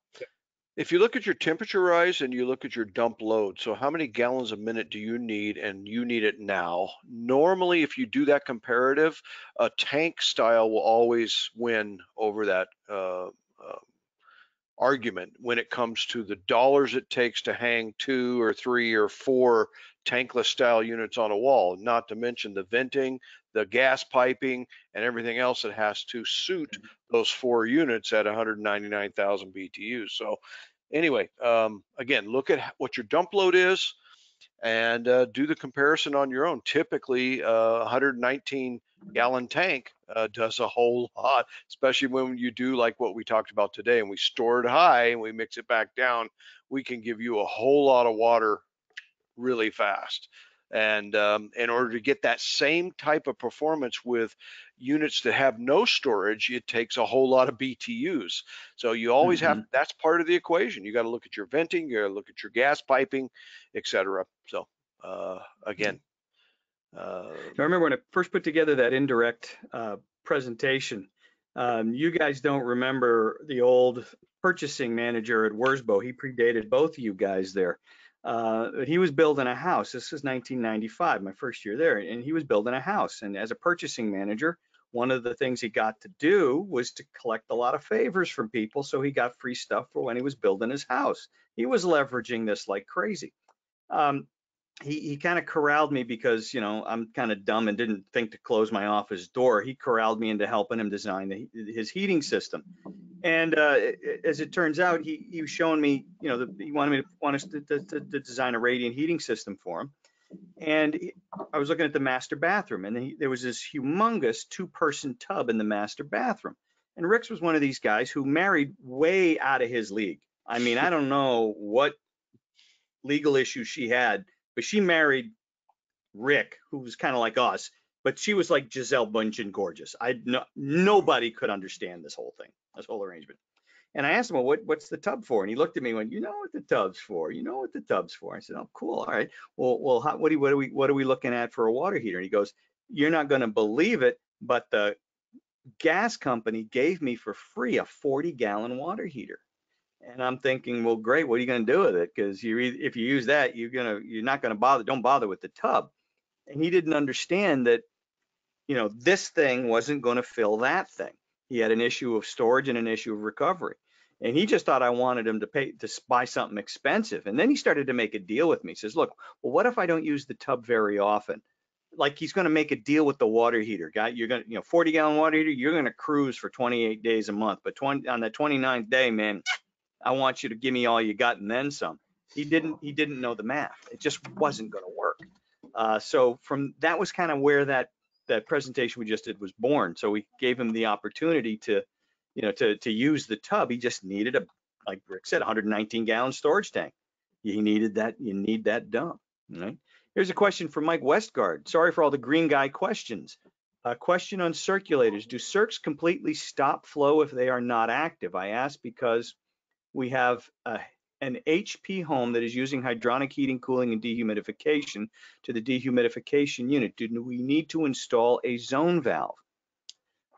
if you look at your temperature rise and you look at your dump load, so how many gallons a minute do you need and you need it now? Normally, if you do that comparative, a tank style will always win over that uh, uh, argument when it comes to the dollars it takes to hang two or three or four tankless style units on a wall, not to mention the venting, the gas piping, and everything else that has to suit those four units at 199,000 BTUs. So anyway, um, again, look at what your dump load is and uh, do the comparison on your own. Typically, uh, 119 gallon tank uh, does a whole lot, especially when you do like what we talked about today and we store it high and we mix it back down. We can give you a whole lot of water really fast. And um, in order to get that same type of performance with units that have no storage, it takes a whole lot of BTUs. So you always have, that's part of the equation. You got to look at your venting, you got to look at your gas piping, et cetera. So uh, again, uh, I remember when I first put together that indirect uh, presentation, um, you guys don't remember the old purchasing manager at Wirsbo. He predated both of you guys there. Uh, he was building a house. This is 1995, my first year there, and he was building a house. And as a purchasing manager, one of the things he got to do was to collect a lot of favors from people. So he got free stuff for when he was building his house. He was leveraging this like crazy. Um, he, he kind of corralled me because, you know, I'm kind of dumb and didn't think to close my office door. He corralled me into helping him design the, his heating system. And uh, as it turns out, he, he was showing me, you know, the, he wanted me to, want us to, to, to- design a radiant heating system for him. And he- I was looking at the master bathroom and he, there was this humongous two-person tub in the master bathroom. And Rick's was one of these guys who married way out of his league. I mean, I don't know what legal issues she had, but she married Rick, who was kind of like us, but she was like Gisele Bündchen gorgeous. I no, nobody could understand this whole thing, this whole arrangement. And I asked him, well, what, what's the tub for? And he looked at me and went, you know what the tub's for? You know what the tub's for? I said, oh, cool. All right. Well, well, how, what, do, what are we, what are we looking at for a water heater? And he goes, you're not going to believe it, but the gas company gave me for free a 40 gallon water heater. And I'm thinking, well, great. What are you going to do with it? Because you, if you use that, you're gonna, you're not going to bother. Don't bother with the tub. And he didn't understand that, you know, this thing wasn't going to fill that thing. He had an issue of storage and an issue of recovery. And he just thought I wanted him to pay to buy something expensive. And then he started to make a deal with me. He says, look, well, what if I don't use the tub very often? Like he's going to make a deal with the water heater guy. You're going to, you know, 40 gallon water heater, you're going to cruise for 28 days a month. But 20, on the 29th day, man, I want you to give me all you got and then some. He didn't, he didn't know the math. It just wasn't going to work. Uh, so from, that was kind of where that, that presentation we just did was born. So we gave him the opportunity to, you know, to, to use the tub. He just needed a, like Rick said, 119 gallon storage tank. He needed that, you need that dump, right? Here's a question from Mike Westgard. Sorry for all the green guy questions. A question on circulators. Do circs completely stop flow if they are not active? I ask because we have a, an HP home that is using hydronic heating, cooling, and dehumidification to the dehumidification unit. Do we need to install a zone valve?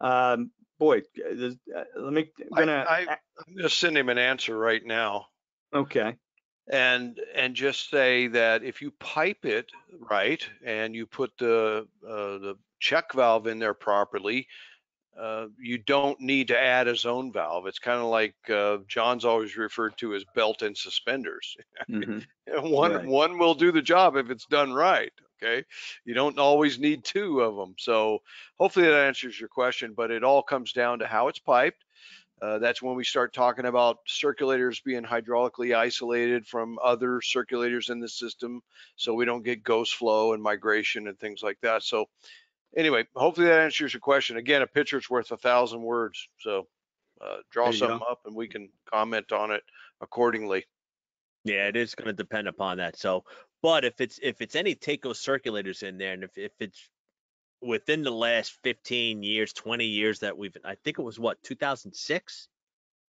Um, boy, uh, let me, I'm gonna, I- I'm going to send him an answer right now. okay, and and just say that if you pipe it right and you put the uh, the check valve in there properly, uh, you don't need to add a zone valve. It's kind of like uh, John's always referred to as belt and suspenders. (laughs) mhm, one Right. one will do the job if it's done right. Okay, you don't always need two of them. So hopefully that answers your question. But it all comes down to how it's piped. Uh, that's when we start talking about circulators being hydraulically isolated from other circulators in the system, so we don't get ghost flow and migration and things like that. So anyway, hopefully that answers your question. Again, a picture's worth a thousand words. So uh, draw you go. something up and we can comment on it accordingly. Yeah, it is going to depend upon that. So, but if it's if it's any Taco circulators in there, and if if it's within the last 15 years, 20 years that we've, I think it was what 2006.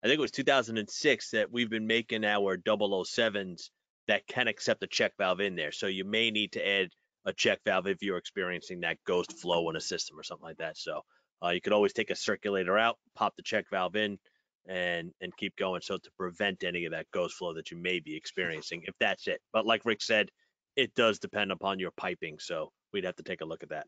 I think it was 2006 that we've been making our 007s that can accept the check valve in there. So you may need to add a check valve if you're experiencing that ghost flow in a system or something like that. So uh, you could always take a circulator out, pop the check valve in, and and keep going. So to prevent any of that ghost flow that you may be experiencing, if that's it. But like Rick said, it does depend upon your piping. So we'd have to take a look at that.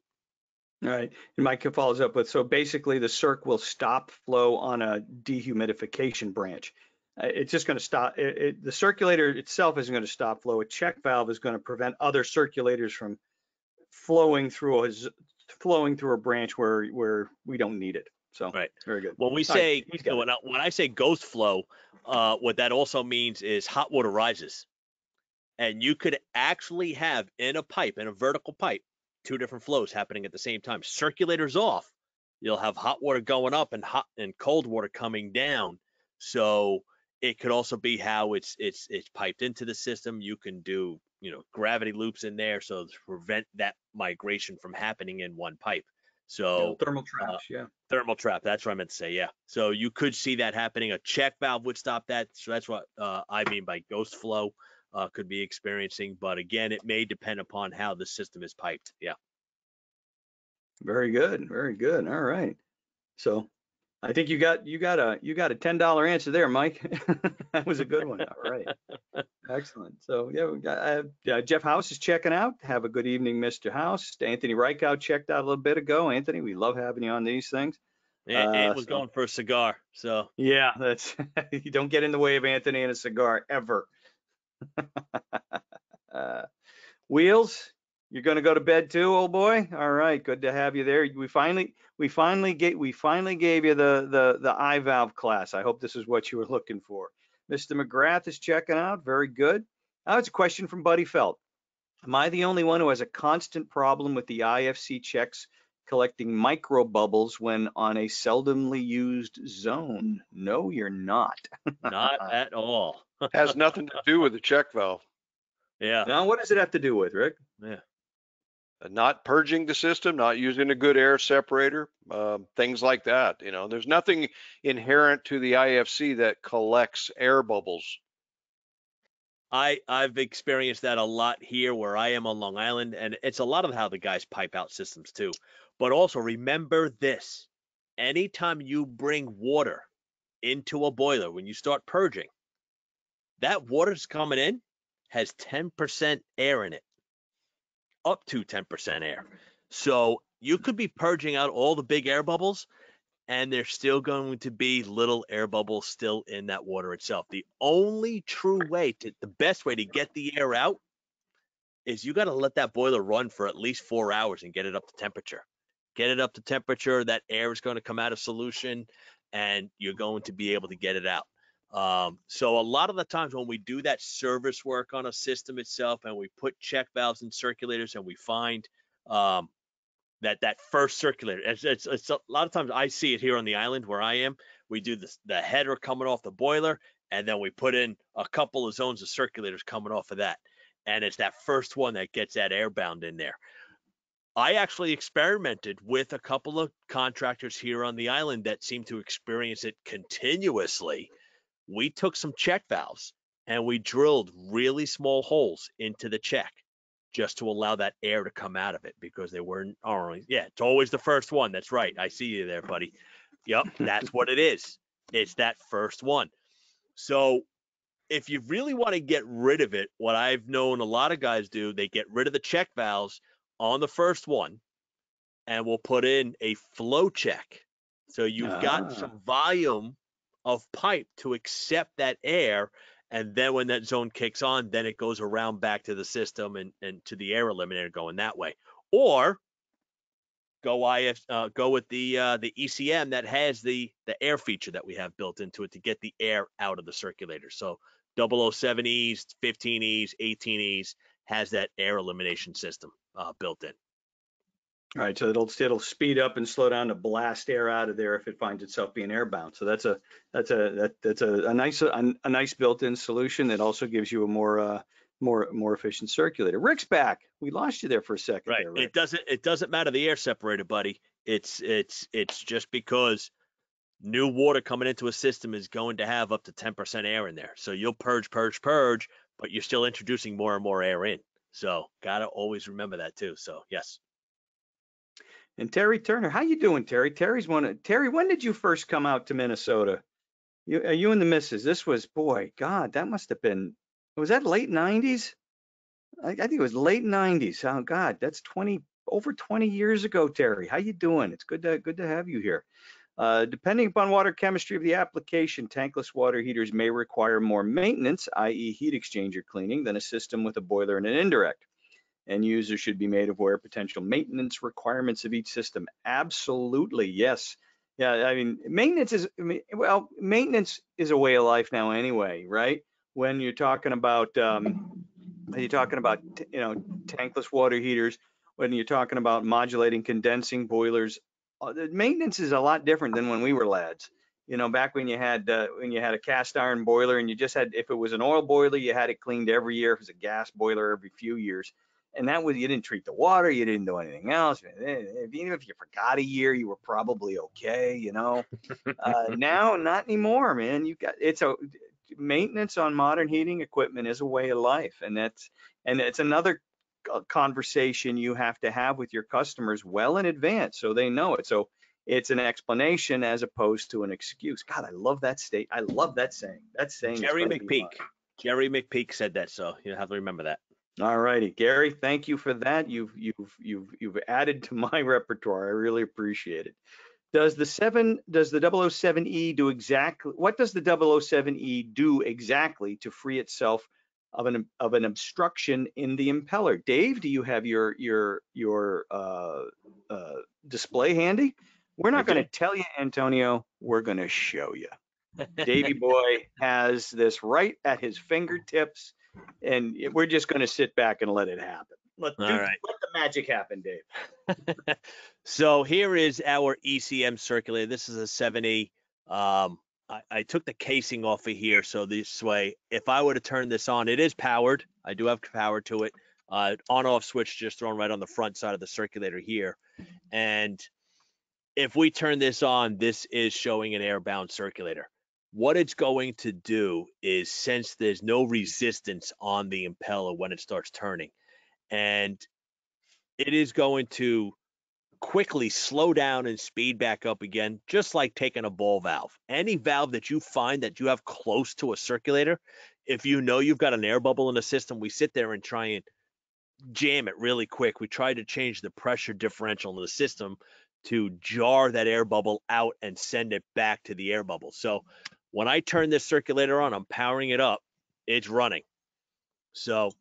all right. And Mike follows up with, so basically the circ will stop flow on a dehumidification branch. Uh, It's just gonna stop, it, it, the circulator itself isn't gonna stop flow. A check valve is gonna prevent other circulators from flowing through a, flowing through a branch where, where we don't need it. So, Right. very good. When we right, say it. when I, when I say ghost flow, uh, what that also means is hot water rises, and you could actually have in a pipe, in a vertical pipe, two different flows happening at the same time. Circulators off, you'll have hot water going up and hot and cold water coming down. So it could also be how it's it's it's piped into the system. You can do you know gravity loops in there so to prevent that migration from happening in one pipe. So Yeah, Thermal traps, yeah. thermal trap. That's what I meant to say. Yeah. So you could see that happening. A check valve would stop that. So that's what uh, I mean by ghost flow uh, could be experiencing. But again, it may depend upon how the system is piped. Yeah. Very good, very good. All right. So I think you got, you got a, you got a ten dollar answer there, Mike. (laughs) That was a good one. All right. (laughs) Excellent. So yeah, we got, uh, yeah, Jeff House is checking out. Have a good evening, Mr. House. Anthony Reichow checked out a little bit ago. Anthony, we love having you on these things. And, Uh, was so- going for a cigar. So Yeah, that's, (laughs) you don't get in the way of Anthony and a cigar ever. Uh, Wheels, You're gonna go to bed too, old boy? All right, good to have you there. We finally, we finally get, we finally gave you the, the, the I valve class. I hope this is what you were looking for. Mr. McGrath is checking out, very good. Now it's a question from Buddy Felt. Am I the only one who has a constant problem with the IFC checks collecting micro bubbles when on a seldomly used zone? No, you're not. Not (laughs) at all. Has nothing to do with the check valve. (laughs) Yeah. Now, what does it have to do with, Rick? Uh, Not purging the system, not using a good air separator, um, things like that. You know, there's nothing inherent to the IFC that collects air bubbles. I I've experienced that a lot here where I am on Long Island, and it's a lot of how the guys pipe out systems too. But also remember this: anytime you bring water into a boiler when you start purging, that water's coming in has 10% air in it, up to 10% air. So you could be purging out all the big air bubbles, and there's still going to be little air bubbles still in that water itself. The only true way to, the best way to get the air out is you got to let that boiler run for at least four hours and get it up to temperature. Get it up to temperature, that air is going to come out of solution and you're going to be able to get it out. Um, so a lot of the times when we do that service work on a system itself and we put check valves and circulators and we find um, that that first circulator, it's, it's, it's a lot of times I see it here on the island where I am. We do this, the header coming off the boiler and then we put in a couple of zones of circulators coming off of that. And it's that first one that gets that airbound in there. I actually experimented with a couple of contractors here on the island that seem to experience it continuously. We took some check valves and we drilled really small holes into the check just to allow that air to come out of it because they weren't always, yeah, it's always the first one. That's right. I see you there, buddy. Yep, that's what it is. It's that first one. So if you really want to get rid of it, what I've known a lot of guys do, they get rid of the check valves on the first one and we'll put in a flow check. So you've got Ah. some volume of pipe to accept that air. And then when that zone kicks on, then it goes around back to the system and, and to the air eliminator going that way. Or go IF, uh, go with the uh, the ECM that has the the air feature that we have built into it to get the air out of the circulator. So 007Es, 15Es, 18Es has that air elimination system uh, built in. All right, so it'll, it'll speed up and slow down to blast air out of there if it finds itself being airbound. So that's a, that's a, that, that's a, a nice, a, a nice built-in solution that also gives you a more, uh, more, more efficient circulator. Rick's back. We lost you there for a second Right. there. It doesn't it doesn't matter the air separator, buddy. It's it's it's just because new water coming into a system is going to have up to 10% air in there. So you'll purge, purge, purge, but you're still introducing more and more air in. So gotta always remember that too. So yes. And Terry Turner, how you doing, Terry? Terry's one. of- Terry, when did you first come out to Minnesota? You, uh, you and the missus. This was, boy, God, that must have been. Was that late '90s? I, I think it was late '90s. Oh God, that's 20 over 20 years ago, Terry. How you doing? It's good to good to have you here. Uh, depending upon water chemistry of the application, tankless water heaters may require more maintenance, i.e. heat exchanger cleaning, than a system with a boiler and an indirect. And users should be made aware of potential maintenance requirements of each system. Absolutely, yes. Yeah, I mean, maintenance is, well, maintenance is a way of life now anyway, right? When you're talking about, um, you're talking about, you know, tankless water heaters, when you're talking about modulating condensing boilers, uh, maintenance is a lot different than when we were lads. You know, back when you had, uh, when you had a cast iron boiler and you just had, if it was an oil boiler, you had it cleaned every year. If it was a gas boiler, every few years and that was you didn't treat the water, you didn't do anything else. Eh, Even if you forgot a year, you were probably okay, you know. uh, (laughs) now, not anymore, man. You got it's a maintenance on modern heating equipment is a way of life, and that's and it's another conversation you have to have with your customers well in advance so they know it. So it's an explanation as opposed to an excuse. God, I love that state. I love that saying. That saying. Jerry McPeak. Jerry McPeak said that, so you have to remember that. All righty, Gary, thank you for that. You've you've you've you've added to (laughs) my repertoire. I really appreciate it. Does the seven does the 007E do exactly what does the 007E do exactly to free itself of an of an obstruction in the impeller. Dave, do you have your your your uh, uh, display handy? We're not going to tell you, Antonio. We're going to show you. Davy boy (laughs) has this right at his fingertips, and we're just going to sit back and let it happen. Let, do- right. let the magic happen, Dave. (laughs) so here is our ECM circulator. This is a 7E. Um, I, I took the casing off of here, so this way, if I were to turn this on, it is powered. I do have power to it. Uh, on-off switch just thrown right on the front side of the circulator here. And if we turn this on, this is showing an airbound circulator. What it's going to do is since there's no resistance on the impeller when it starts turning, and it is going to quickly slow down and speed back up again, just like taking a ball valve. Any valve that you find that you have close to a circulator, if you know you've got an air bubble in the system, we sit there and try and jam it really quick. We try to change the pressure differential in the system to jar that air bubble out and send it back to the air bubble. So when I turn this circulator on, I'm powering it up, it's running. So,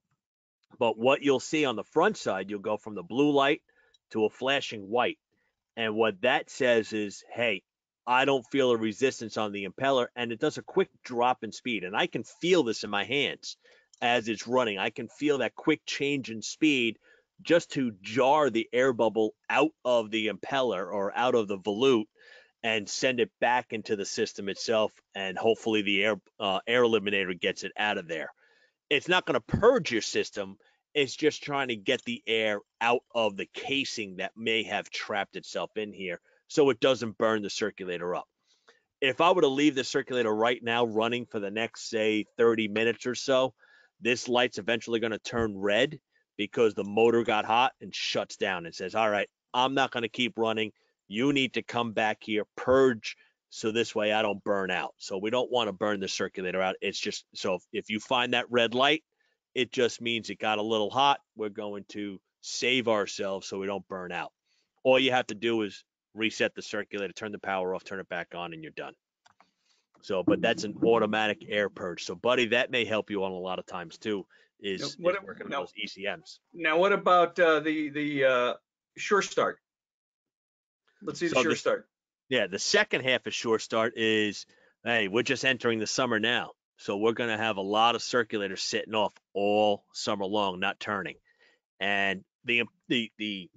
but what you'll see on the front side, you'll go from the blue light to a flashing white. And what that says is, hey, I don't feel a resistance on the impeller, and it does a quick drop in speed. And I can feel this in my hands as it's running. I can feel that quick change in speed just to jar the air bubble out of the impeller or out of the volute and send it back into the system itself. And hopefully the air uh, air eliminator gets it out of there. It's not going to purge your system. It's just trying to get the air out of the casing that may have trapped itself in here so it doesn't burn the circulator up. If I were to leave the circulator right now running for the next, say, 30 minutes or so, this light's eventually going to turn red because the motor got hot and shuts down and says, All right, I'm not going to keep running. You need to come back here, purge, so this way I don't burn out. So we don't want to burn the circulator out. It's just so if, if you find that red light, it just means it got a little hot. We're going to save ourselves so we don't burn out. All you have to do is reset the circulator, turn the power off, turn it back on, and you're done. So, but that's an automatic air purge. So, buddy, that may help you on a lot of times too. Is, Now, is what- working now- on those ECMs. Now, what about uh, the the uh, SureStart? Let's see the So Sure the- Start. Yeah, the second half of SureStart is, hey, we're just entering the summer now. So we're going to have a lot of circulators sitting off all summer long, not turning. And the the the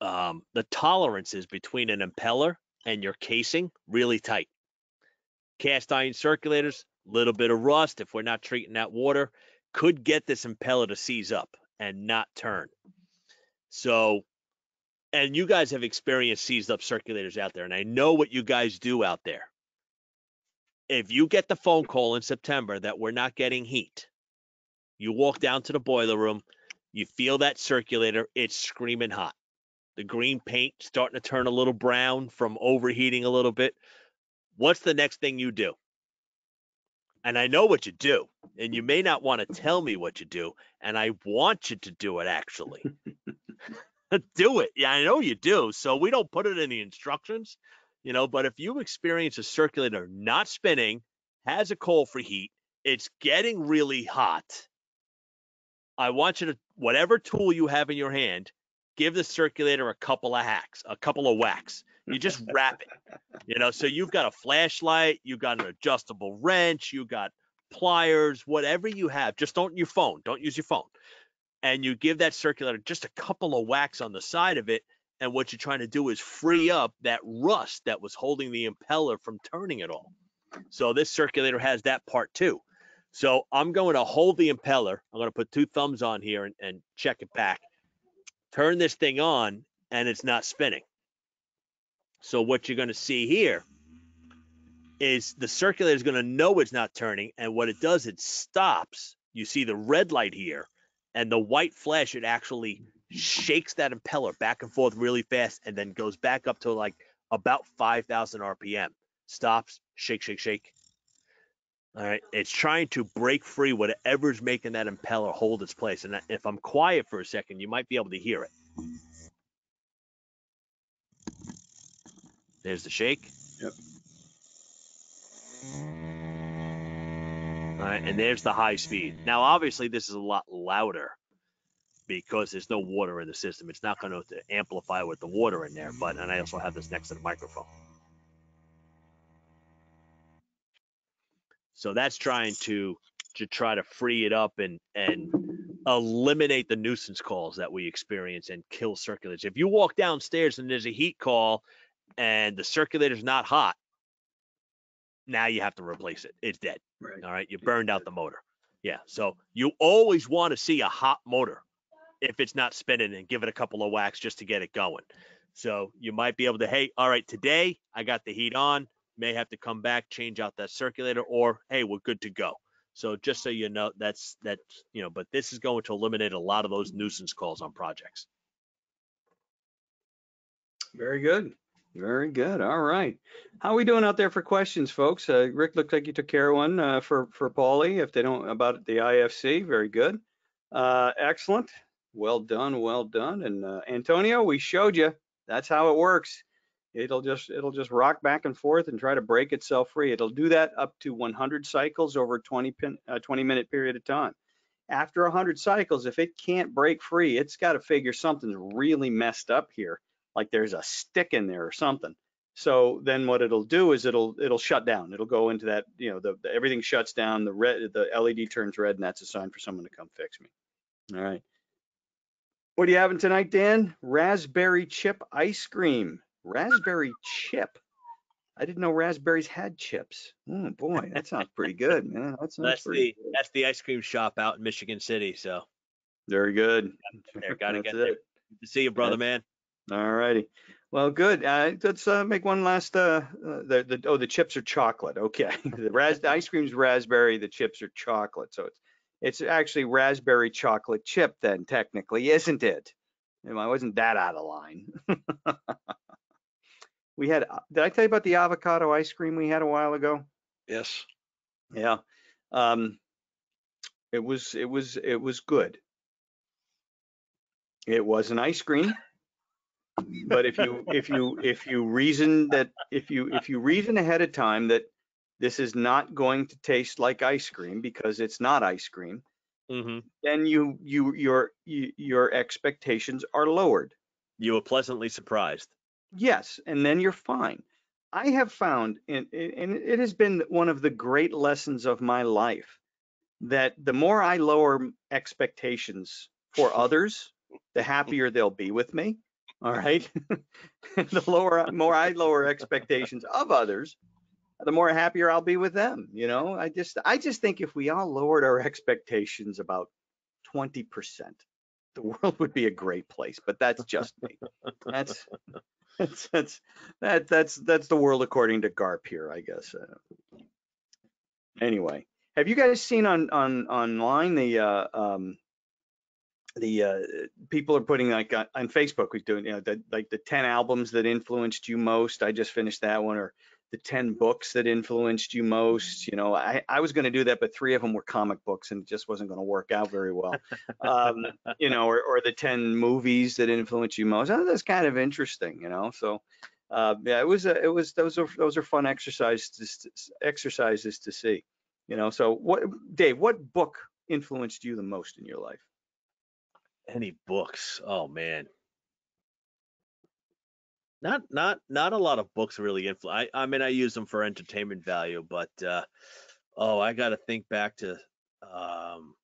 um, the tolerances between an impeller and your casing really tight. Cast iron circulators, little bit of rust if we're not treating that water, could get this impeller to seize up and not turn. So and you guys have experienced seized up circulators out there, and I know what you guys do out there. If you get the phone call in September that we're not getting heat, you walk down to the boiler room, you feel that circulator, it's screaming hot. The green paint starting to turn a little brown from overheating a little bit. What's the next thing you do? And I know what you do, and you may not want to tell me what you do, and I want you to do it actually (laughs) (laughs) do it. Yeah, I know you do. So we don't put it in the instructions, you know, but if you experience a circulator not spinning, has a coal for heat, it's getting really hot. I want you to, whatever tool you have in your hand, give the circulator a couple of hacks, a couple of whacks. You just wrap it, (laughs) you know. So you've got a flashlight, you've got an adjustable wrench, you got pliers, whatever you have. Just don't your phone. Don't use your phone and you give that circulator just a couple of whacks on the side of it. And what you're trying to do is free up that rust that was holding the impeller from turning it all. So this circulator has that part too. So I'm going to hold the impeller. I'm going to put two thumbs on here and, and check it back. Turn this thing on and it's not spinning. So what you're going to see here is the circulator is going to know it's not turning. And what it does, it stops. You see the red light here and the white flash it actually shakes that impeller back and forth really fast and then goes back up to like about 5000 rpm stops shake shake shake. All right it's trying to break free whatever's making that impeller hold its place and if i'm quiet for a second you might be able to hear it. There's the shake. Yep. Right? And there's the high speed. Now, obviously, this is a lot louder because there's no water in the system. It's not going to amplify with the water in there. But and I also have this next to the microphone. So that's trying to to try to free it up and and eliminate the nuisance calls that we experience and kill circulators. If you walk downstairs and there's a heat call and the circulator's not hot, now you have to replace it. It's dead. Right. All right. You burned out the motor. Yeah. So you always want to see a hot motor if it's not spinning and give it a couple of whacks just to get it going. So you might be able to, hey, all right, today I got the heat on, may have to come back, change out that circulator, or hey, we're good to go. So just so you know, that's that you know, but this is going to eliminate a lot of those nuisance calls on projects. Very good. Very good. All right. How are we doing out there for questions, folks? Uh, Rick looked like you took care of one uh, for for Paulie. If they don't about the IFC, very good. Uh, excellent. Well done. Well done. And uh, Antonio, we showed you. That's how it works. It'll just it'll just rock back and forth and try to break itself free. It'll do that up to 100 cycles over a 20 pin, uh, 20 minute period of time. After 100 cycles, if it can't break free, it's got to figure something's really messed up here like there's a stick in there or something. So then what it'll do is it'll it'll shut down. It'll go into that, you know, the, the everything shuts down, the red the LED turns red and that's a sign for someone to come fix me. All right. What are you having tonight, Dan? Raspberry chip ice cream. Raspberry chip. I didn't know raspberries had chips. Oh boy, that sounds pretty good, man. That That's the good. that's the ice cream shop out in Michigan City. So Very good. there, gotta That's get there. Good to see you, brother man. All righty. Well, good. Uh, let's uh, make one last. Uh, uh, the, the oh, the chips are chocolate. Okay. (laughs) the ras- the ice cream's raspberry. The chips are chocolate. So it's it's actually raspberry chocolate chip then, technically, isn't it? I wasn't that out of line. (laughs) we had. uh, Did I tell you about the avocado ice cream we had a while ago? Yes. Yeah. Um, it was it was it was good. It was an ice cream. But if you if you if you reason that if you if you reason ahead of time that this is not going to taste like ice cream because it's not ice cream, hmm then you you your you, your expectations are lowered. You were pleasantly surprised. Yes, and then you're fine. I have found, and, and it has been one of the great lessons of my life, that the more I lower expectations for others, the happier they'll be with me. All right. (laughs) the lower, more I lower expectations of others, the more happier I'll be with them. You know, I just, I just think if we all lowered our expectations about 20%, the (laughs) world would be a great place. But that's just me. That's (laughs) that's that's that that's that's the world according to Garp here, I guess. Uh, anyway, have you guys seen on on online the uh, um, the uh, people are putting like on, on Facebook we're doing you know the, like the ten albums that influenced you most. I just finished that one or the 10 books that influenced you most you know i, I was going to do that but three of them were comic books and it just wasn't going to work out very well. Um, you know or, or the 10 movies that influenced you most. Oh, that's kind of interesting you know so uh, yeah it was a, it was those are those are fun exercises exercises to see you know so what dave what book influenced you the most in your life Any books? Oh man. Not not not a lot of books really influence. I, I mean I use them for entertainment value, but uh oh I gotta think back to um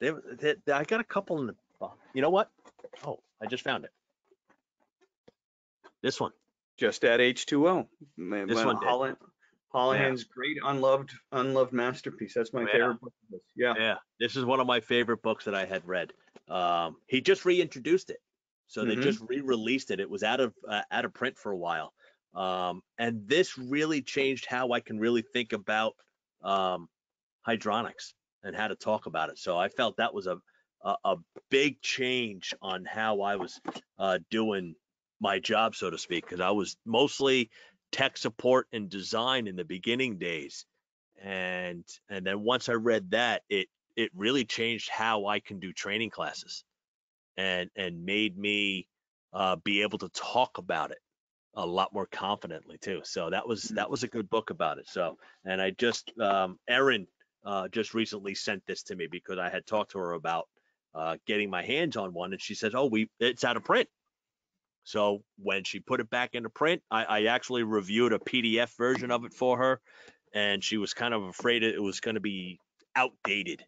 they, they, they- I got a couple in the you know what? Oh, I just found it. This one. just at h2o Man, This one. Holland, Holohan's great unloved unloved masterpiece that's my Yeah. favorite book yeah Yeah, this is one of my favorite books that I had read. Um, he just reintroduced it, so they Mhm. just re-released it. It was out of uh, out of print for a while, um, and this really changed how I can really think about um, hydronics and how to talk about it. So I felt that was a a, a big change on how I was uh, doing my job, so to speak, because I was mostly tech support and design in the beginning days and and then once i read that it it really changed how i can do training classes and and made me uh, be able to talk about it a lot more confidently too. So that was Mm. that was a good book about it. So and I just um, Erin uh, just recently sent this to me because I had talked to her about uh, getting my hands on one, and she said, "Oh, we it's out of print." So when she put it back into print, I, I actually reviewed a PDF version of it for her, and she was kind of afraid it was going to be outdated,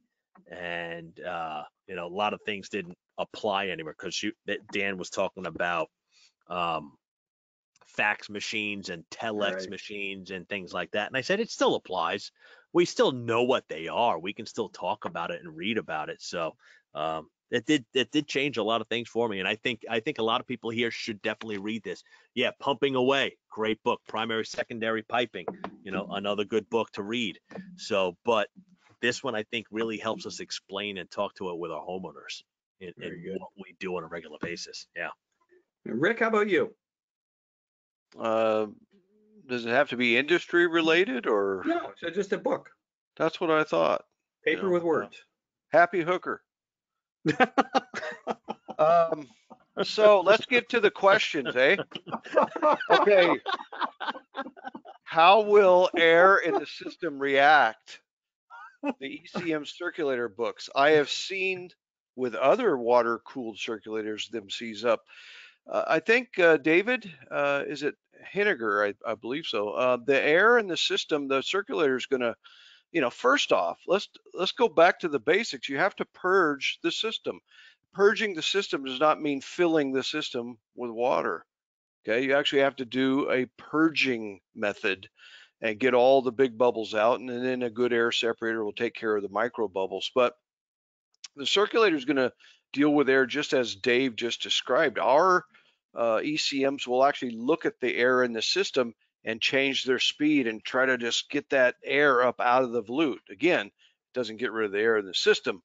and uh, you know a lot of things didn't apply anymore because she that Dan was talking about um, fax machines and telex Right. machines and things like that, and I said it still applies. We still know what they are. We can still talk about it and read about it. So um, it did it did change a lot of things for me, and I think I think a lot of people here should definitely read this. Yeah, pumping away, great book. Primary secondary piping, you know, another good book to read. So, but this one I think really helps us explain and talk to it with our homeowners and, Very in good. what we do on a regular basis. Yeah. Rick, how about you? Uh, does it have to be industry related or? No, so just a book, That's what I thought. paper Yeah. with words. Happy hooker. Um, so let's get to the questions, eh? Okay. How will air in the system react? The ECM circulator books. I have seen with other water cooled circulators them seize up. Uh, I think, uh, David, uh, is it Henniger? I, I believe so. Uh, the air in the system, the circulator is going to, you know, first off, let's let's go back to the basics. You have to purge the system. Purging the system does not mean filling the system with water. Okay, you actually have to do a purging method and get all the big bubbles out, and then a good air separator will take care of the micro bubbles. But the circulator is going to deal with air just as Dave just described. Our uh, ECMs will actually look at the air in the system and change their speed and try to just get that air up out of the volute. Again, it doesn't get rid of the air in the system.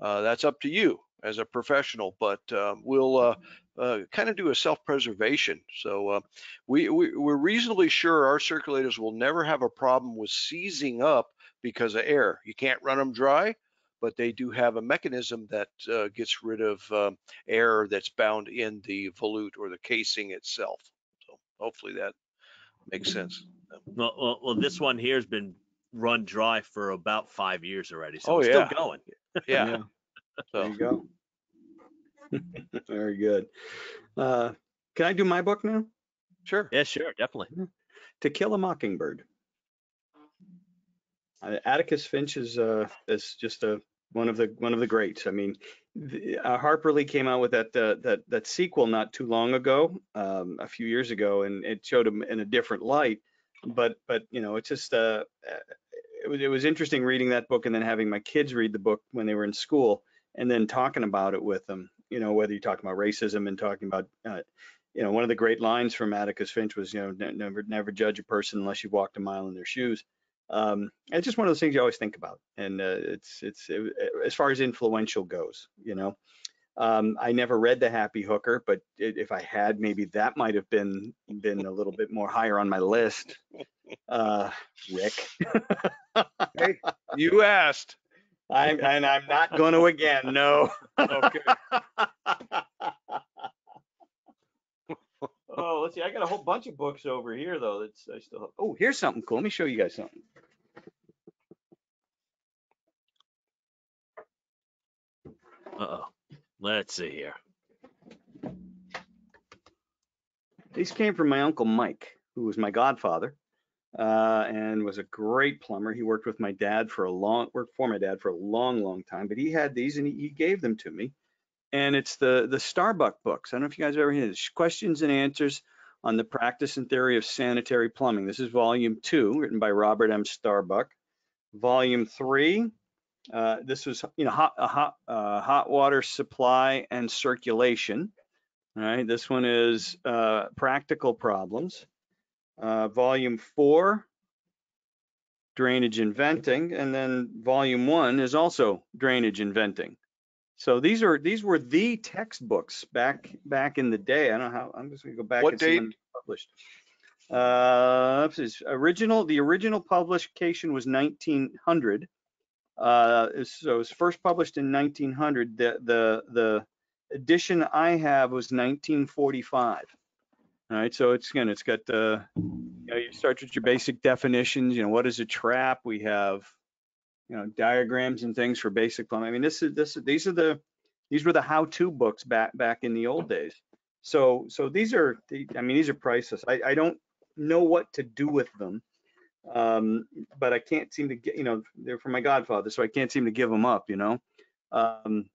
Uh, that's up to you as a professional, but um, we'll uh, uh, kind of do a self-preservation. So uh, we, we, we're reasonably sure our circulators will never have a problem with seizing up because of air. You can't run them dry, but they do have a mechanism that uh, gets rid of um, air that's bound in the volute or the casing itself. So hopefully that makes sense. Well, well, well, this one here has been run dry for about five years already, so Oh, it's yeah. still going. (laughs) Yeah. There So you go. (laughs) Very good. Uh, can I do my book now? sure. Yeah, sure, definitely. To Kill a Mockingbird. Atticus Finch is uh, is just a one of the one of the greats. I mean, the, uh, Harper Lee came out with that uh, that that sequel not too long ago, um, a few years ago, and it showed him in a different light. But but you know, it's just uh, uh, it was it was interesting reading that book and then having my kids read the book when they were in school and then talking about it with them. You know, whether you're talking about racism and talking about uh, you know, one of the great lines from Atticus Finch was, you know, never, never judge a person unless you've walked a mile in their shoes. Um, it's just one of those things you always think about, and uh, it's, it's, it, as far as influential goes, you know. Um, I never read The Happy Hooker, but i if I had, maybe that might have been been a little bit more higher on my list. Uh, Rick, You asked. I'm, and I'm not going to again. No. Okay. (laughs) Oh, let's see. I got a whole bunch of books over here though. That's I still have. Oh, here's something cool. Let me show you guys something. Uh-oh. Let's see here. These came from my uncle Mike, who was my godfather, uh, and was a great plumber. He worked with my dad for a long, worked for my dad for a long, long time. But he had these, and he, he gave them to me. And it's the the Starbuck books. I don't know if you guys ever heard this. Questions and answers on the practice and theory of sanitary plumbing. This is volume two, written by Robert M. Starbuck. Volume three, uh, this was you know hot hot uh, hot water supply and circulation. All right, this one is uh, practical problems. Uh, volume four, drainage and venting, and then volume one is also drainage and venting. So these are these were the textbooks back back in the day. I don't know how. I'm just gonna go back What and see when they were published. Uh, this is original. The original publication was 1900. Uh, so it was first published in 1900. The the the edition I have was 1945. All right, so it's, again, it's got the, you know, you start with your basic definitions, you know, what is a trap? We have, you know, diagrams and things for basic plumbing. I mean, this is, this, these are the, these were the how-to books back, back in the old days. So, so these are, I mean, these are priceless. I, I don't know what to do with them. Um, but I can't seem to get, you know, they're from my godfather, so I can't seem to give them up, you know? Um,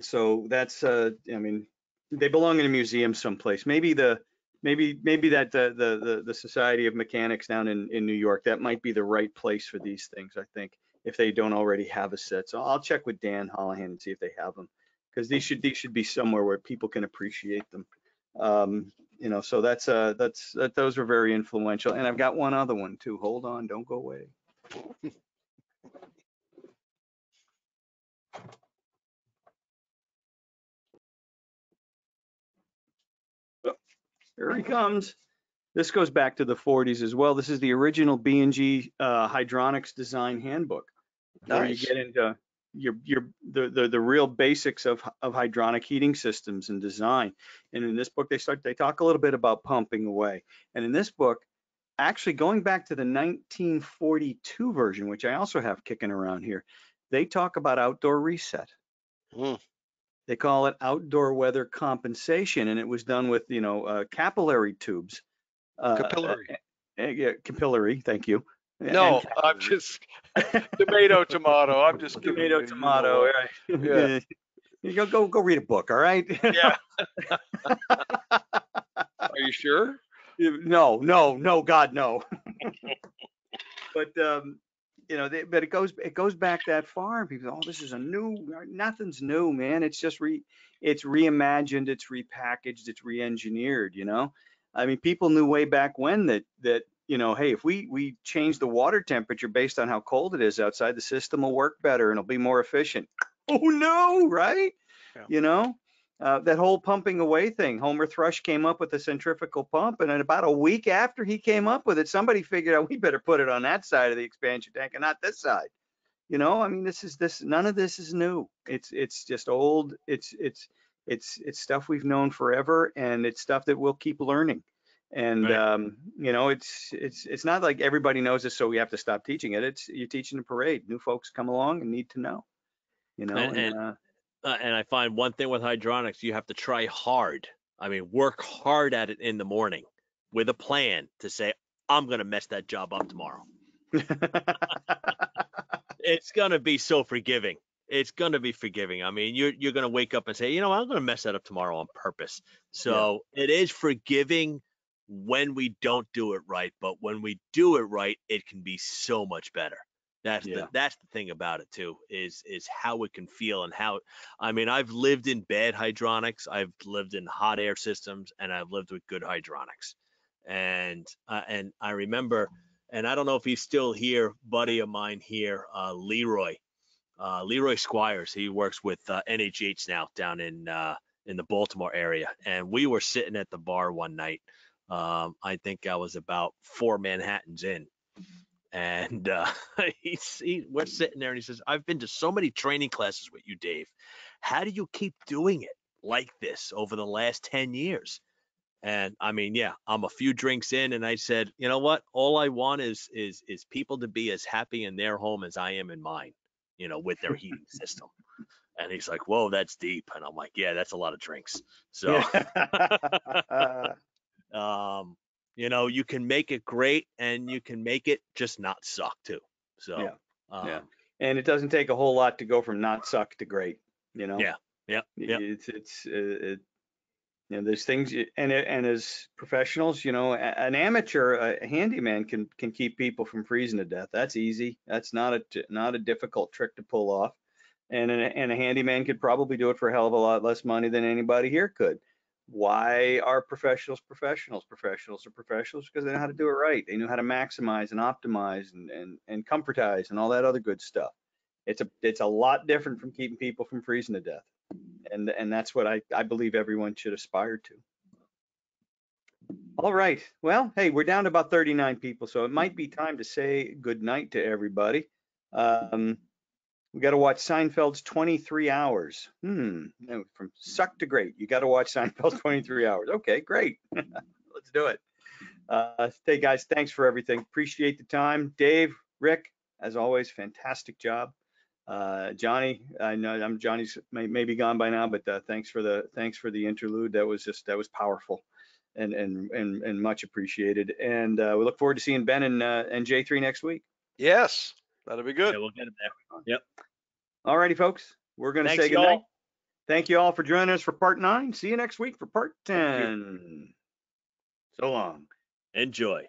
so that's, uh, I mean, they belong in a museum someplace. Maybe the, maybe, maybe that, the, the, the, Society of Mechanics down in, in New York, that might be the right place for these things, I think, if they don't already have a set. So I'll check with Dan Holohan and see if they have them. Because these should, these should be somewhere where people can appreciate them. Um, you know, so that's, uh, that's, that, those were very influential. And I've got one other one too. Hold on, don't go away. (laughs) Here he comes. This goes back to the 40s as well. This is the original B and G uh, hydronics design handbook. Where you get into your your the, the the real basics of of hydronic heating systems and design. And in this book, they start they talk a little bit about pumping away. And in this book, actually going back to the 1942 version, which I also have kicking around here, they talk about outdoor reset. Hmm. They call it outdoor weather compensation, and it was done with you know uh, capillary tubes. Uh, Capillary. uh, uh, yeah, capillary. Thank you. No, I'm just (laughs) tomato, tomato. I'm just tomato, you- you know tomato. right. Yeah. (laughs) You go, go, go read a book. All right. Yeah. (laughs) Are you sure? no, no, no, God, no. but um, you know, they, but it goes it goes back that far, and people, oh, this is a new, nothing's new, man. It's just re, it's reimagined, it's repackaged, it's re-engineered. You know, I mean, people knew way back when that that you know, hey, if we we change the water temperature based on how cold it is outside, the system will work better and it'll be more efficient. (laughs) Oh no, right? Yeah. You know, uh, that whole pumping away thing. Homer Thrush came up with a centrifugal pump, and then about a week after he came up with it, somebody figured out we better put it on that side of the expansion tank and not this side. You know, I mean, this is this. None of this is new. It's it's just old. It's it's it's it's stuff we've known forever, and it's stuff that we'll keep learning. And Right. um, you know, it's it's it's not like everybody knows this, so we have to stop teaching it. It's you're teaching a parade. New folks come along and need to know. You know, And- and, and- uh, Uh, and I find one thing with hydronics, you have to try hard. I mean, work hard at it in the morning with a plan to say, I'm going to mess that job up tomorrow. It's going to be so forgiving. It's going to be forgiving. I mean, you're, you're going to wake up and say, you know, I'm going to mess that up tomorrow on purpose. So it is forgiving when we don't do it right. But when we do it right, it can be so much better. That's Yeah. the that's the thing about it too is is how it can feel and how I mean I've lived in bad hydronics, I've lived in hot air systems, and I've lived with good hydronics. And uh, and I remember, and I don't know if he's still here, buddy of mine here, uh, Leroy, uh, Leroy Squires. He works with uh, NHH now down in uh, in the Baltimore area, and we were sitting at the bar one night. Um, I think I was about four Manhattans in, and uh, (laughs) he's, he, we're sitting there and he says, I've been to so many training classes with you, Dave. How do you keep doing it like this over the last 10 years? And I mean, yeah, I'm a few drinks in and I said, you know what? All I want is is is people to be as happy in their home as I am in mine, you know, with their heating system. And he's like, Whoa, that's deep. And I'm like, Yeah, that's a lot of drinks. So (laughs) (laughs) um, you know, you can make it great and you can make it just not suck too. So Yeah, um, yeah. and it doesn't take a whole lot to go from not suck to great. You know. Yeah, Yeah. Yeah. It's it's uh, it, you know there's things and it- and as professionals, you know, an amateur a handyman can can keep people from freezing to death. That's easy. That's not a not a difficult trick to pull off. And a, and a handyman could probably do it for a hell of a lot less money than anybody here could. Why are professionals professionals? Professionals are professionals because they know how to do it right. They know how to maximize and optimize and and and comfortize and all that other good stuff. It's a it's a lot different from keeping people from freezing to death and and that's what I I believe everyone should aspire to. All right. Well, hey, we're down to about 39 people, so it might be time to say good night to everybody. Um, We got to watch Seinfeld's 23 Hours. Hmm. From suck to great. You got to watch Seinfeld's 23 Hours. Okay, great. (laughs) Let's do it. Uh, hey guys, thanks for everything. Appreciate the time. Dave, Rick, as always, fantastic job. Uh, Johnny, I know I'm Johnny's may, maybe gone by now, but uh, thanks for the thanks for the interlude. That was just that was powerful and and and, and much appreciated. And uh, we look forward to seeing Ben and uh, and J3 next week. Yes, that'll be good. Yeah, we'll get him there. Yep. All righty, folks. We're gonna say goodnight. y'all. Thank you all for joining us for part nine. See you next week for part 10. So long. Enjoy.